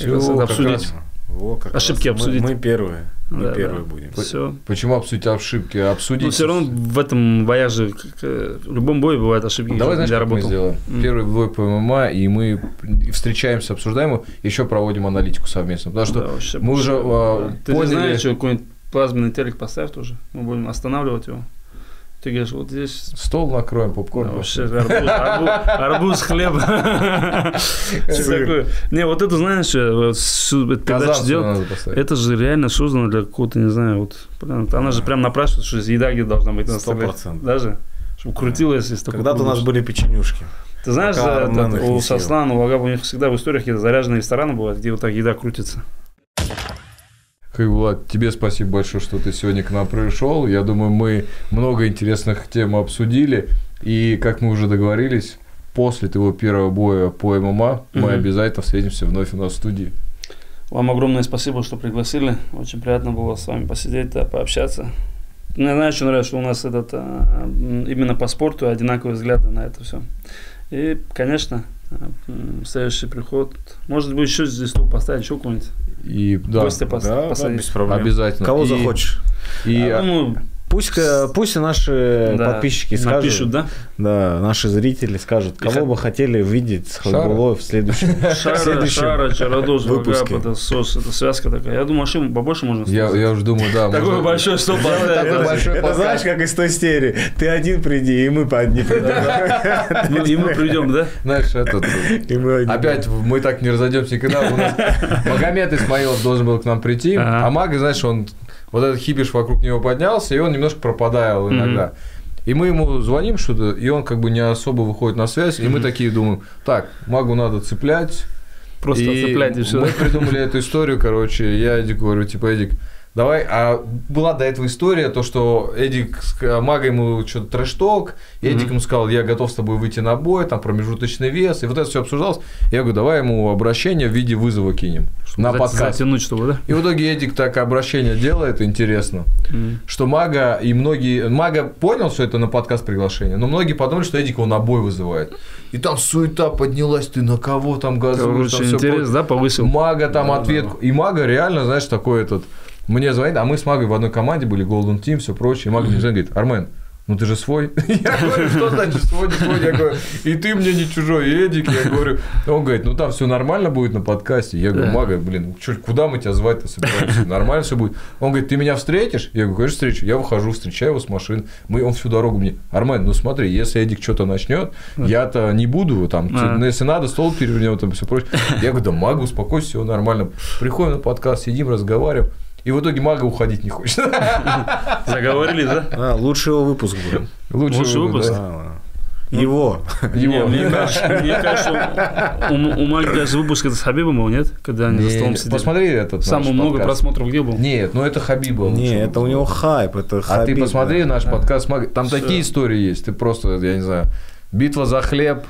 Это как обсудить. раз. Во, как Ошибки раз. Мы- обсудить. Мы, первые. Мы Да, первые да. будем. Все. Почему обсудить ошибки? Обсудить. Но все равно в этом вояже, как, в любом бое бывают ошибки. Давай, знаешь, я как мы сделаем? М. Первый бой по ММА, и мы встречаемся, обсуждаем его, еще проводим аналитику совместно. Потому что Да, вообще мы уже да. Ты же поняли- знаешь, что какой-нибудь плазменный телек поставь тоже. Мы будем останавливать его. Ты говоришь, вот здесь стол накроем, попкорн. Да, вообще арбуз, арбуз, арбуз, хлеб. <laughs> Не, вот это знаешь, э, надо поставить. это же реально создано для какого-то, не знаю, вот, блин, она же прям напрашивает, что еда где должна быть на Сто столе. процентов. Даже, чтобы крутилось, если такое Когда-то у нас были печенюшки. Ты знаешь, не у. Сослана, у Агапа, у них всегда в историях заряженные рестораны бывают, где вот так еда крутится. Хайбулат, тебе спасибо большое, что ты сегодня к нам пришел. Я думаю, мы много интересных тем обсудили. И, как мы уже договорились, после твоего первого боя по ММА мы обязательно встретимся вновь у нас в студии. Вам огромное спасибо, что пригласили. Очень приятно было с вами посидеть, да, пообщаться. Мне знаешь, что нравится, что у нас этот, а, именно по спорту одинаковые взгляды на это все. И, конечно, следующий приход. Может быть, еще здесь стул поставить, еще какого-нибудь И да, гостя Да, да, посадить. без проблем. обязательно. Кого И- захочешь. И, а, думаю, Пусть, э, пусть наши да, подписчики скажут, напишут, да? да, наши зрители скажут, кого хот- бы хотели видеть с. Хайбулой в следующем, в Шара, следующем Шара, Чародоз, выпуске. Вагап, это сос, это связка такая. Я думаю, ошибок побольше можно я, я уже думаю, да. Такой большой большой Это знаешь, как из той серии. Ты один приди, и мы по одни придем. <laughs> Ну, И мы придем, да? Знаешь, этот... Опять мы так не разойдемся никогда. У нас Магомед Исмаилов должен был к нам прийти, а Мага, знаешь, он вот этот хипиш вокруг него поднялся, и он немножко пропадал иногда. И мы ему звоним что-то, и он как бы не особо выходит на связь, и мы такие думаем, так, Магу надо цеплять. Просто и цеплять и все. Мы придумали эту историю, короче, я Эдику говорю, типа, Эдик, давай, а была до этого история, то, что Эдик, Мага ему что-то трэш-ток, и Эдик ему сказал, я готов с тобой выйти на бой, там промежуточный вес, и вот это все обсуждалось. Я говорю, давай ему обращение в виде вызова кинем на За- подкаст. Затянуть, чтобы, да? И в итоге Эдик так обращение делает, интересно, что Мага и многие... Мага понял, что это на подкаст приглашение, но многие подумали, что Эдик его на бой вызывает. И там суета поднялась, ты на кого там газуешь, там Короче, всё интерес, да, повысил? Мага там ответ. И Мага реально, знаешь, такой этот... Мне звонит, а мы с Магой в одной команде были, Golden Team, все прочее. И Мага мне звонит, говорит, Армен, ну ты же свой. <laughs> Я говорю, что значит свой, не свой? Я говорю, и ты мне не чужой, и Эдик. Я говорю, он говорит, ну там все нормально будет на подкасте. Я говорю. Мага, блин, чё, куда мы тебя звать-то собираемся? Нормально все будет. Он говорит, ты меня встретишь? Я говорю, конечно, встречу. Я выхожу, встречаю его с машин. Мы, он всю дорогу мне, Армен, ну смотри, если Эдик что-то начнет, я-то не буду там, А. ну, если надо, стол перевернем, там все прочее. Я говорю, да Мага, успокойся, все нормально. Приходим на подкаст, сидим, разговариваем. И в итоге Мага уходить не хочет. <laughs> Заговорили, да? А, лучший его выпуск был. Лучший выпуск? да. А, Его. Не, Его. мне кажется, мне кажется, у, у Маги даже выпуск это с Хабибом был, нет? Когда они за столом Не, сидели. Посмотри этот наш Самое много подкаст. просмотров где был? Нет, ну это Хабиба. лучше Не, это у него хайп, это А ты Хабиб, посмотри да. наш подкаст. Мага. Там Всё. такие истории есть. Ты просто, я не знаю, битва за хлеб.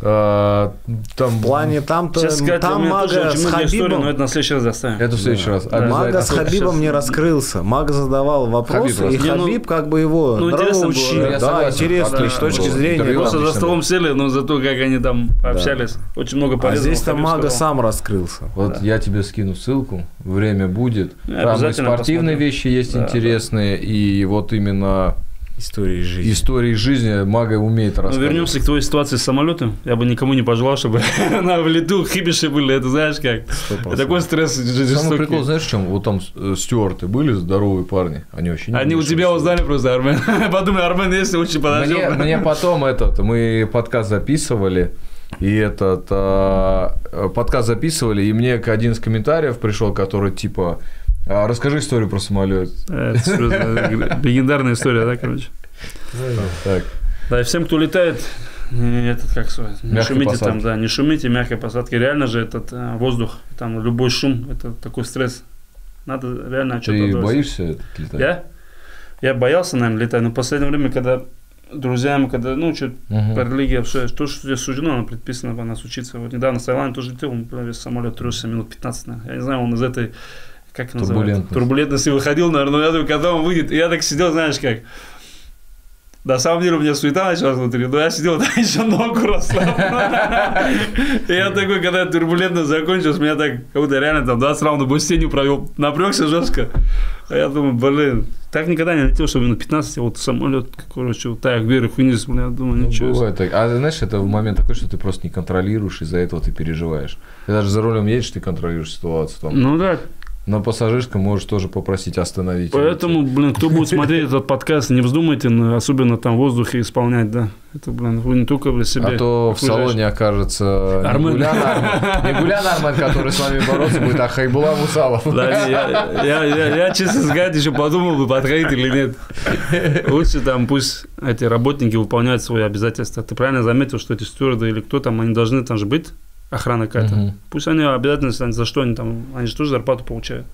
Э, Там В плане там-то, Сейчас сказать, там Мага с много историй, но Хабибом, это на следующий раз оставим. Это в следующий раз. Да. Мага с Сейчас- Хабибом не раскрылся. Мага задавал вопросы, Хабиб и раз- Не, ну, Хабиб как бы его ну, интересно было, учил. да. Я Да, интересно, Да, с точки было. зрения. Да. Просто за столом сели, но зато как они там пообщались. Очень много А полезного. здесь-то Хабиб Мага сказал. сам раскрылся. Вот я тебе скину ссылку, время будет. Я Там и обязательно спортивные посмотрю. вещи есть Да, интересные, и вот именно Истории жизни. истории жизни Мага умеет Ну, рассказывать. вернемся к твоей ситуации с самолетом. Я бы никому не пожелал, чтобы <laughs> на в лету хибиши были. Это знаешь как? Это такой стресс Самый жестокий. прикол, знаешь, в чем? Вот там э, стюарты были здоровые парни, они вообще не Они у тебя узнали просто, Армен. <laughs> Подумай, Армен, если очень Мне, подождем. мне потом этот, мы подкаст записывали, и этот а, э, подкаст записывали, и мне один из комментариев пришел, который типа «А, расскажи историю про самолет. Э, это серьезно, Легендарная история, да, короче. Так. Да, и всем, кто летает, этот, как не Мягкой шумите там, да, не шумите, мягкой посадки. Реально же этот э, воздух, там любой шум, это такой стресс. Надо реально что-то Ты боишься летать? Я? Я боялся, наверное, летать, но в последнее время, когда друзьями, когда, ну, что Мгм. по религии общаюсь, то, что тебе суждено, оно предписано по нас учиться. Вот недавно в Таиланд тоже летел, он весь самолет трясся минут 15, наверное. Я не знаю, он из этой, как называется, Турбулентность. турбулентности выходил, наверное, но я думаю, когда он выйдет, и я так сидел, знаешь, как, на самом деле у меня суета началась внутри, но я сидел, <laughs> да, еще ногу расслабил. И я такой, когда турбулентность закончилась, меня так, как будто реально там 20 раундов бой с тенью провел, напрягся жестко. А я думаю, блин, так никогда не летел, что минут 15, вот самолет, короче, вот так вверх, вниз, блин, я думаю, Ну, ничего. себе. бывает так. А знаешь, это момент такой, что ты просто не контролируешь, из-за этого ты переживаешь. Ты даже за рулем едешь, ты контролируешь ситуацию. Там. Ну да, На пассажирском можешь тоже попросить остановить. Поэтому, блин, кто будет смотреть этот подкаст, не вздумайте, ну, особенно там в воздухе исполнять, да. Это, блин, вы не только для себя. А то в салоне окажется не Армен. Гулян Армен, не Гулян Армен, который с вами бороться будет, а Хайбула Мусалов. Да, я, я, я, я, честно сказать, еще подумал бы, подходить или нет. Лучше там пусть эти работники выполняют свои обязательства. Ты правильно заметил, что эти стюарды или кто там, они должны там же быть, охрана какая-то. Мгм. Пусть они обязательно, за что они там, они же тоже зарплату получают.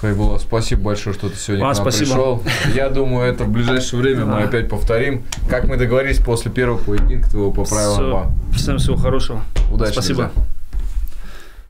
Хайбула, спасибо большое, что ты сегодня Вам к нам спасибо. пришел. Я думаю, это в ближайшее время мы опять повторим. Как мы договорились после первого поединка твоего по правилам. Всем всего хорошего. Удачи, Спасибо. друзья.